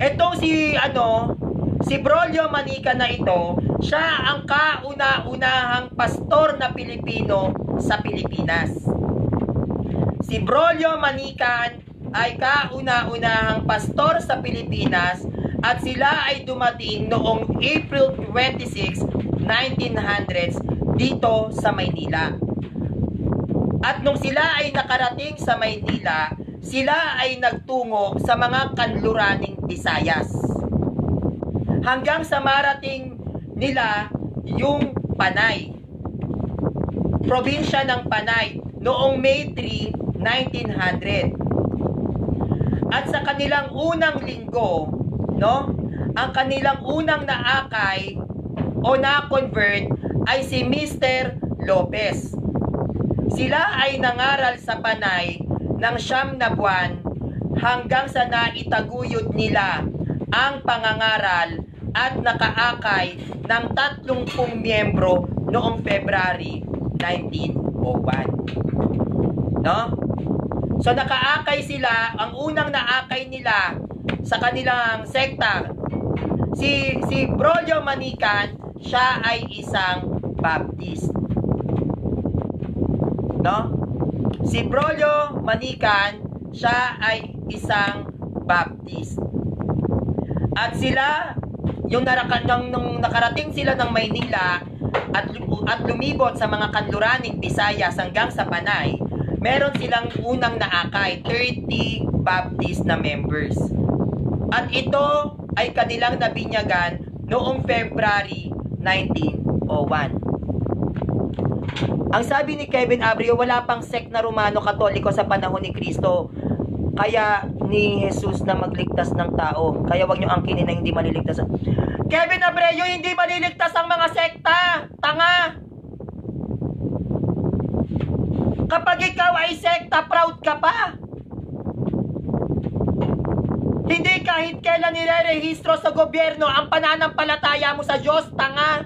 Etong si ano si Brolio Manikan na ito, siya ang kauna-unahang pastor na Pilipino sa Pilipinas. Si Brolio Manikan ay kauna-unahang pastor sa Pilipinas at sila ay dumating noong April 26, 1900s dito sa Maynila. At nung sila ay nakarating sa Maynila, sila ay nagtungo sa mga kanluraning Visayas. Hanggang sa marating nila yung Panay. Probinsya ng Panay noong May 3, 1900. At sa kanilang unang linggo, no? Ang kanilang unang naakay o na-convert ay si Mr. Lopez. Sila ay nangaral sa Panay ng siyam na buwan hanggang sa naitaguyod nila ang pangangaral at nakaakay ng 30 miyembro noong February 1901. No? So nakaakay sila, ang unang naakay nila sa kanilang sekta, si si Brolio Manikan, siya ay isang Baptist. No? Si Brolio Manikan, siya ay isang Baptist. At sila, yung naraka, nung, nung nakarating sila ng Maynila at, at lumibot sa mga kanluraning Visayas hanggang sa Panay, meron silang unang naakay, 30 Baptist na members. At ito ay kanilang nabinyagan noong February 1901. Ang sabi ni Kevin Abrio, wala pang sect na Romano Katoliko sa panahon ni Kristo. Kaya ni Jesus na magligtas ng tao. Kaya wag nyo angkinin na hindi maliligtas. Kevin Abreu, hindi maliligtas ang mga sekta. Tanga. Kapag ikaw ay sekta, proud ka pa. Hindi kahit kailan nire-rehistro sa gobyerno ang pananampalataya mo sa Diyos, tanga.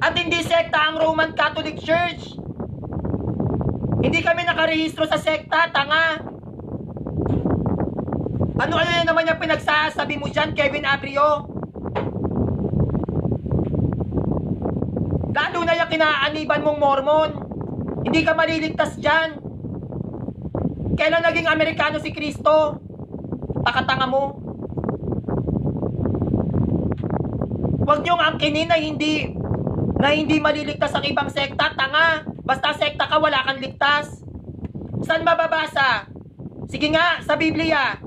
At hindi sekta ang Roman Catholic Church. Hindi kami nakarehistro sa sekta, tanga. Ano ano na naman yung pinagsasabi mo dyan, Kevin Abrio? Lalo na yung kinaaniban mong Mormon. Hindi ka maliligtas dyan. Kailan naging Amerikano si Kristo? Takatanga mo. Huwag niyong angkinin na hindi na hindi maliligtas ang ibang sekta, tanga. Basta sekta ka, wala kang ligtas. Saan mababasa? Sige nga, sa Biblia.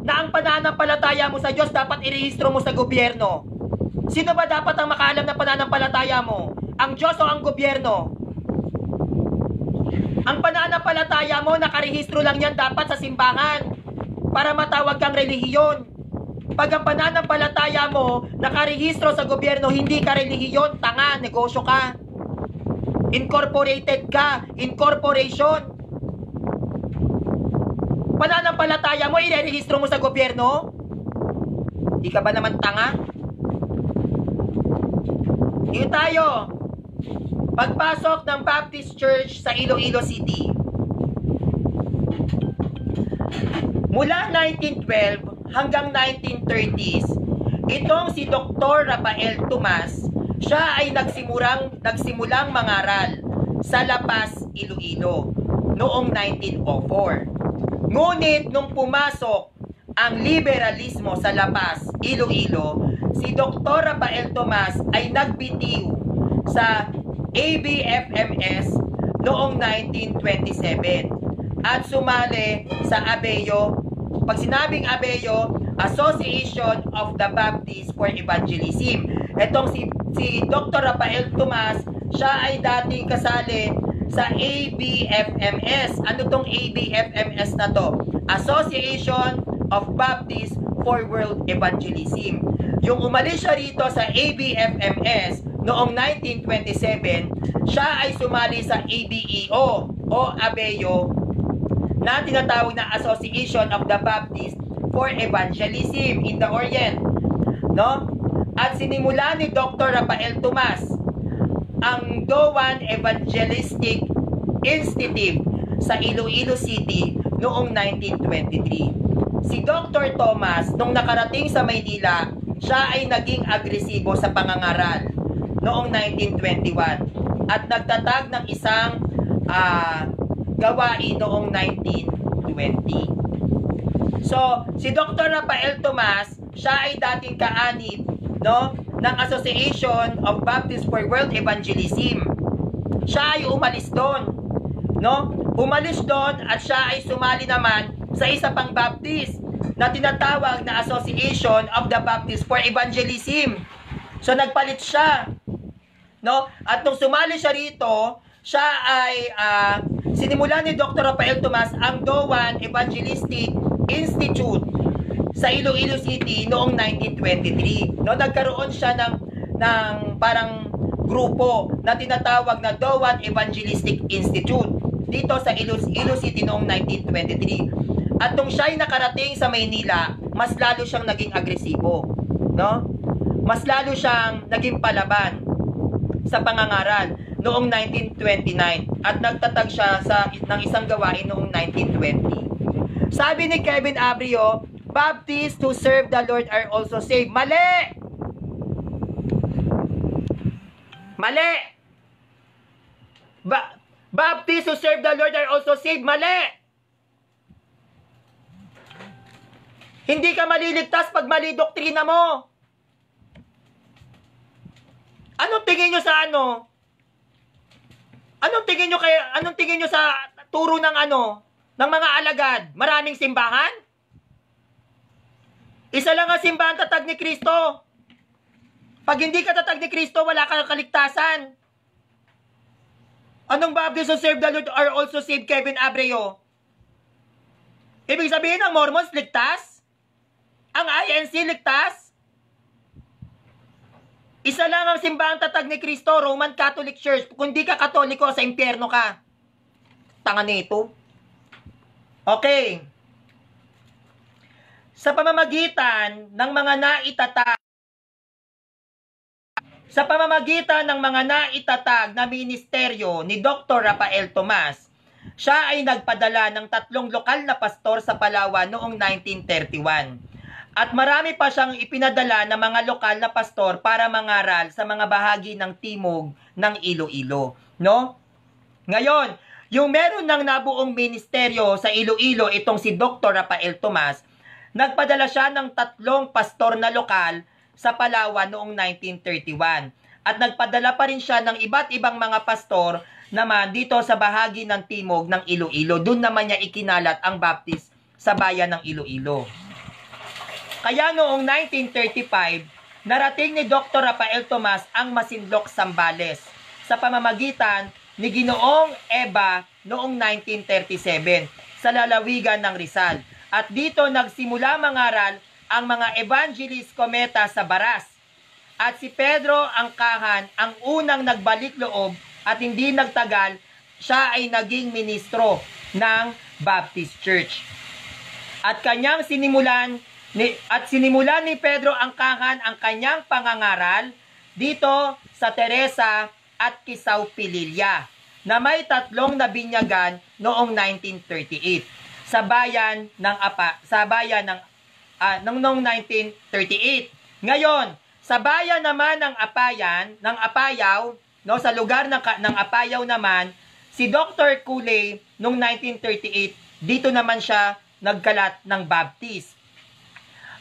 na ang pananampalataya mo sa Diyos dapat irehistro mo sa gobyerno? Sino ba dapat ang makaalam ng pananampalataya mo? Ang Diyos o ang gobyerno? Ang pananampalataya mo, nakarehistro lang yan dapat sa simbahan para matawag kang relihiyon. Pag ang pananampalataya mo, nakarehistro sa gobyerno, hindi ka relihiyon, tanga, negosyo ka. Incorporated ka, incorporation. Pananampalataya mo, irerehistro mo sa gobyerno? Di ka ba naman tanga? Dito tayo. Pagpasok ng Baptist Church sa Iloilo City. Mula 1912 hanggang 1930s, itong si Dr. Rafael Tomas, siya ay nagsimurang, nagsimulang mangaral sa La Paz, Iloilo noong 1904. Ngunit nung pumasok ang liberalismo sa La Paz, Iloilo, si Dr. Rafael Tomas ay nagbitiw sa ABFMS noong 1927 at sumali sa Abeyo. Pag sinabing Abeyo, Association of the Baptists for Evangelism. Itong si, si Dr. Rafael Tomas, siya ay dating kasali sa ABFMS. Ano tong ABFMS na to? Association of Baptists for World Evangelism. Yung umalis siya rito sa ABFMS noong 1927, siya ay sumali sa ABEO o ABEO na tinatawag na Association of the Baptists for Evangelism in the Orient. No? At sinimula ni Dr. Rafael Tomas ang Dowan Evangelistic Institute sa Iloilo City noong 1923. Si Dr. Thomas, nung nakarating sa Maynila, siya ay naging agresibo sa pangangaral noong 1921 at nagtatag ng isang uh, gawain noong 1920. So, si Dr. Rafael Tomas, siya ay dating kaanib no, ng Association of Baptists for World Evangelism. Siya ay umalis doon. No? Umalis doon at siya ay sumali naman sa isa pang Baptist na tinatawag na Association of the Baptists for Evangelism. So nagpalit siya. No? At nung sumali siya rito, siya ay uh, sinimula ni Dr. Rafael Tomas ang Dowan Evangelistic Institute sa Iloilo City noong 1923. No, nagkaroon siya ng ng parang grupo na tinatawag na Dowan Evangelistic Institute dito sa Iloilo City noong 1923. At nung siya ay nakarating sa Maynila, mas lalo siyang naging agresibo. No? Mas lalo siyang naging palaban sa pangangaral noong 1929 at nagtatag siya sa ng isang gawain noong 1920. Sabi ni Kevin Abrio, Baptists who serve the Lord are also saved. Mali! Mali! Ba Baptists who serve the Lord are also saved. Mali! Hindi ka maliligtas pag mali doktrina mo. Anong tingin nyo sa ano? Anong tingin nyo kay anong tingin nyo sa turo ng ano ng mga alagad? Maraming simbahan? Isa lang ang simbahan tatag ni Kristo. Pag hindi ka tatag ni Kristo, wala kang kaligtasan. Anong Baptist who serve the Lord are also saved, Kevin Abreu? Ibig sabihin ng Mormons, ligtas? Ang INC ligtas? Isa lang ang simbahang tatag ni Kristo, Roman Catholic Church. Kung di ka katoliko, sa impyerno ka. Tanga nito. Okay. Sa pamamagitan ng mga naitatag sa pamamagitan ng mga naitatag na ministeryo ni Dr. Rafael Tomas, siya ay nagpadala ng tatlong lokal na pastor sa Palawan noong 1931 at marami pa siyang ipinadala ng mga lokal na pastor para mangaral sa mga bahagi ng timog ng Iloilo. No? Ngayon, yung meron ng nabuong ministeryo sa Iloilo, itong si Dr. Rafael Tomas, nagpadala siya ng tatlong pastor na lokal sa Palawan noong 1931. At nagpadala pa rin siya ng iba't ibang mga pastor naman dito sa bahagi ng timog ng Iloilo. Doon naman niya ikinalat ang baptist sa bayan ng Iloilo. Kaya noong 1935, narating ni Dr. Rafael Tomas ang Masinlok Sambales sa pamamagitan ni Ginoong Eba noong 1937 sa lalawigan ng Rizal. At dito nagsimula mangaral ang mga evangelist kometa sa Baras. At si Pedro Angkahan ang unang nagbalik loob at hindi nagtagal, siya ay naging ministro ng Baptist Church. At kanyang sinimulan ni, at sinimulan ni Pedro Angkahan ang kanyang pangangaral dito sa Teresa at Kisaw Pililya na may tatlong nabinyagan noong 1938 sa bayan ng Apa sa bayan ng ah, noong, noong 1938. Ngayon, sa bayan naman ng Apayan, ng Apayaw, no, sa lugar ng, ng Apayaw naman, si Dr. Cooley noong 1938, dito naman siya nagkalat ng Baptist.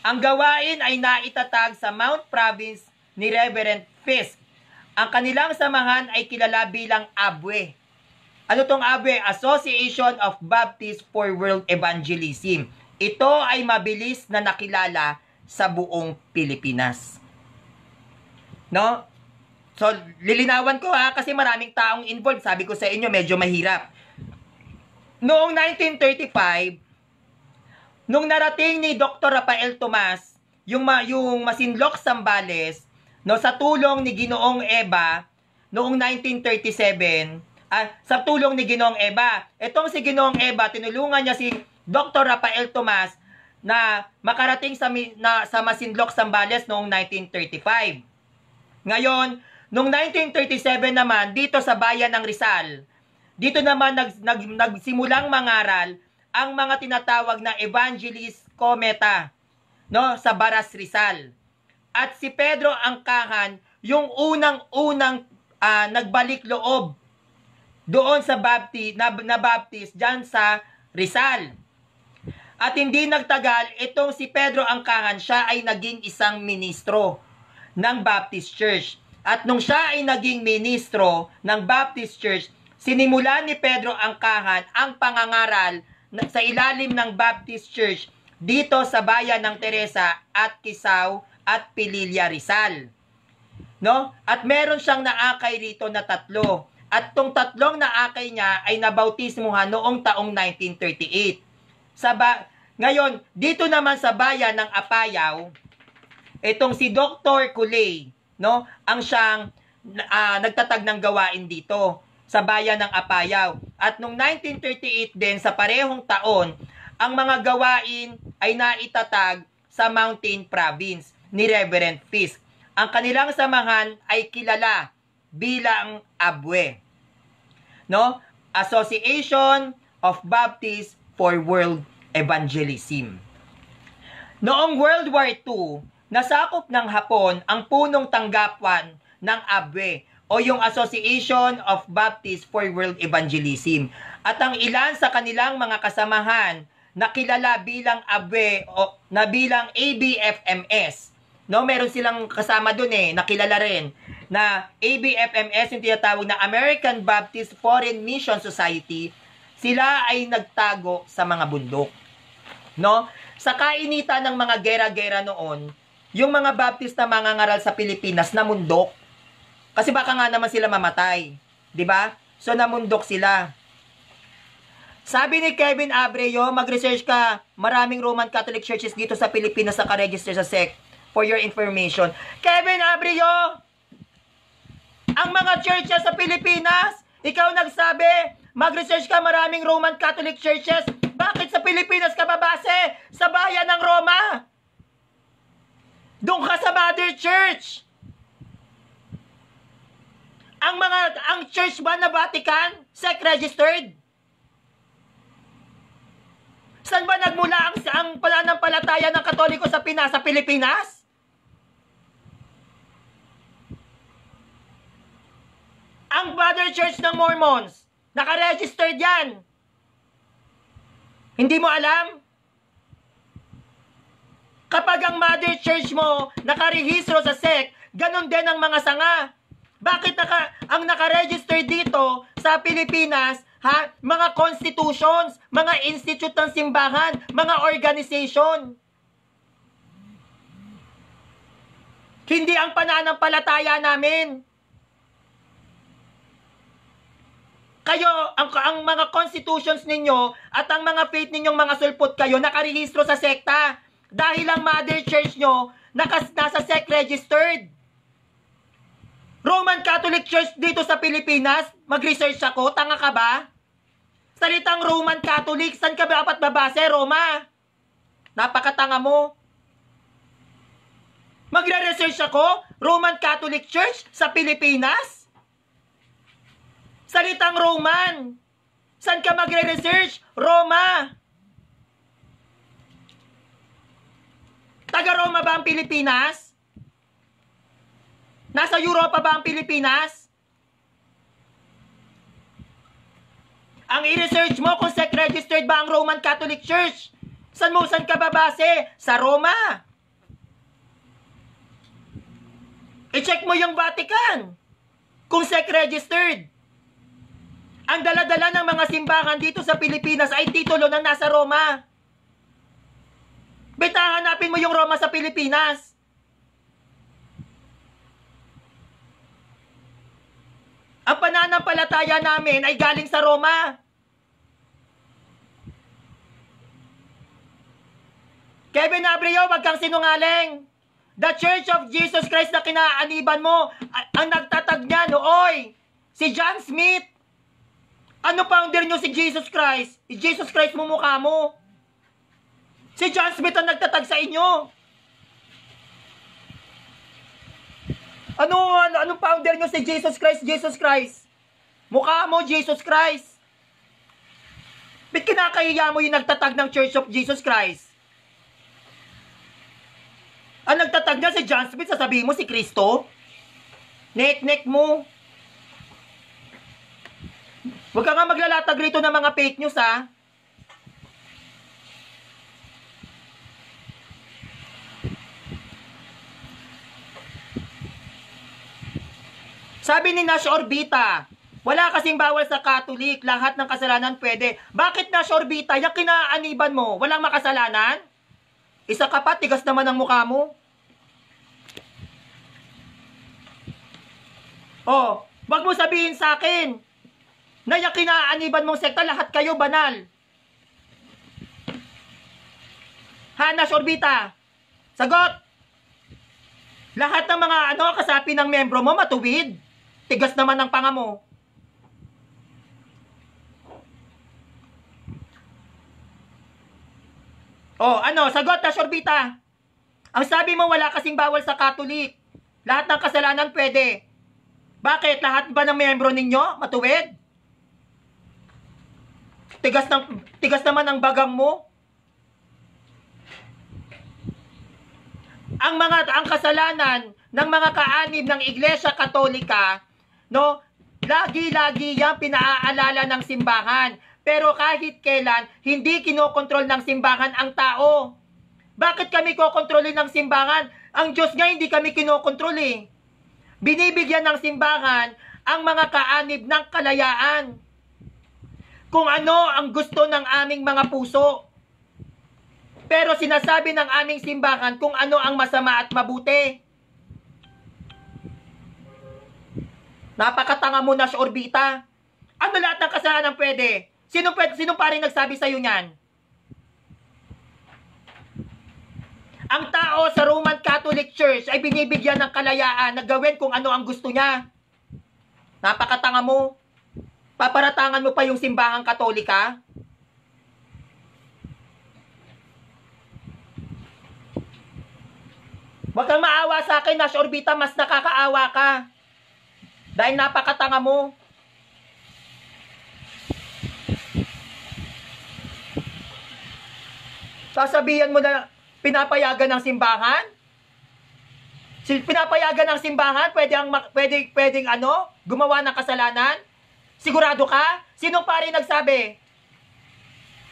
Ang gawain ay naitatag sa Mount Province ni Reverend Fisk. Ang kanilang samahan ay kilala bilang ABWE. Ano tong ABWE? Association of Baptists for World Evangelism. Ito ay mabilis na nakilala sa buong Pilipinas. No? So, lilinawan ko ha, kasi maraming taong involved. Sabi ko sa inyo, medyo mahirap. Noong 1935, nung narating ni Dr. Rafael Tomas, yung, ma, yung Masinlok Sambales, no, sa tulong ni Ginoong Eba, noong 1937, ah, sa tulong ni Ginoong Eba, itong si Ginoong Eba, tinulungan niya si Dr. Rafael Tomas na makarating sa, na, sa Masinlok Sambales noong 1935. Ngayon, noong 1937 naman, dito sa bayan ng Rizal, dito naman nag, nag, nagsimulang mangaral ang mga tinatawag na evangelist kometa no, sa Baras Rizal. At si Pedro Angkahan, yung unang-unang ah, nagbalik loob doon sa Baptist, na, na Baptist dyan sa Rizal. At hindi nagtagal, itong si Pedro Angkahan, siya ay naging isang ministro ng Baptist Church. At nung siya ay naging ministro ng Baptist Church, sinimulan ni Pedro Angkahan ang pangangaral sa ilalim ng Baptist Church dito sa bayan ng Teresa at Kisaw at Pililya Rizal. No? At meron siyang naakay rito na tatlo. At tong tatlong naakay niya ay nabautismuhan noong taong 1938. Sa ba- Ngayon, dito naman sa bayan ng Apayaw, itong si Dr. Kulay, no, ang siyang ah, nagtatag ng gawain dito sa bayan ng Apayaw. At noong 1938 din, sa parehong taon, ang mga gawain ay naitatag sa Mountain Province ni Reverend Fisk. Ang kanilang samahan ay kilala bilang ABWE. No? Association of Baptists for World Evangelism. Noong World War II, nasakop ng Hapon ang punong tanggapan ng ABWE o yung Association of Baptists for World Evangelism. At ang ilan sa kanilang mga kasamahan na kilala bilang ABWE o na bilang ABFMS. No, meron silang kasama doon eh, nakilala rin na ABFMS yung tinatawag na American Baptist Foreign Mission Society. Sila ay nagtago sa mga bundok. No? Sa kainitan ng mga gera-gera noon, yung mga Baptist na mangangaral sa Pilipinas namundok. Kasi baka nga naman sila mamatay. 'Di ba? So namundok sila. Sabi ni Kevin Abreu, mag-research ka. Maraming Roman Catholic churches dito sa Pilipinas na ka-register sa SEC for your information. Kevin Abreu, ang mga churches sa Pilipinas, ikaw nagsabi, mag-research ka maraming Roman Catholic churches. Bakit sa Pilipinas ka babase? Sa bayan ng Roma. Doon ka sa Mother Church. Ang mga ang church ba na Vatican, sec registered? Saan ba nagmula ang ang pananampalataya ng Katoliko sa Pinas sa Pilipinas? Ang Mother Church ng Mormons, naka-registered yan. Hindi mo alam? Kapag ang Mother Church mo nakarehistro sa SEC, ganun din ang mga sanga. Bakit naka, ang nakaregister dito sa Pilipinas, ha, mga constitutions, mga institute ng simbahan, mga organization. Hindi ang pananampalataya namin. Kayo, ang, ang mga constitutions ninyo at ang mga faith ninyong mga sulpot kayo nakarehistro sa sekta. Dahil ang mother church nyo nakas, nasa sect registered. Roman Catholic Church dito sa Pilipinas, mag-research ako, tanga ka ba? Salitang Roman Catholic, saan ka dapat babase, Roma? Napakatanga mo. Magre-research ako, Roman Catholic Church sa Pilipinas? Salitang Roman. Saan ka magre-research? Roma. Taga-Roma ba ang Pilipinas? Nasa Europa ba ang Pilipinas? Ang i-research mo kung sect registered ba ang Roman Catholic Church? San mo saan ka babase? Sa Roma. I-check mo yung Vatican. Kung sect registered. Ang daladala ng mga simbahan dito sa Pilipinas ay titulo na nasa Roma. Beta, hanapin mo yung Roma sa Pilipinas. Ang pananampalataya namin ay galing sa Roma. Kevin Abreu, wag kang sinungaling. The Church of Jesus Christ na kinaaniban mo, ang nagtatag niya nooy, si John Smith. Ano founder nyo si Jesus Christ? Jesus Christ mo mukha mo. Si John Smith ang nagtatag sa inyo. Ano, ano, anong founder nyo si Jesus Christ, Jesus Christ? Mukha mo, Jesus Christ. Ba't kinakahiya mo yung nagtatag ng Church of Jesus Christ? Ang nagtatag niya si John Smith, sasabihin mo si Kristo? Nek-nek mo. Huwag ka nga maglalatag rito ng mga fake news, ha? Sabi ni Nash Orbita, wala kasing bawal sa Katolik, lahat ng kasalanan pwede. Bakit Nash Orbita, yung kinaaniban mo, walang makasalanan? Isa ka pa, tigas naman ang mukha mo. Oh, wag mo sabihin sa akin na yung kinaaniban mong sekta, lahat kayo banal. Hana Sorbita, sagot! Lahat ng mga ano, kasapi ng membro mo, matuwid. Tigas naman ang panga mo. Oh, ano, sagot na, Sorbita. Ang sabi mo, wala kasing bawal sa Katolik. Lahat ng kasalanan pwede. Bakit? Lahat ba ng membro ninyo matuwid? Tigas, ng, tigas naman ang bagang mo. Ang mga ang kasalanan ng mga kaanib ng Iglesia Katolika, no, lagi-lagi yan pinaaalala ng simbahan. Pero kahit kailan, hindi kinokontrol ng simbahan ang tao. Bakit kami kokontrolin ng simbahan? Ang Diyos nga hindi kami kinokontrol eh. Binibigyan ng simbahan ang mga kaanib ng kalayaan. Kung ano ang gusto ng aming mga puso. Pero sinasabi ng aming simbahan kung ano ang masama at mabuti. Napakatanga mo na, Orbita. Ano lahat ng kasalanan pwede? Sino pwede, sino pa rin nagsabi sa'yo niyan? Ang tao sa Roman Catholic Church ay binibigyan ng kalayaan na gawin kung ano ang gusto niya. Napakatanga mo. Paparatangan mo pa yung simbahang katolika? Huwag kang maawa sa akin, Nash Orbita, mas nakakaawa ka. Dahil napakatanga mo. Sasabihan mo na pinapayagan ng simbahan? Si pinapayagan ng simbahan, pwede ang pwede pwedeng ano, gumawa ng kasalanan? Sigurado ka? Sinong pari nagsabi?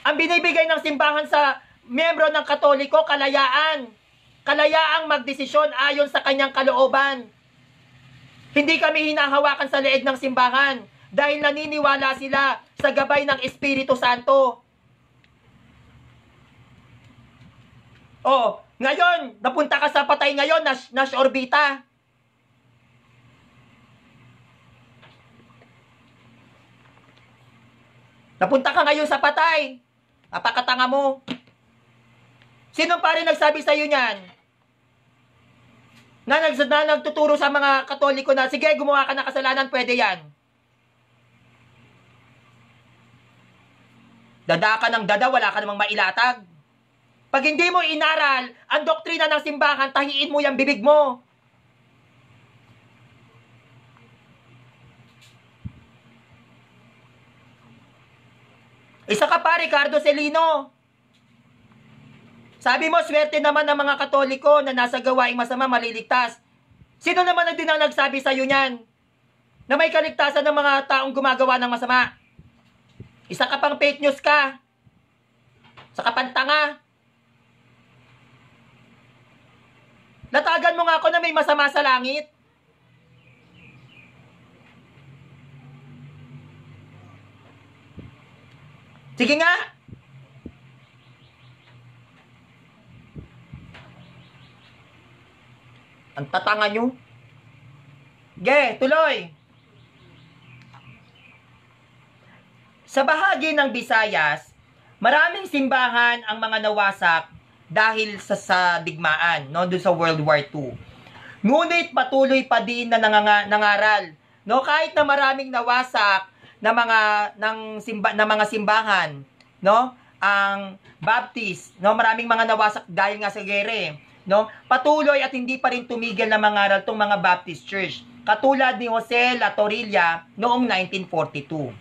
Ang binibigay ng simbahan sa miyembro ng Katoliko, kalayaan. Kalayaang magdesisyon ayon sa kanyang kalooban. Hindi kami hinahawakan sa leeg ng simbahan dahil naniniwala sila sa gabay ng Espiritu Santo. Oh, Ngayon, napunta ka sa patay ngayon, Nash, Nash Orbita. Napunta ka ngayon sa patay. Napakatanga mo. Sino pa rin nagsabi sa'yo niyan? Na, nag, na nagtuturo sa mga katoliko na, sige, gumawa ka ng kasalanan, pwede yan. Dada ka ng dada, wala ka namang mailatag. Pag hindi mo inaral ang doktrina ng simbahan, tahiin mo yung bibig mo. Isa ka pa, Ricardo Celino. Sabi mo, swerte naman ng mga katoliko na nasa gawaing masama maliligtas. Sino naman ang din ang nagsabi sa'yo niyan? Na may kaligtasan ng mga taong gumagawa ng masama. Isa ka pang fake news ka. Sa kapantanga. Natagan mo nga ako na may masama sa langit. Sige nga. Ang tatanga nyo. Ge, tuloy. Sa bahagi ng Visayas, maraming simbahan ang mga nawasak dahil sa, sa digmaan, no, doon sa World War II. Ngunit patuloy pa din na nanganga, nangaral, no, kahit na maraming nawasak na mga ng simba na mga simbahan, no, ang Baptist, no, maraming mga nawasak dahil nga sa gere, no, patuloy at hindi pa rin tumigil na mangaral tong mga Baptist Church, katulad ni Jose La Torilla noong 1942.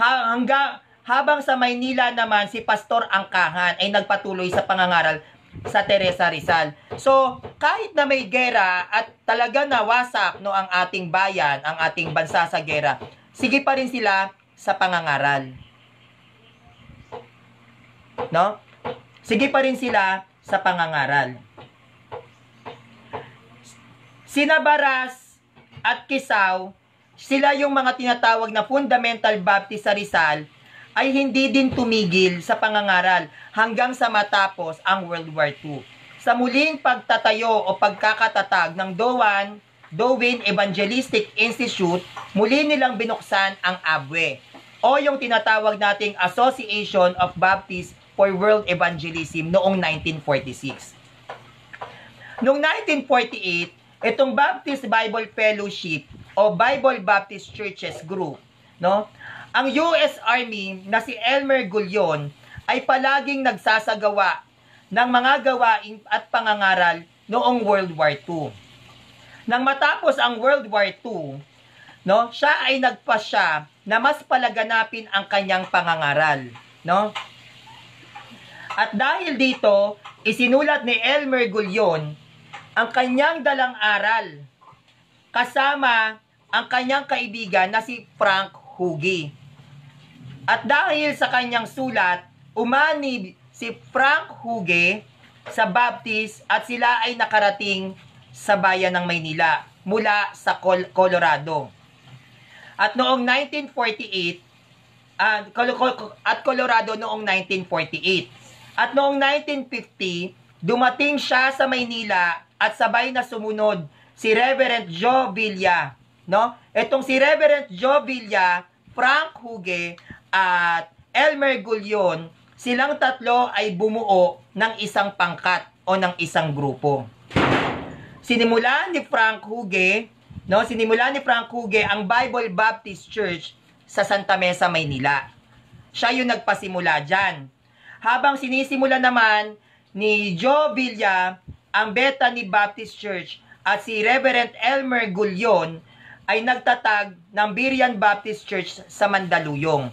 Ha, hanggang habang sa Maynila naman si Pastor Angkahan ay nagpatuloy sa pangangaral sa Teresa Rizal. So, kahit na may gera at talaga nawasak no ang ating bayan, ang ating bansa sa gera, sige pa rin sila sa pangangaral. No? Sige pa rin sila sa pangangaral. Sinabaras at Kisaw, sila yung mga tinatawag na Fundamental Baptist sa Rizal ay hindi din tumigil sa pangangaral hanggang sa matapos ang World War II. Sa muling pagtatayo o pagkakatatag ng Dowan, Dowin Evangelistic Institute, muli nilang binuksan ang ABWE o yung tinatawag nating Association of Baptists for World Evangelism noong 1946. Noong 1948, itong Baptist Bible Fellowship o Bible Baptist Churches Group, no? Ang US Army na si Elmer Gullion ay palaging nagsasagawa ng mga gawain at pangangaral noong World War II. Nang matapos ang World War II, no, siya ay nagpasya na mas palaganapin ang kanyang pangangaral, no? At dahil dito, isinulat ni Elmer Gullion ang kanyang dalang aral kasama ang kanyang kaibigan na si Frank Hugi. At dahil sa kanyang sulat, umani si Frank Huge sa Baptist at sila ay nakarating sa bayan ng Maynila mula sa Col- Colorado. At noong 1948, ah, Col- Col- at Colorado noong 1948. At noong 1950, dumating siya sa Maynila at sabay na sumunod si Reverend Joe Villa. No? Itong si Reverend Joe Villa, Frank Huge, at Elmer Gullion, silang tatlo ay bumuo ng isang pangkat o ng isang grupo. Sinimula ni Frank Huge, no, sinimula ni Frank Huge ang Bible Baptist Church sa Santa Mesa, Maynila. Siya yung nagpasimula diyan. Habang sinisimula naman ni Joe Villa ang Bethany Baptist Church at si Reverend Elmer Gullion ay nagtatag ng Birian Baptist Church sa Mandaluyong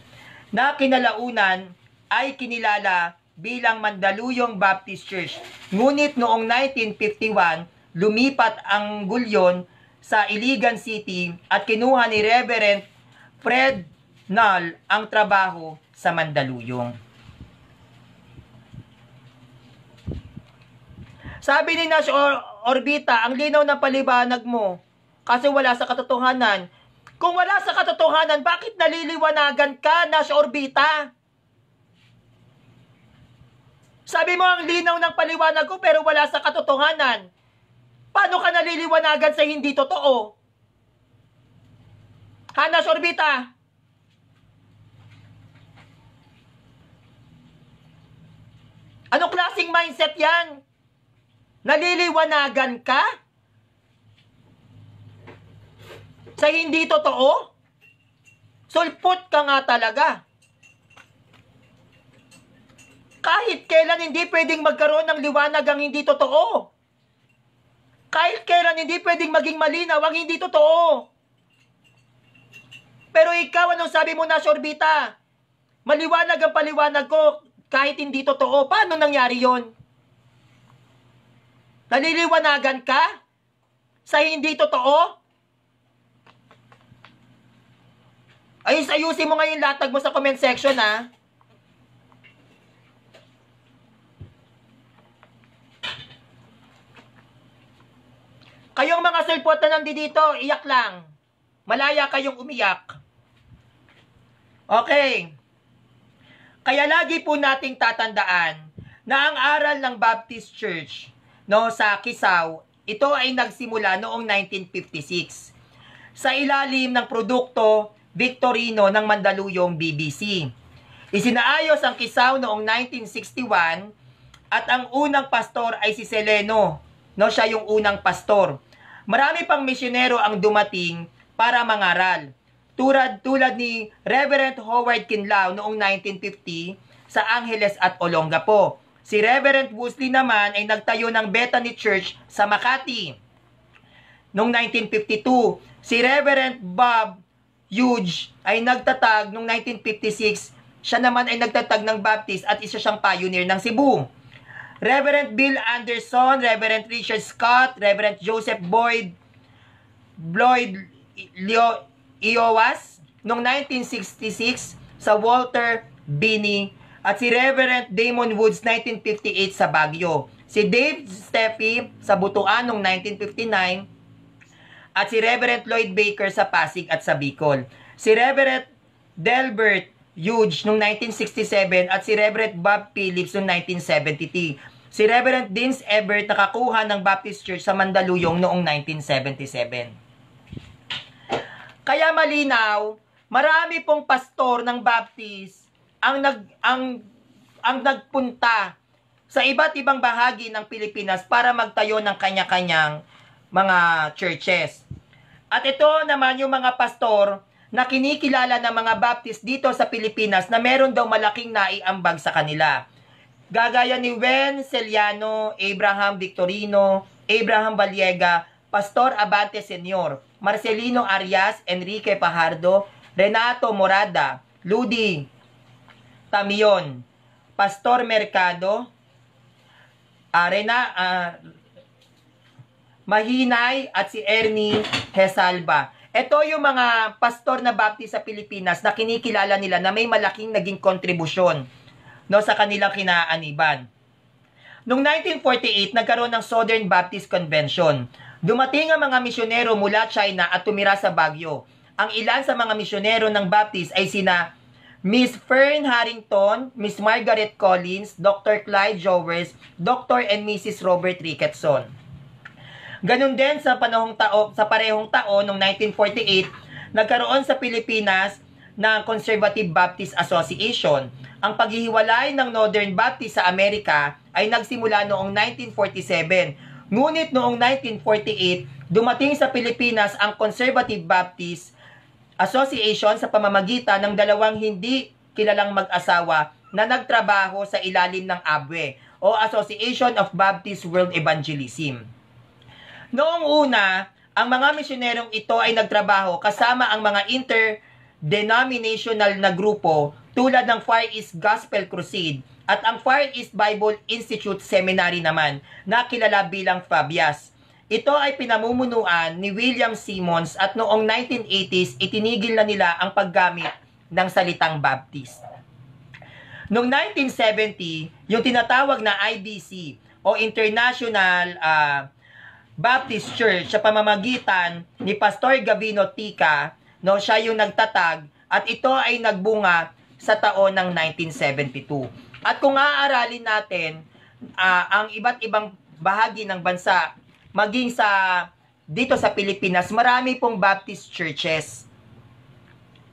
na kinalaunan ay kinilala bilang Mandaluyong Baptist Church. Ngunit noong 1951, lumipat ang Gulyon sa Iligan City at kinuha ni Reverend Fred Null ang trabaho sa Mandaluyong. Sabi ni Nash Or- Orbita, ang linaw ng paliwanag mo kasi wala sa katotohanan. Kung wala sa katotohanan, bakit naliliwanagan ka, Nash Orbita? Sabi mo ang linaw ng paliwanag ko pero wala sa katotohanan. Paano ka naliliwanagan sa hindi totoo? Hana Sorbita, Anong klaseng mindset yan? Naliliwanagan ka? Sa hindi totoo? Sulpot ka nga talaga. Kahit kailan hindi pwedeng magkaroon ng liwanag ang hindi totoo. Kahit kailan hindi pwedeng maging malinaw ang hindi totoo. Pero ikaw, anong sabi mo na, Sorbita? Maliwanag ang paliwanag ko kahit hindi totoo. Paano nangyari yon? Naliliwanagan ka? Sa hindi totoo? Ayos, ayusin mo ngayon latag mo sa comment section, ha? Kayong mga sulpot na nandito, iyak lang. Malaya kayong umiyak. Okay. Kaya lagi po nating tatandaan na ang aral ng Baptist Church no sa Kisaw, ito ay nagsimula noong 1956 sa ilalim ng produkto Victorino ng Mandaluyong BBC. Isinaayos ang Kisaw noong 1961 at ang unang pastor ay si Seleno. No, siya yung unang pastor. Marami pang misyonero ang dumating para mangaral. Tulad, tulad ni Reverend Howard Kinlao noong 1950 sa Angeles at Olongapo. Si Reverend Woosley naman ay nagtayo ng Bethany Church sa Makati. Noong 1952, si Reverend Bob Huge ay nagtatag noong 1956. Siya naman ay nagtatag ng Baptist at isa siyang pioneer ng Cebu. Reverend Bill Anderson, Reverend Richard Scott, Reverend Joseph Boyd, Floyd Leo, Iowas noong 1966 sa Walter Binney at si Reverend Damon Woods 1958 sa Baguio. Si Dave Steffi sa Butuan noong 1959 at si Reverend Lloyd Baker sa Pasig at sa Bicol. Si Reverend Delbert Huge noong 1967 at si Reverend Bob Phillips noong 1973. Si Reverend Dins Ebert nakakuha ng Baptist Church sa Mandaluyong noong 1977. Kaya malinaw, marami pong pastor ng Baptist ang nag ang ang nagpunta sa iba't ibang bahagi ng Pilipinas para magtayo ng kanya-kanyang mga churches. At ito naman yung mga pastor na kinikilala ng mga Baptist dito sa Pilipinas na meron daw malaking naiambag sa kanila. Gagaya ni Wen Celiano, Abraham Victorino, Abraham Baliega, Pastor Abante Senior, Marcelino Arias, Enrique Pajardo, Renato Morada, Ludi Tamion, Pastor Mercado, Arena uh, Mahinay at si Ernie Hesalba. Ito yung mga pastor na Baptist sa Pilipinas na kinikilala nila na may malaking naging kontribusyon no, sa kanilang kinaaniban. Noong 1948, nagkaroon ng Southern Baptist Convention. Dumating ang mga misyonero mula China at tumira sa Baguio. Ang ilan sa mga misyonero ng Baptist ay sina Miss Fern Harrington, Miss Margaret Collins, Dr. Clyde Jowers, Dr. and Mrs. Robert Ricketson. Ganun din sa panahong tao, sa parehong taon noong 1948, nagkaroon sa Pilipinas ng Conservative Baptist Association. Ang paghihiwalay ng Northern Baptist sa Amerika ay nagsimula noong 1947. Ngunit noong 1948, dumating sa Pilipinas ang Conservative Baptist Association sa pamamagitan ng dalawang hindi kilalang mag-asawa na nagtrabaho sa ilalim ng ABWE o Association of Baptist World Evangelism. Noong una, ang mga misyonerong ito ay nagtrabaho kasama ang mga interdenominational na grupo tulad ng Far East Gospel Crusade at ang Far East Bible Institute Seminary naman na kilala bilang Fabias. Ito ay pinamumunuan ni William Simmons at noong 1980s itinigil na nila ang paggamit ng salitang Baptist. Noong 1970, yung tinatawag na IBC o International uh, Baptist Church sa pamamagitan ni Pastor Gavino Tika, no, siya yung nagtatag at ito ay nagbunga sa taon ng 1972. At kung aaralin natin ah, ang iba't ibang bahagi ng bansa, maging sa dito sa Pilipinas, marami pong Baptist churches.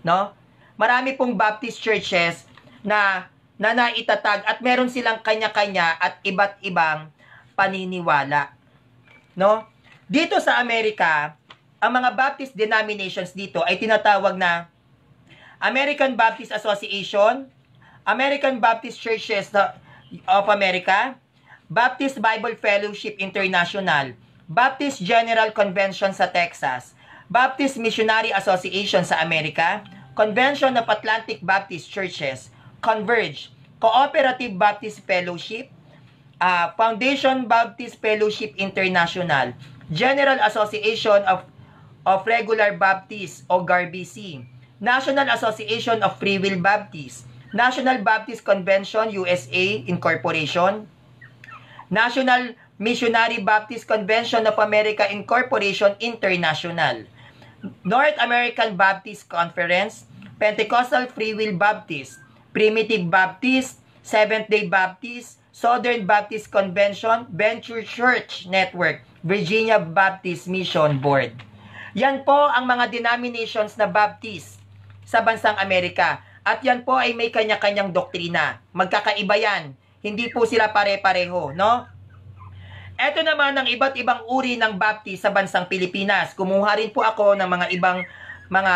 No? Marami pong Baptist churches na na naitatag at meron silang kanya-kanya at iba't ibang paniniwala. No? Dito sa Amerika, ang mga Baptist denominations dito ay tinatawag na American Baptist Association, American Baptist Churches of America, Baptist Bible Fellowship International, Baptist General Convention sa Texas, Baptist Missionary Association sa Amerika, Convention of Atlantic Baptist Churches, Converge, Cooperative Baptist Fellowship, uh, Foundation Baptist Fellowship International, General Association of of Regular Baptist o GARBC, National Association of Free Will Baptist, National Baptist Convention USA Incorporation, National Missionary Baptist Convention of America Incorporation International, North American Baptist Conference, Pentecostal Free Will Baptist, Primitive Baptist, Seventh-day Baptist, Southern Baptist Convention, Venture Church Network, Virginia Baptist Mission Board. Yan po ang mga denominations na Baptist sa bansang Amerika. At yan po ay may kanya-kanyang doktrina. Magkakaiba yan. Hindi po sila pare-pareho, no? Ito naman ang iba't ibang uri ng Baptist sa bansang Pilipinas. Kumuha rin po ako ng mga ibang mga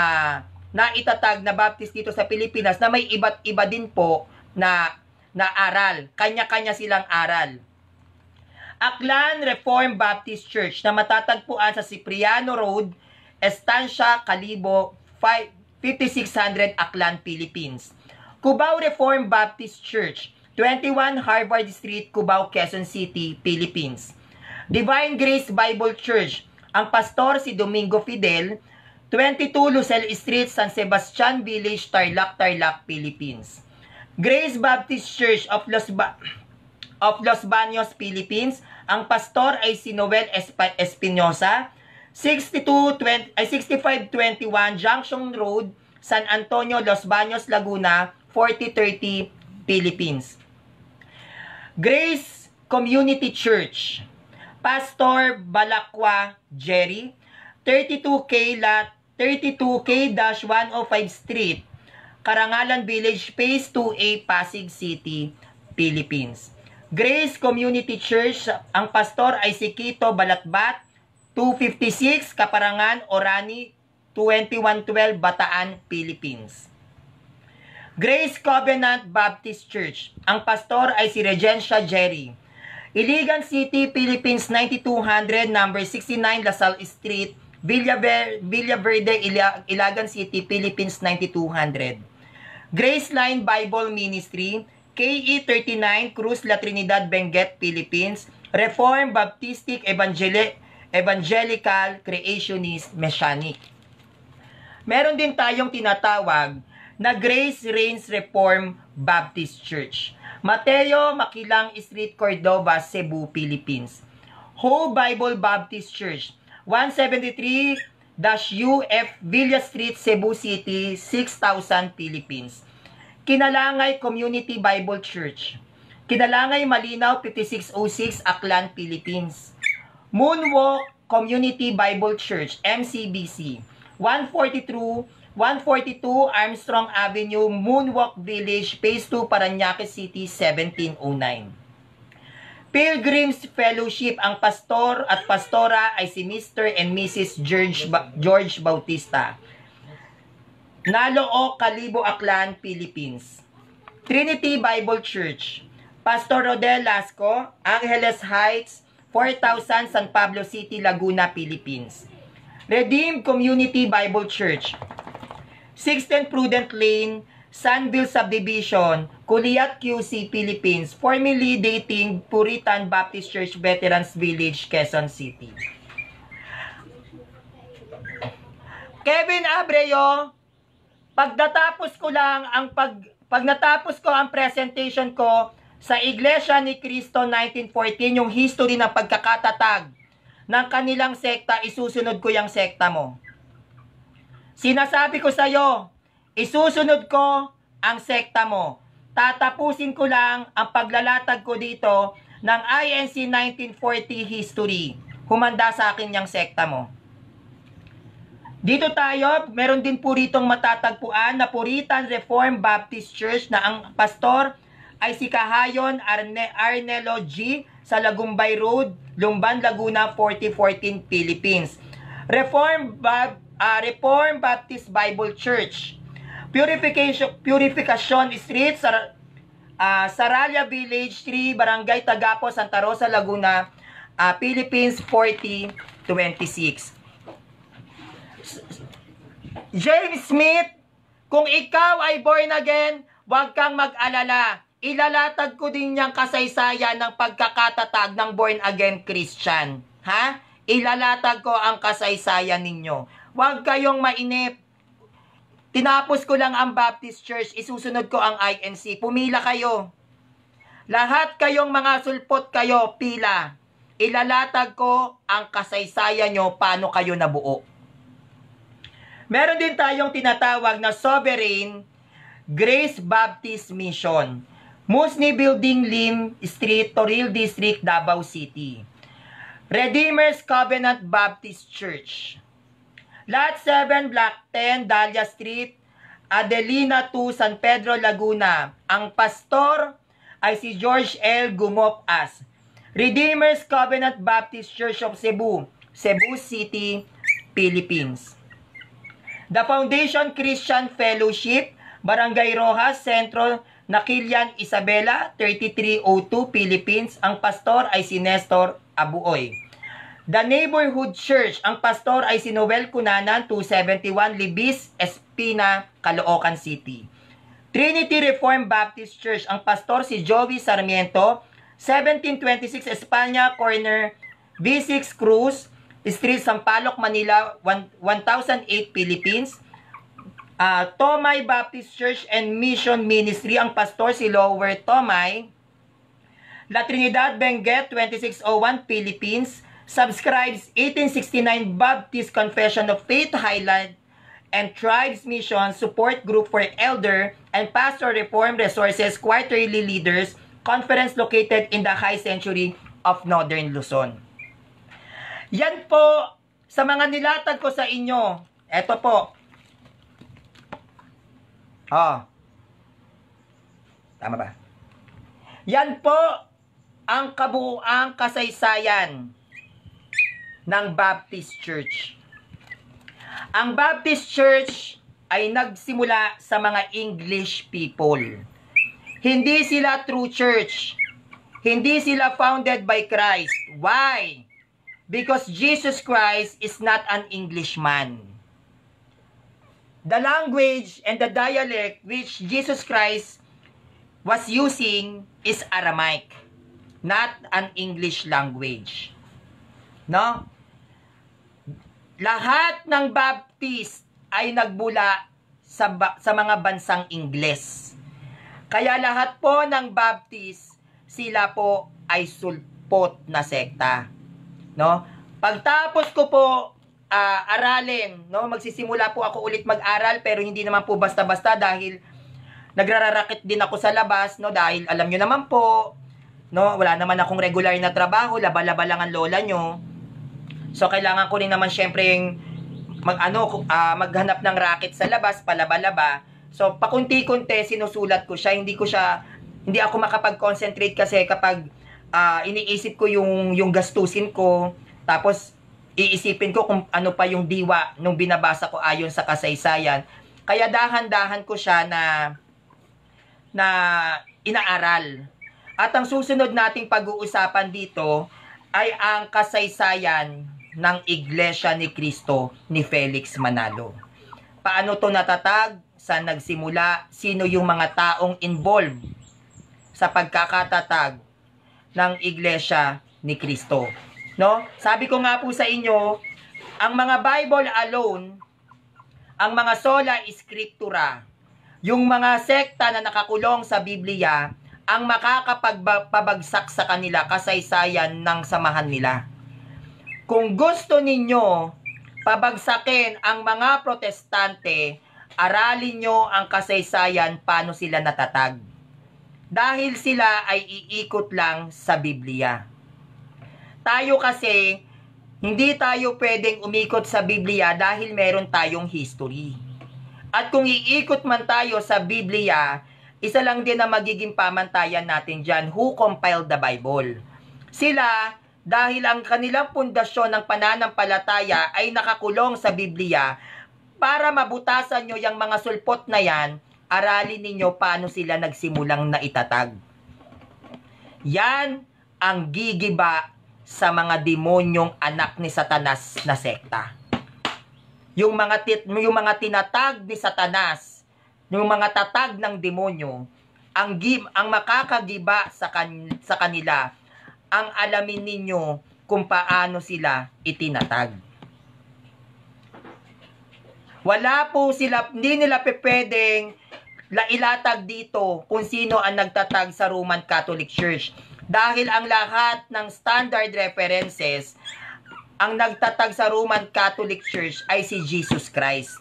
naitatag na Baptist dito sa Pilipinas na may iba't iba din po na na aral. Kanya-kanya silang aral. Aklan Reformed Baptist Church na matatagpuan sa Cipriano Road, Estancia, Calibo, 5600 Aklan, Philippines. Cubao Reformed Baptist Church, 21 Harvard Street, Cubao, Quezon City, Philippines. Divine Grace Bible Church, ang pastor si Domingo Fidel, 22 Lucel Street, San Sebastian Village, Tarlac, Tarlac, Philippines. Grace Baptist Church of Los ba of Los Baños, Philippines. Ang pastor ay si Noel Esp- Espinosa, 6220 ay 6521 Junction Road, San Antonio, Los Baños, Laguna, 4030 Philippines. Grace Community Church. Pastor Balakwa Jerry, 32K lot 32K-105 Street, Karangalan Village, Phase 2A, Pasig City, Philippines. Grace Community Church, ang pastor ay si Kito Balatbat, 256 Kaparangan, Orani, 2112 Bataan, Philippines. Grace Covenant Baptist Church, ang pastor ay si Regencia Jerry. Iligan City, Philippines 9200, number 69 Lasal Street, Villaver Villaverde, Ilagan City, Philippines 9200. Grace Line Bible Ministry, KE 39, Cruz La Trinidad, Benguet, Philippines. Reform Baptistic Evangeli Evangelical Creationist Messianic. Meron din tayong tinatawag na Grace Reigns Reform Baptist Church. Mateo Makilang Street, Cordova, Cebu, Philippines. Whole Bible Baptist Church, 173-UF Villa Street, Cebu City, 6,000, Philippines. Kinalangay Community Bible Church. Kinalangay Malinaw, 5606, Aklan, Philippines. Moonwalk Community Bible Church, MCBC. 142 142 Armstrong Avenue, Moonwalk Village, Phase 2, Paranaque City, 1709. Pilgrims Fellowship, ang pastor at pastora ay si Mr. and Mrs. George, ba- George Bautista. Naloo, Kalibo, Aklan, Philippines. Trinity Bible Church, Pastor Rodel Lasco, Angeles Heights, 4000 San Pablo City, Laguna, Philippines. Redeemed Community Bible Church, 16 Prudent Lane, Sunville Subdivision, Kuliat QC, Philippines, formerly dating Puritan Baptist Church Veterans Village, Quezon City. Kevin Abreu, pagdatapos ko lang ang pag pag natapos ko ang presentation ko sa Iglesia ni Cristo 1914, yung history ng pagkakatatag ng kanilang sekta, isusunod ko yung sekta mo. Sinasabi ko sa iyo, isusunod ko ang sekta mo. tatapusin ko lang ang paglalatag ko dito ng INC 1940 history. Humanda sa akin yung sekta mo. Dito tayo, meron din po ritong matatagpuan na Puritan Reformed Baptist Church na ang pastor ay si Kahayon Arne Arnelo G sa Lagumbay Road, Lumban, Laguna, 4014, Philippines. Reformed, Bab, ah, Reformed Baptist Bible Church. Purification Purification Street sa ah, Saralia Village 3, Barangay Tagapo, Santa Rosa, Laguna, ah, Philippines 4026. James Smith, kung ikaw ay born again, huwag kang mag-alala. Ilalatag ko din niyang kasaysayan ng pagkakatatag ng born again Christian. Ha? Ilalatag ko ang kasaysayan ninyo. Huwag kayong mainip. Tinapos ko lang ang Baptist Church, isusunod ko ang INC. Pumila kayo. Lahat kayong mga sulpot kayo, pila. Ilalatag ko ang kasaysayan nyo, paano kayo nabuo. Meron din tayong tinatawag na Sovereign Grace Baptist Mission. Musni Building Lim Street, Toril District, Davao City. Redeemer's Covenant Baptist Church. Lot 7, Block 10, Dahlia Street, Adelina 2, San Pedro, Laguna. Ang pastor ay si George L. Gumopas. Redeemer's Covenant Baptist Church of Cebu, Cebu City, Philippines. The Foundation Christian Fellowship, Barangay Rojas, Centro, Nakilian, Isabela, 3302, Philippines. Ang pastor ay si Nestor Abuoy. The Neighborhood Church, ang pastor ay si Noel Cunanan, 271, Libis, Espina, Caloocan City. Trinity Reformed Baptist Church, ang pastor si Joey Sarmiento, 1726 Espanya Corner, B6 Cruz, Street Sampaloc, Manila, 1008 Philippines. Uh, Tomay Baptist Church and Mission Ministry, ang pastor si Lower Tomay. La Trinidad Benguet, 2601 Philippines. Subscribes 1869 Baptist Confession of Faith Highland and Tribes Mission Support Group for Elder and Pastor Reform Resources Quarterly Leaders Conference located in the High Century of Northern Luzon. Yan po sa mga nilatag ko sa inyo. Ito po. Oh. Tama ba? Yan po ang kabuuang kasaysayan ng Baptist Church. Ang Baptist Church ay nagsimula sa mga English people. Hindi sila true church. Hindi sila founded by Christ. Why? Because Jesus Christ is not an Englishman. The language and the dialect which Jesus Christ was using is Aramaic, not an English language. No? Lahat ng Baptist ay nagbula sa, ba- sa mga bansang Ingles. Kaya lahat po ng Baptist, sila po ay sulpot na sekta. No? Pagtapos ko po ah, aralin, no, magsisimula po ako ulit mag-aral pero hindi naman po basta-basta dahil nagrararakit din ako sa labas, no, dahil alam nyo naman po, no, wala naman akong regular na trabaho, laba-laba lang ang lola nyo. So kailangan ko rin naman syempre yung mag ano ah, maghanap ng racket sa labas, palaba-laba. So pakunti-kunti sinusulat ko siya, hindi ko siya hindi ako makapag-concentrate kasi kapag ah, iniisip ko yung yung gastusin ko, tapos iisipin ko kung ano pa yung diwa nung binabasa ko ayon sa kasaysayan. Kaya dahan-dahan ko siya na na inaaral. At ang susunod nating pag-uusapan dito ay ang kasaysayan ng Iglesia ni Cristo ni Felix Manalo. Paano to natatag? Saan nagsimula? Sino yung mga taong involved sa pagkakatatag ng Iglesia ni Cristo? No? Sabi ko nga po sa inyo, ang mga Bible alone, ang mga sola scriptura, yung mga sekta na nakakulong sa Biblia, ang makakapagpabagsak sa kanila kasaysayan ng samahan nila. Kung gusto ninyo pabagsakin ang mga protestante, aralin nyo ang kasaysayan paano sila natatag. dahil sila ay iikot lang sa Biblia. Tayo kasi, hindi tayo pwedeng umikot sa Biblia dahil meron tayong history. At kung iikot man tayo sa Biblia, isa lang din ang magiging pamantayan natin dyan, who compiled the Bible. Sila, dahil ang kanilang pundasyon ng pananampalataya ay nakakulong sa Biblia, para mabutasan nyo yung mga sulpot na yan, aralin ninyo paano sila nagsimulang naitatag. Yan ang gigiba sa mga demonyong anak ni Satanas na sekta. Yung mga tit, yung mga tinatag ni Satanas, yung mga tatag ng demonyo, ang gib, ang makakagiba sa kan, sa kanila, ang alamin ninyo kung paano sila itinatag. Wala po sila, hindi nila pepedeng ilatag dito kung sino ang nagtatag sa Roman Catholic Church. Dahil ang lahat ng standard references, ang nagtatag sa Roman Catholic Church ay si Jesus Christ.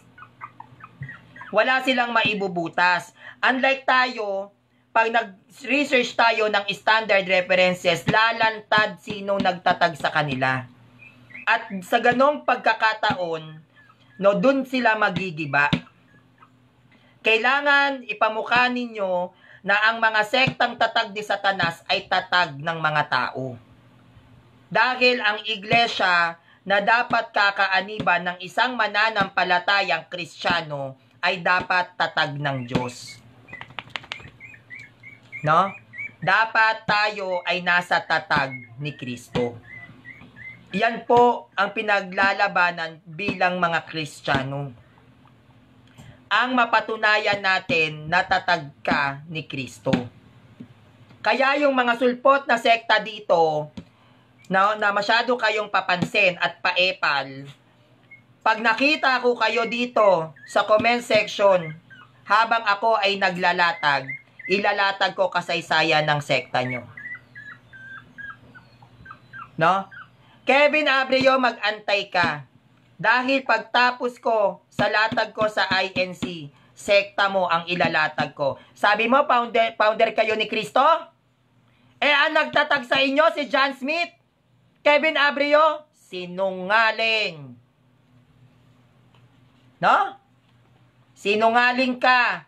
Wala silang maibubutas. Unlike tayo, pag nag-research tayo ng standard references, lalantad sino nagtatag sa kanila. At sa ganong pagkakataon, no, dun sila magigiba kailangan ipamukha ninyo na ang mga sektang tatag ni Satanas ay tatag ng mga tao. Dahil ang iglesia na dapat kakaaniban ng isang mananampalatayang kristyano ay dapat tatag ng Diyos. No? Dapat tayo ay nasa tatag ni Kristo. Yan po ang pinaglalabanan bilang mga Kristiyano ang mapatunayan natin na tatag ka ni Kristo. Kaya yung mga sulpot na sekta dito, na, na masyado kayong papansin at paepal, pag nakita ko kayo dito sa comment section, habang ako ay naglalatag, ilalatag ko kasaysayan ng sekta nyo. No? Kevin Abreu, mag-antay ka. Dahil pagtapos ko sa latag ko sa INC, sekta mo ang ilalatag ko. Sabi mo, founder, founder kayo ni Kristo? Eh, ang nagtatag sa inyo si John Smith, Kevin Abreu, sinungaling. No? Sinungaling ka.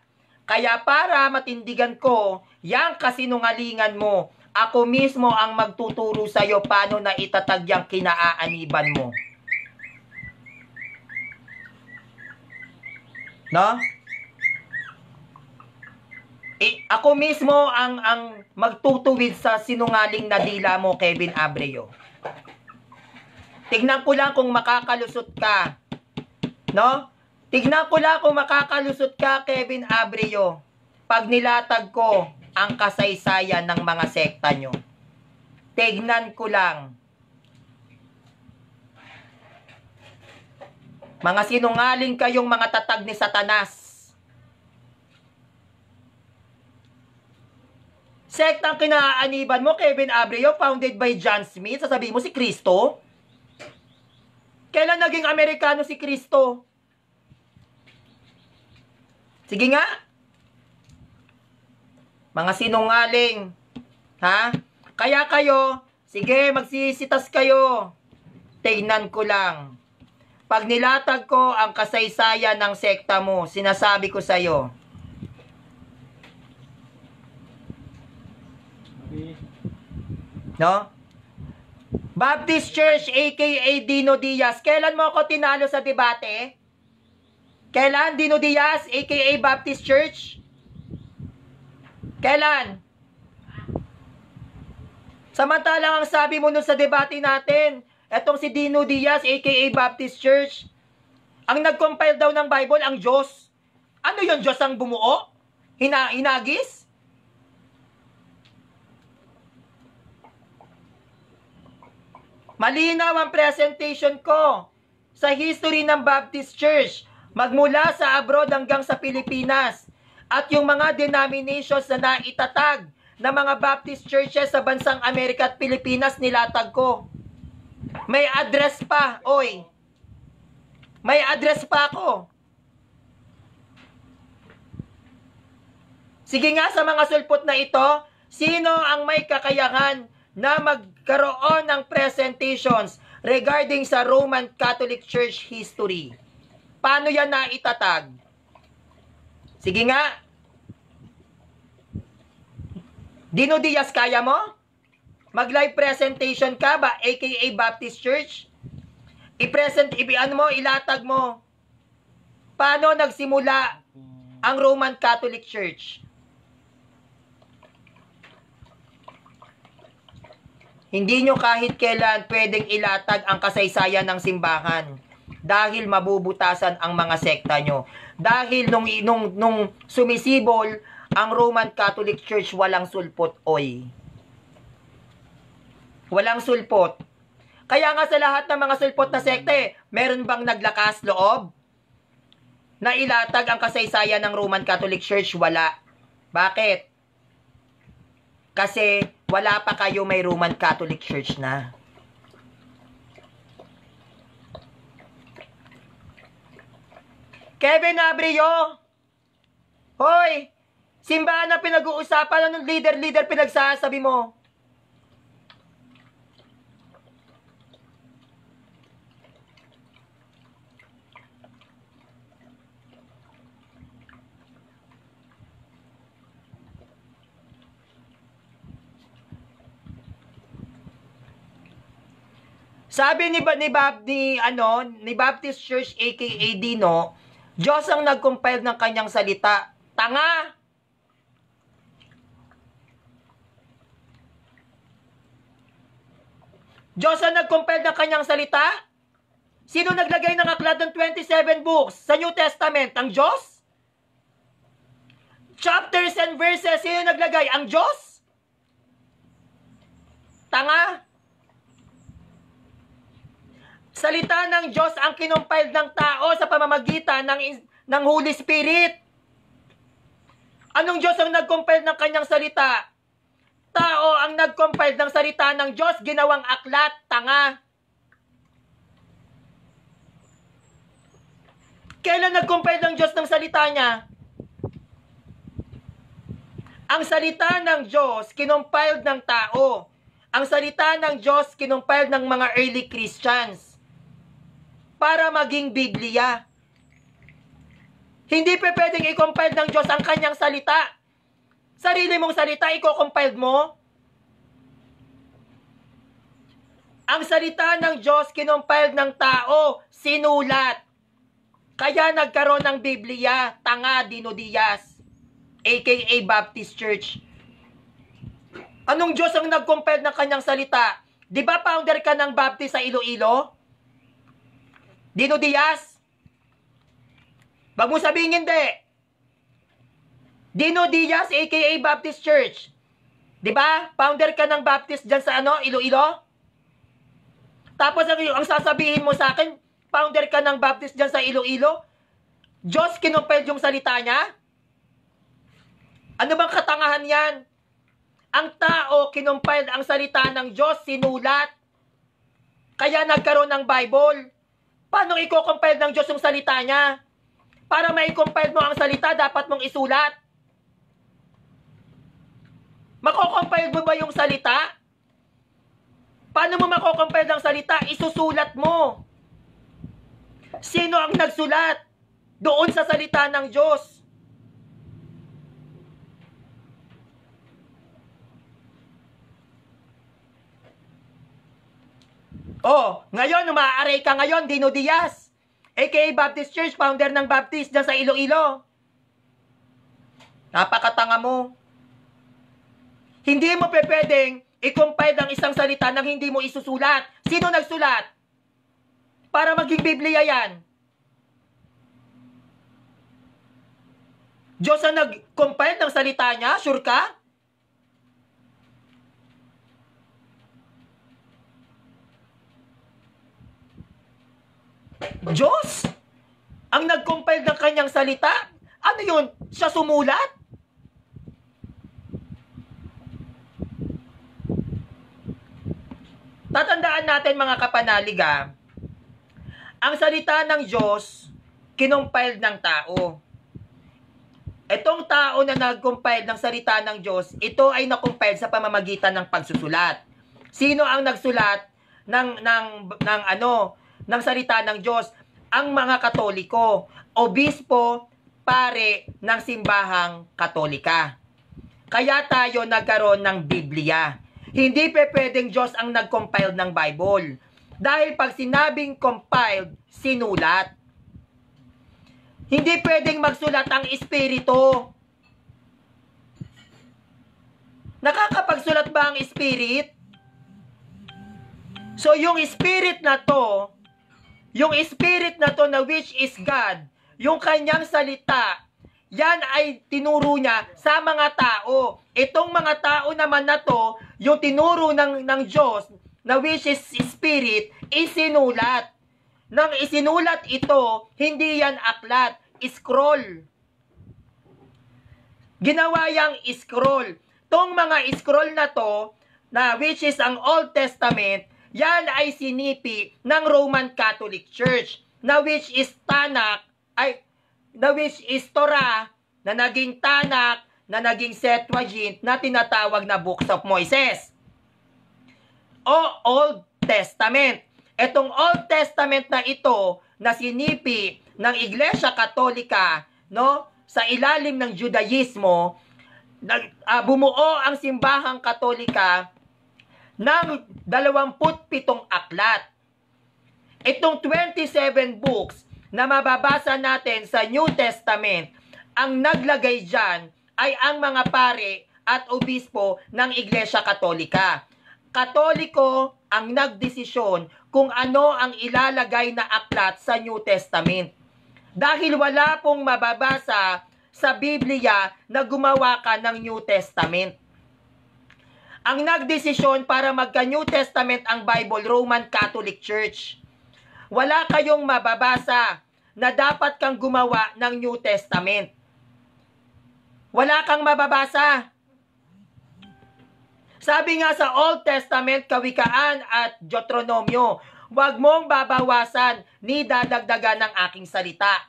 Kaya para matindigan ko, yang kasinungalingan mo, ako mismo ang magtuturo sa'yo paano na itatag yung kinaaaniban mo. No? Eh, ako mismo ang ang magtutuwid sa sinungaling na dila mo, Kevin Abreu. Tignan ko lang kung makakalusot ka. No? Tignan ko lang kung makakalusot ka, Kevin Abreu. Pag nilatag ko ang kasaysayan ng mga sekta nyo. Tignan ko lang. Mga sinungaling kayong mga tatag ni Satanas. Sektang kinaaniban mo, Kevin Abreu, founded by John Smith. Sasabihin mo si Kristo? Kailan naging Amerikano si Kristo? Sige nga. Mga sinungaling. Ha? Kaya kayo, sige, magsisitas kayo. Tingnan ko lang. Pag nilatag ko ang kasaysayan ng sekta mo, sinasabi ko sa iyo. No? Baptist Church aka Dino Diaz, kailan mo ako tinalo sa debate? Kailan Dino Diaz aka Baptist Church? Kailan? Samantalang ang sabi mo nun sa debate natin, Etong si Dino Diaz, aka Baptist Church, ang nag-compile daw ng Bible, ang Diyos. Ano yon Diyos ang bumuo? Hina hinagis? Malinaw ang presentation ko sa history ng Baptist Church magmula sa abroad hanggang sa Pilipinas at yung mga denominations na naitatag ng mga Baptist churches sa bansang Amerika at Pilipinas nilatag ko. May address pa, oy. May address pa ako. Sige nga sa mga sulpot na ito, sino ang may kakayahan na magkaroon ng presentations regarding sa Roman Catholic Church history? Paano yan naitatag? Sige nga. Dino Diaz, kaya mo? Mag-live presentation ka ba, aka Baptist Church? I-present, i ano mo, ilatag mo. Paano nagsimula ang Roman Catholic Church? Hindi nyo kahit kailan pwedeng ilatag ang kasaysayan ng simbahan dahil mabubutasan ang mga sekta nyo. Dahil nung, nung, nung sumisibol ang Roman Catholic Church walang sulpot oy. Walang sulpot. Kaya nga sa lahat ng mga sulpot na sekte, meron bang naglakas loob? Na ilatag ang kasaysayan ng Roman Catholic Church? Wala. Bakit? Kasi wala pa kayo may Roman Catholic Church na. Kevin Abrio! Hoy! Simbahan na pinag-uusapan, anong leader-leader pinagsasabi mo? Sabi ni, ni, Bab, ni, ano, ni Baptist Church aka Dino, Diyos ang nag-compile ng kanyang salita. Tanga! Diyos ang nag-compile ng kanyang salita? Sino naglagay ng aklat ng 27 books sa New Testament? Ang Diyos? Chapters and verses, sino naglagay? Ang Diyos? Tanga? Salita ng Diyos ang kinumpile ng tao sa pamamagitan ng, ng Holy Spirit. Anong Diyos ang nag-compile ng kanyang salita? Tao ang nag-compile ng salita ng Diyos, ginawang aklat, tanga. Kailan nag-compile ng Diyos ng salita niya? Ang salita ng Diyos, kinumpiled ng tao. Ang salita ng Diyos, kinumpiled ng mga early Christians para maging Biblia. Hindi pa pwedeng i-compile ng Diyos ang kanyang salita. Sarili mong salita, i-compile mo. Ang salita ng Diyos, kinumpile ng tao, sinulat. Kaya nagkaroon ng Biblia, tanga Dino Diaz, aka Baptist Church. Anong Diyos ang nag-compile ng kanyang salita? Di ba founder ka ng Baptist sa Iloilo? Dino Diaz. Wag mo sabihin hindi. Dino Diaz, aka Baptist Church. Di ba? Founder ka ng Baptist dyan sa ano, Iloilo? Tapos ang, ang sasabihin mo sa akin, founder ka ng Baptist dyan sa Iloilo? Diyos kinumpel yung salita niya? Ano bang katangahan yan? Ang tao kinumpel ang salita ng Diyos, sinulat. Kaya nagkaroon ng Bible. Paano i-compile ng Diyos yung salita niya? Para mai-compile mo ang salita, dapat mong isulat. Mako-compile mo ba yung salita? Paano mo mako-compile ang salita? Isusulat mo. Sino ang nagsulat? Doon sa salita ng Diyos. Oh, ngayon, umaaray ka ngayon, Dino Diaz. AKA Baptist Church, founder ng Baptist dyan sa Iloilo. Napakatanga mo. Hindi mo pe pwedeng i-compile ang isang salita nang hindi mo isusulat. Sino nagsulat? Para maging Biblia yan. Diyos ang nag-compile ng salita niya? Sure ka? Diyos ang nag-compile ng kanyang salita. Ano yun? Siya sumulat? Tatandaan natin mga kapanaliga, ang salita ng Diyos, kinumpile ng tao. Itong tao na nag-compile ng salita ng Diyos, ito ay na-compile sa pamamagitan ng pagsusulat. Sino ang nagsulat ng ng ng ano, ng salita ng Diyos? Ang mga Katoliko, obispo, pare ng simbahang Katolika. Kaya tayo nagkaroon ng Biblia. Hindi pe pwedeng Diyos ang nag-compile ng Bible. Dahil pag sinabing compiled, sinulat. Hindi pwedeng magsulat ang Espiritu. Nakakapagsulat ba ang Spirit? So yung Spirit na to, yung Spirit na to na which is God, yung kanyang salita, yan ay tinuro niya sa mga tao. Itong mga tao naman na to, yung tinuro ng, ng Diyos, na which is Spirit, isinulat. Nang isinulat ito, hindi yan aklat, scroll. Ginawa yang scroll. Tong mga scroll na to, na which is ang Old Testament, yan ay sinipi ng Roman Catholic Church, na which is Tanak, ay, na which is Torah, na naging Tanak, na naging Septuagint, na tinatawag na Books of Moises. O Old Testament. Itong Old Testament na ito na sinipi ng Iglesia Katolika no sa ilalim ng Judaismo nag, uh, bumuo ang simbahang Katolika ng 27 aklat. Itong 27 books na mababasa natin sa New Testament, ang naglagay dyan ay ang mga pare at obispo ng Iglesia Katolika. Katoliko ang nagdesisyon kung ano ang ilalagay na aklat sa New Testament. Dahil wala pong mababasa sa Biblia na gumawa ka ng New Testament. Ang nagdesisyon para magka-New Testament ang Bible, Roman Catholic Church. Wala kayong mababasa na dapat kang gumawa ng New Testament. Wala kang mababasa. Sabi nga sa Old Testament, Kawikaan at Deuteronomio, huwag mong babawasan ni dadagdagan ng aking salita.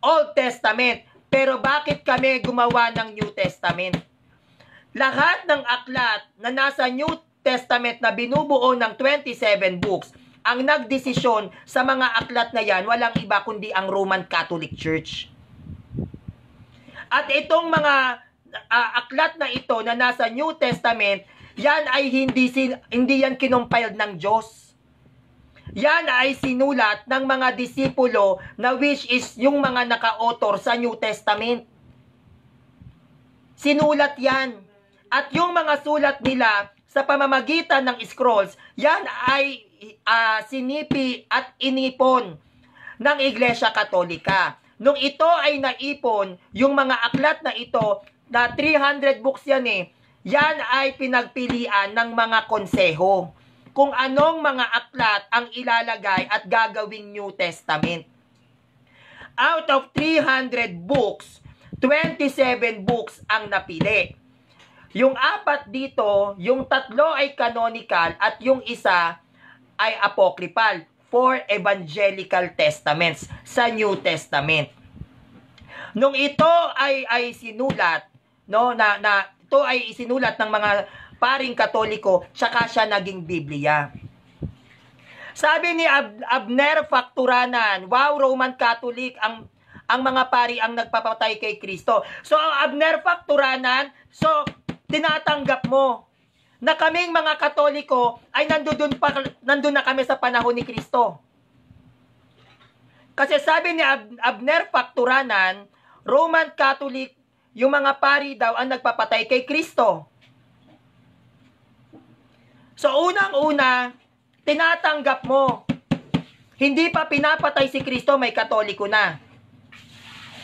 Old Testament. Pero bakit kami gumawa ng New Testament? Lahat ng aklat na nasa New Testament na binubuo ng 27 books, ang nagdesisyon sa mga aklat na yan, walang iba kundi ang Roman Catholic Church. At itong mga uh, aklat na ito na nasa New Testament, yan ay hindi hindi yan kinompiled ng Diyos. Yan ay sinulat ng mga disipulo na which is yung mga naka-author sa New Testament. Sinulat yan. At yung mga sulat nila sa pamamagitan ng scrolls, yan ay uh, sinipi at inipon ng Iglesia Katolika. Nung ito ay naipon, yung mga aklat na ito na 300 books yan eh. Yan ay pinagpilian ng mga konseho kung anong mga aklat ang ilalagay at gagawing New Testament. Out of 300 books, 27 books ang napili. Yung apat dito, yung tatlo ay canonical at yung isa ay apocryphal. Four evangelical testaments sa New Testament. Nung ito ay ay sinulat, no, na, na ito ay isinulat ng mga paring katoliko, tsaka siya naging Biblia. Sabi ni Ab- Abner Facturanan, wow, Roman Catholic, ang ang mga pari ang nagpapatay kay Kristo. So, Abner Facturanan, so, tinatanggap mo na kaming mga katoliko ay nandoon pa nandoon na kami sa panahon ni Kristo. Kasi sabi ni Ab- Abner Facturanan, Roman Catholic yung mga pari daw ang nagpapatay kay Kristo. So unang-una, tinatanggap mo. Hindi pa pinapatay si Kristo, may katoliko na.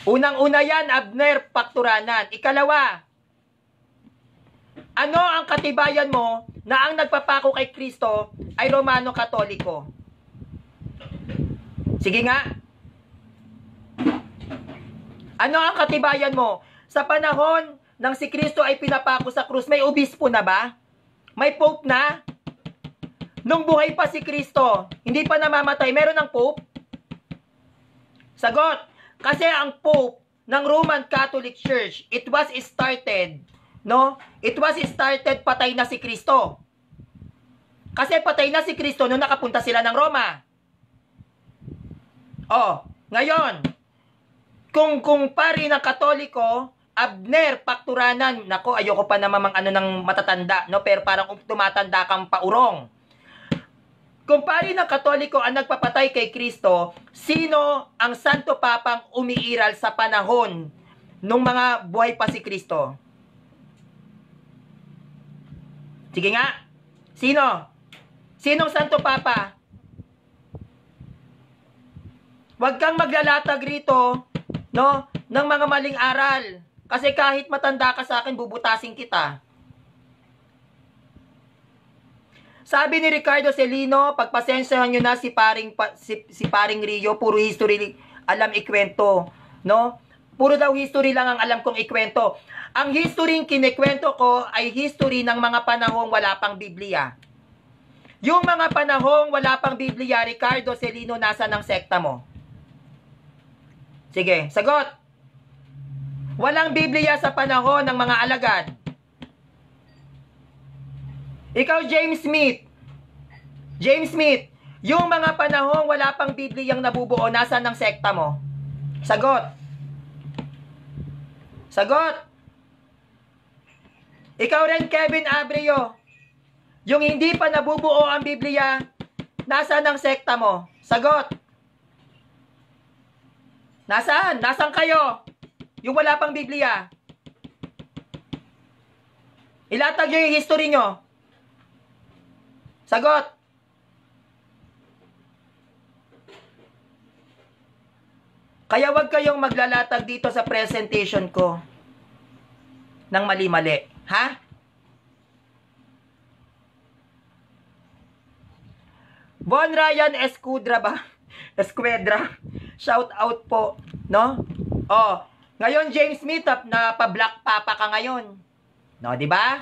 Unang-una yan, Abner Pakturanan. Ikalawa, ano ang katibayan mo na ang nagpapako kay Kristo ay Romano Katoliko? Sige nga. Ano ang katibayan mo? Sa panahon ng si Kristo ay pinapako sa krus, may obispo na ba? May pope na? Nung buhay pa si Kristo, hindi pa namamatay, meron ng pope? Sagot, kasi ang pope ng Roman Catholic Church. It was started, no? It was started patay na si Kristo. Kasi patay na si Kristo nung nakapunta sila ng Roma. Oh, ngayon, kung kung pari ng Katoliko, Abner, Pakturanan, nako, ayoko pa naman mang ano ng matatanda, no? Pero parang tumatanda kang paurong. Kung pari ng Katoliko ang nagpapatay kay Kristo, sino ang Santo Papang umiiral sa panahon nung mga buhay pa si Kristo? Sige nga. Sino? Sinong Santo Papa? Huwag kang maglalatag rito, no, ng mga maling aral. Kasi kahit matanda ka sa akin, bubutasin kita. Sabi ni Ricardo Celino, pagpasensyahan nyo na si paring, pa, si, si paring Rio, puro history alam ikwento. No? Puro daw history lang ang alam kong ikwento. Ang history kinikwento ko ay history ng mga panahong wala pang Biblia. Yung mga panahong wala pang Biblia, Ricardo Celino, nasa ng sekta mo? Sige, sagot. Walang Biblia sa panahon ng mga alagad. Ikaw, James Smith. James Smith, yung mga panahong wala pang Bibliyang nabubuo, nasa ng sekta mo? Sagot. Sagot. Ikaw rin, Kevin Abreu. Yung hindi pa nabubuo ang Biblia, nasa ng sekta mo? Sagot. Nasaan? Nasaan kayo? Yung wala pang Biblia. Ilatag nyo yung history nyo. Sagot. Kaya wag kayong maglalatag dito sa presentation ko ng mali-mali. Ha? Von Ryan Escudra ba? [laughs] Esquedra. Shout out po. No? Oh, ngayon James Smith na pa-black papa ka ngayon. No, di ba?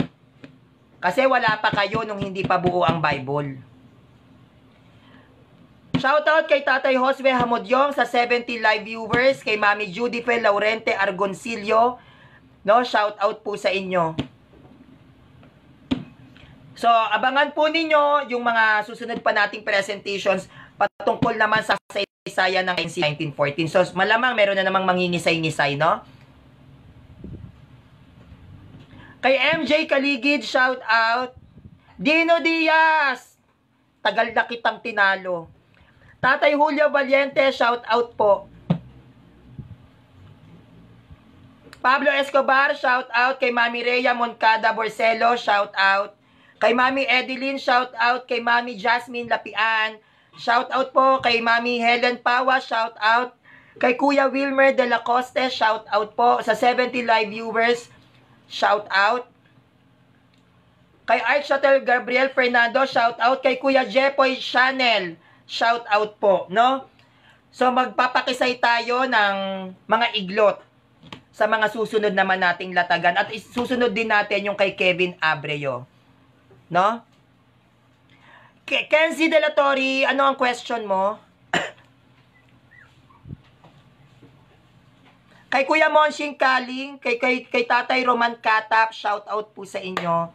Kasi wala pa kayo nung hindi pa buo ang Bible. Shoutout kay Tatay Josue Hamodyong sa 70 live viewers, kay Mami Judy Fel Laurente Argoncillo. No, shoutout po sa inyo. So, abangan po ninyo yung mga susunod pa nating presentations patungkol naman sa saysayan ng NC 1914. So, malamang meron na namang mangingisay-ngisay, no? Kay MJ Kaligid, shout out. Dino Diaz, tagal na kitang tinalo. Tatay Julio Valiente, shout out po. Pablo Escobar, shout out. Kay Mami Rhea Moncada Borcelo, shout out. Kay Mami Edeline, shout out. Kay Mami Jasmine Lapian, shout out po. Kay Mami Helen Pawa, shout out. Kay Kuya Wilmer De La Coste, shout out po. Sa 70 live viewers, shout out. Kay Art Shuttle Gabriel Fernando, shout out. Kay Kuya Jepoy Chanel, shout out po, no? So magpapakisay tayo ng mga iglot sa mga susunod naman nating latagan at susunod din natin yung kay Kevin Abreu. No? Kenzie De La Torre, ano ang question mo? [coughs] kay Kuya Monshing Kaling, kay, kay, kay Tatay Roman Katap, shout out po sa inyo.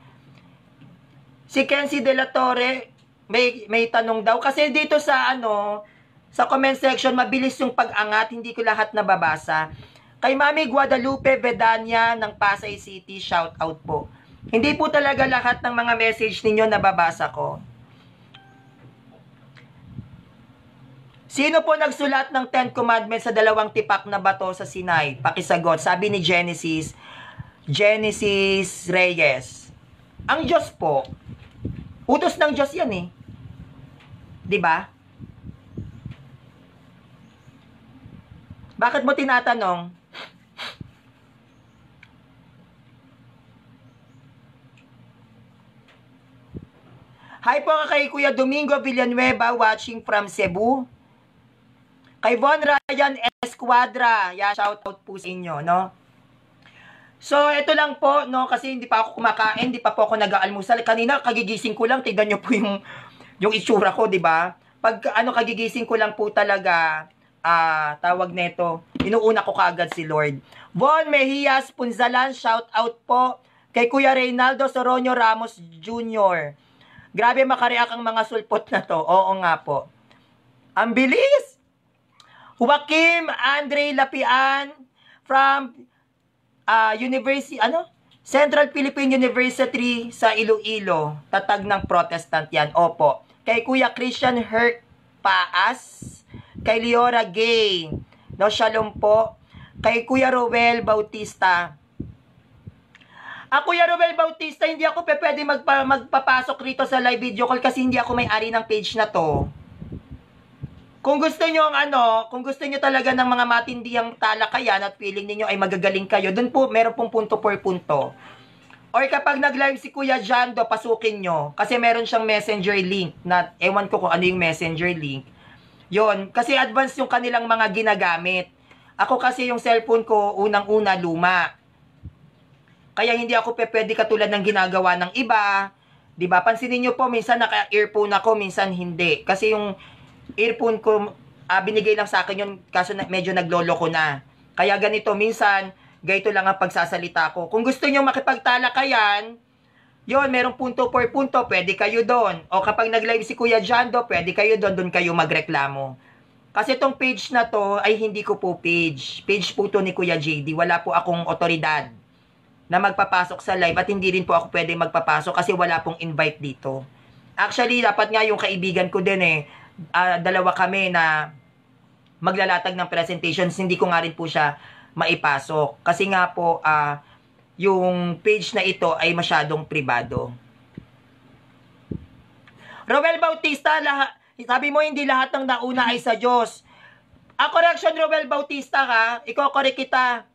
Si Kenzie De La Torre, may, may tanong daw. Kasi dito sa ano, sa comment section, mabilis yung pag-angat, hindi ko lahat nababasa. Kay Mami Guadalupe Vedania ng Pasay City, shout out po. Hindi po talaga lahat ng mga message ninyo nababasa ko. Sino po nagsulat ng Ten Commandments sa dalawang tipak na bato sa Sinai? Pakisagot. Sabi ni Genesis, Genesis Reyes. Ang Diyos po, utos ng Diyos yan eh. ba? Bakit mo tinatanong? Hi po kay Kuya Domingo Villanueva watching from Cebu. Kay Von Ryan Esquadra, yeah, shout out po sa inyo, no? So, ito lang po, no, kasi hindi pa ako kumakain, hindi pa po ako nag-aalmusal. Kanina, kagigising ko lang, tignan nyo po yung, yung itsura ko, di ba? Pag, ano, kagigising ko lang po talaga, ah, tawag nito, inuuna ko kagad si Lord. Von Mejias Punzalan, shout out po kay Kuya Reynaldo Soronio Ramos Jr. Grabe makareact ang mga sulpot na to. Oo nga po. Ang bilis! Joaquim Andre Lapian from uh, University, ano? Central Philippine University sa Iloilo. Tatag ng Protestant yan. Opo. Kay Kuya Christian Herc Paas. Kay Leora Gay. No, shalom po. Kay Kuya Roel Bautista. Ah, Kuya Roel Bautista, hindi ako pe pwede magpa, magpapasok rito sa live video call kasi hindi ako may-ari ng page na to. Kung gusto nyo ang ano, kung gusto nyo talaga ng mga matindihang talakayan at feeling ninyo ay magagaling kayo, dun po, meron pong punto per punto. Or kapag nag-live si Kuya Jando, pasukin nyo. Kasi meron siyang messenger link na, ewan ko kung ano yung messenger link. Yon kasi advanced yung kanilang mga ginagamit. Ako kasi yung cellphone ko, unang-una, luma. Kaya hindi ako pwede katulad ng ginagawa ng iba. 'Di ba? Pansinin niyo po, minsan naka-earphone ako, minsan hindi. Kasi yung earphone ko, ah, binigay lang sa akin yun, kaso na, medyo nagloloko na. Kaya ganito, minsan, ganito lang ang pagsasalita ko. Kung gusto nyo makipagtalakayan, yon merong punto por punto, pwede kayo doon. O kapag nag-live si Kuya Jando, pwede kayo doon, doon kayo magreklamo. Kasi itong page na to ay hindi ko po page. Page po to ni Kuya JD. Wala po akong otoridad na magpapasok sa live at hindi rin po ako pwede magpapasok kasi wala pong invite dito. Actually, dapat nga yung kaibigan ko din eh, uh, dalawa kami na maglalatag ng presentations, hindi ko nga rin po siya maipasok. Kasi nga po, uh, yung page na ito ay masyadong pribado. Roel Bautista, lahat, sabi mo hindi lahat ng nauna ay sa Diyos. A ah, correction, Roel Bautista ka, ikaw correct kita.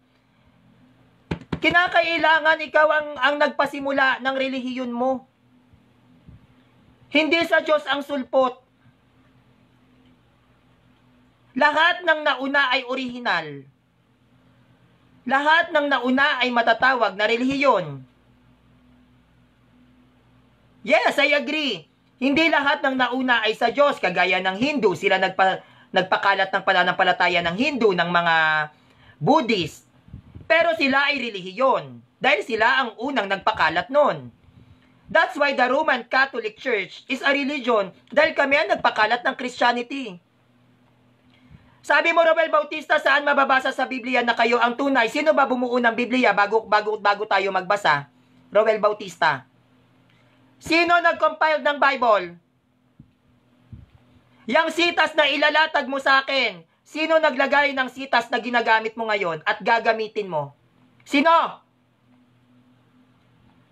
Kinakailangan ikaw ang, ang nagpasimula ng relihiyon mo. Hindi sa Diyos ang sulpot. Lahat ng nauna ay original. Lahat ng nauna ay matatawag na relihiyon. Yes, I agree. Hindi lahat ng nauna ay sa Diyos, kagaya ng Hindu. Sila nagpa, nagpakalat ng pananampalataya ng Hindu, ng mga Buddhist. Pero sila ay relihiyon. Dahil sila ang unang nagpakalat nun. That's why the Roman Catholic Church is a religion dahil kami ang nagpakalat ng Christianity. Sabi mo, Robel Bautista, saan mababasa sa Biblia na kayo ang tunay? Sino ba bumuo ng Biblia bago, bago, bago tayo magbasa? Robel Bautista. Sino nag-compile ng Bible? Yang sitas na ilalatag mo sa akin, sino naglagay ng sitas na ginagamit mo ngayon at gagamitin mo? Sino?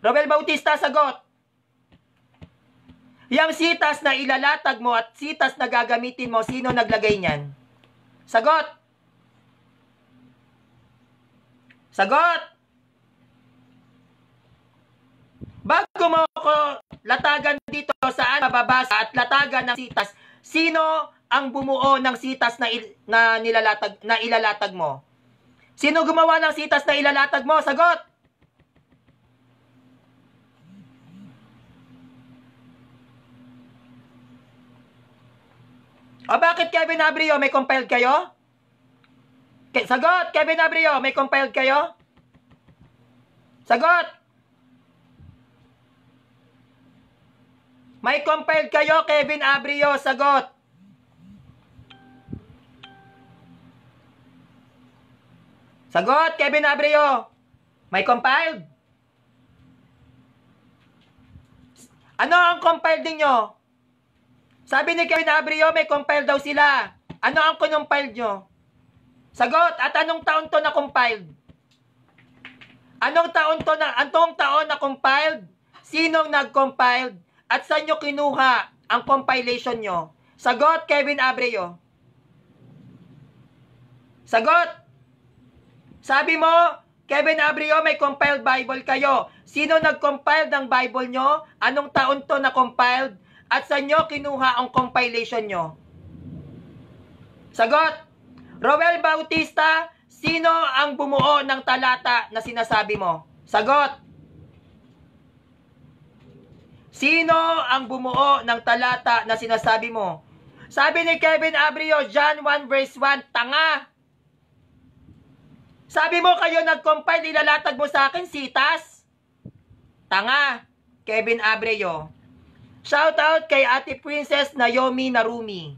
Robel Bautista, sagot. Yang sitas na ilalatag mo at sitas na gagamitin mo, sino naglagay niyan? Sagot! Sagot! Bago mo ako latagan dito saan mababasa at latagan ng sitas, sino ang bumuo ng sitas na, il, na nilalatag na ilalatag mo? Sino gumawa ng sitas na ilalatag mo? Sagot! O bakit Kevin Abrio, may compiled kayo? Sagot, Kevin Abrio, may compiled kayo? Sagot! May compiled kayo, Kevin Abrio, sagot. Sagot, Kevin Abrio. May compiled? Ano ang compiled ninyo? Sabi ni Kevin Abrio, may compile daw sila. Ano ang kinumpile nyo? Sagot, at anong taon to na compiled? Anong taon to na, anong taon na compiled? Sinong nag-compiled? At saan nyo kinuha ang compilation nyo? Sagot, Kevin Abreu. Sagot! Sabi mo, Kevin Abreu, may compiled Bible kayo. Sino nag-compile ng Bible nyo? Anong taon to na compiled? At sa nyo kinuha ang compilation nyo? Sagot! Roel Bautista, sino ang bumuo ng talata na sinasabi mo? Sagot! Sino ang bumuo ng talata na sinasabi mo? Sabi ni Kevin Abrio, John 1 verse 1, tanga. Sabi mo kayo nag-compile, ilalatag mo sa akin, sitas. Tanga. Kevin Abreu. Shout out kay Ate Princess Naomi Narumi.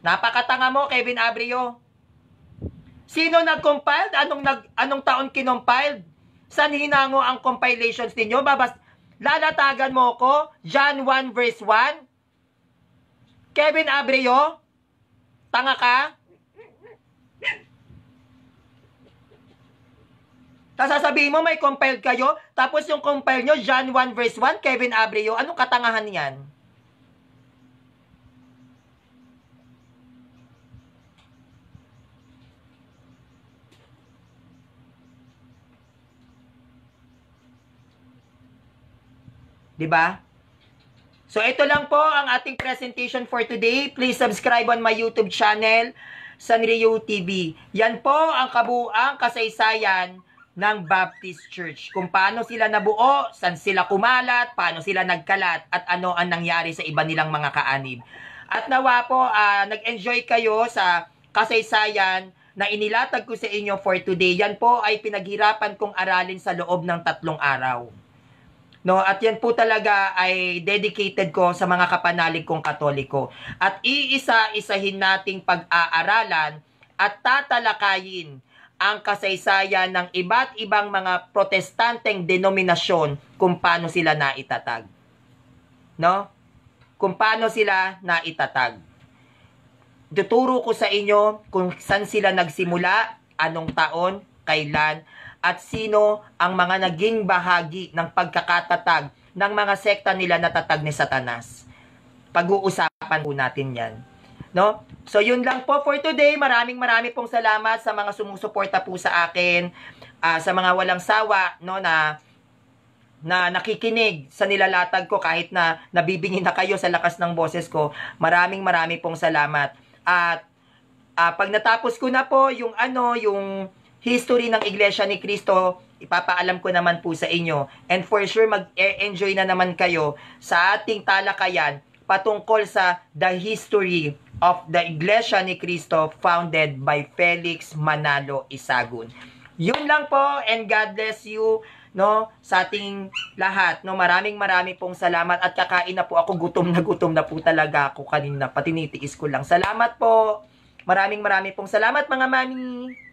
Napakatanga mo, Kevin Abreu. Sino nag-compile? Anong, nag, anong taon kinompiled? San hinango ang compilations ninyo? Babas, lalatagan mo ko? John 1 verse 1? Kevin Abreu? Tanga ka? Tapos sasabihin mo may compiled kayo, tapos yung compile nyo, John 1 verse 1, Kevin Abreu, anong katangahan yan? Di ba? So ito lang po ang ating presentation for today. Please subscribe on my YouTube channel, Sanrio TV. Yan po ang kabuang kasaysayan ng Baptist Church. Kung paano sila nabuo, saan sila kumalat, paano sila nagkalat, at ano ang nangyari sa iba nilang mga kaanib. At nawa po, ah, nag-enjoy kayo sa kasaysayan na inilatag ko sa inyo for today. Yan po ay pinaghirapan kong aralin sa loob ng tatlong araw. No, at yan po talaga ay dedicated ko sa mga kapanalig kong katoliko. At iisa-isahin nating pag-aaralan at tatalakayin ang kasaysayan ng iba't ibang mga protestanteng denominasyon kung paano sila naitatag. No? Kung paano sila naitatag. Tuturo ko sa inyo kung saan sila nagsimula, anong taon, kailan, at sino ang mga naging bahagi ng pagkakatatag ng mga sekta nila na tatag ni Satanas. Pag-uusapan po natin yan. No? So yun lang po for today. Maraming maraming pong salamat sa mga sumusuporta po sa akin, ah, sa mga walang sawa no na na nakikinig sa nilalatag ko kahit na nabibingin na kayo sa lakas ng boses ko. Maraming maraming pong salamat. At ah, pag natapos ko na po yung ano, yung history ng Iglesia ni Cristo, ipapaalam ko naman po sa inyo. And for sure, mag-enjoy na naman kayo sa ating talakayan patungkol sa the history of the Iglesia ni Cristo founded by Felix Manalo Isagun. Yun lang po and God bless you no sa ating lahat no. Maraming maraming pong salamat at kakain na po ako. Gutom na gutom na po talaga ako kanina patinitiis ko lang. Salamat po. Maraming maraming pong salamat mga mami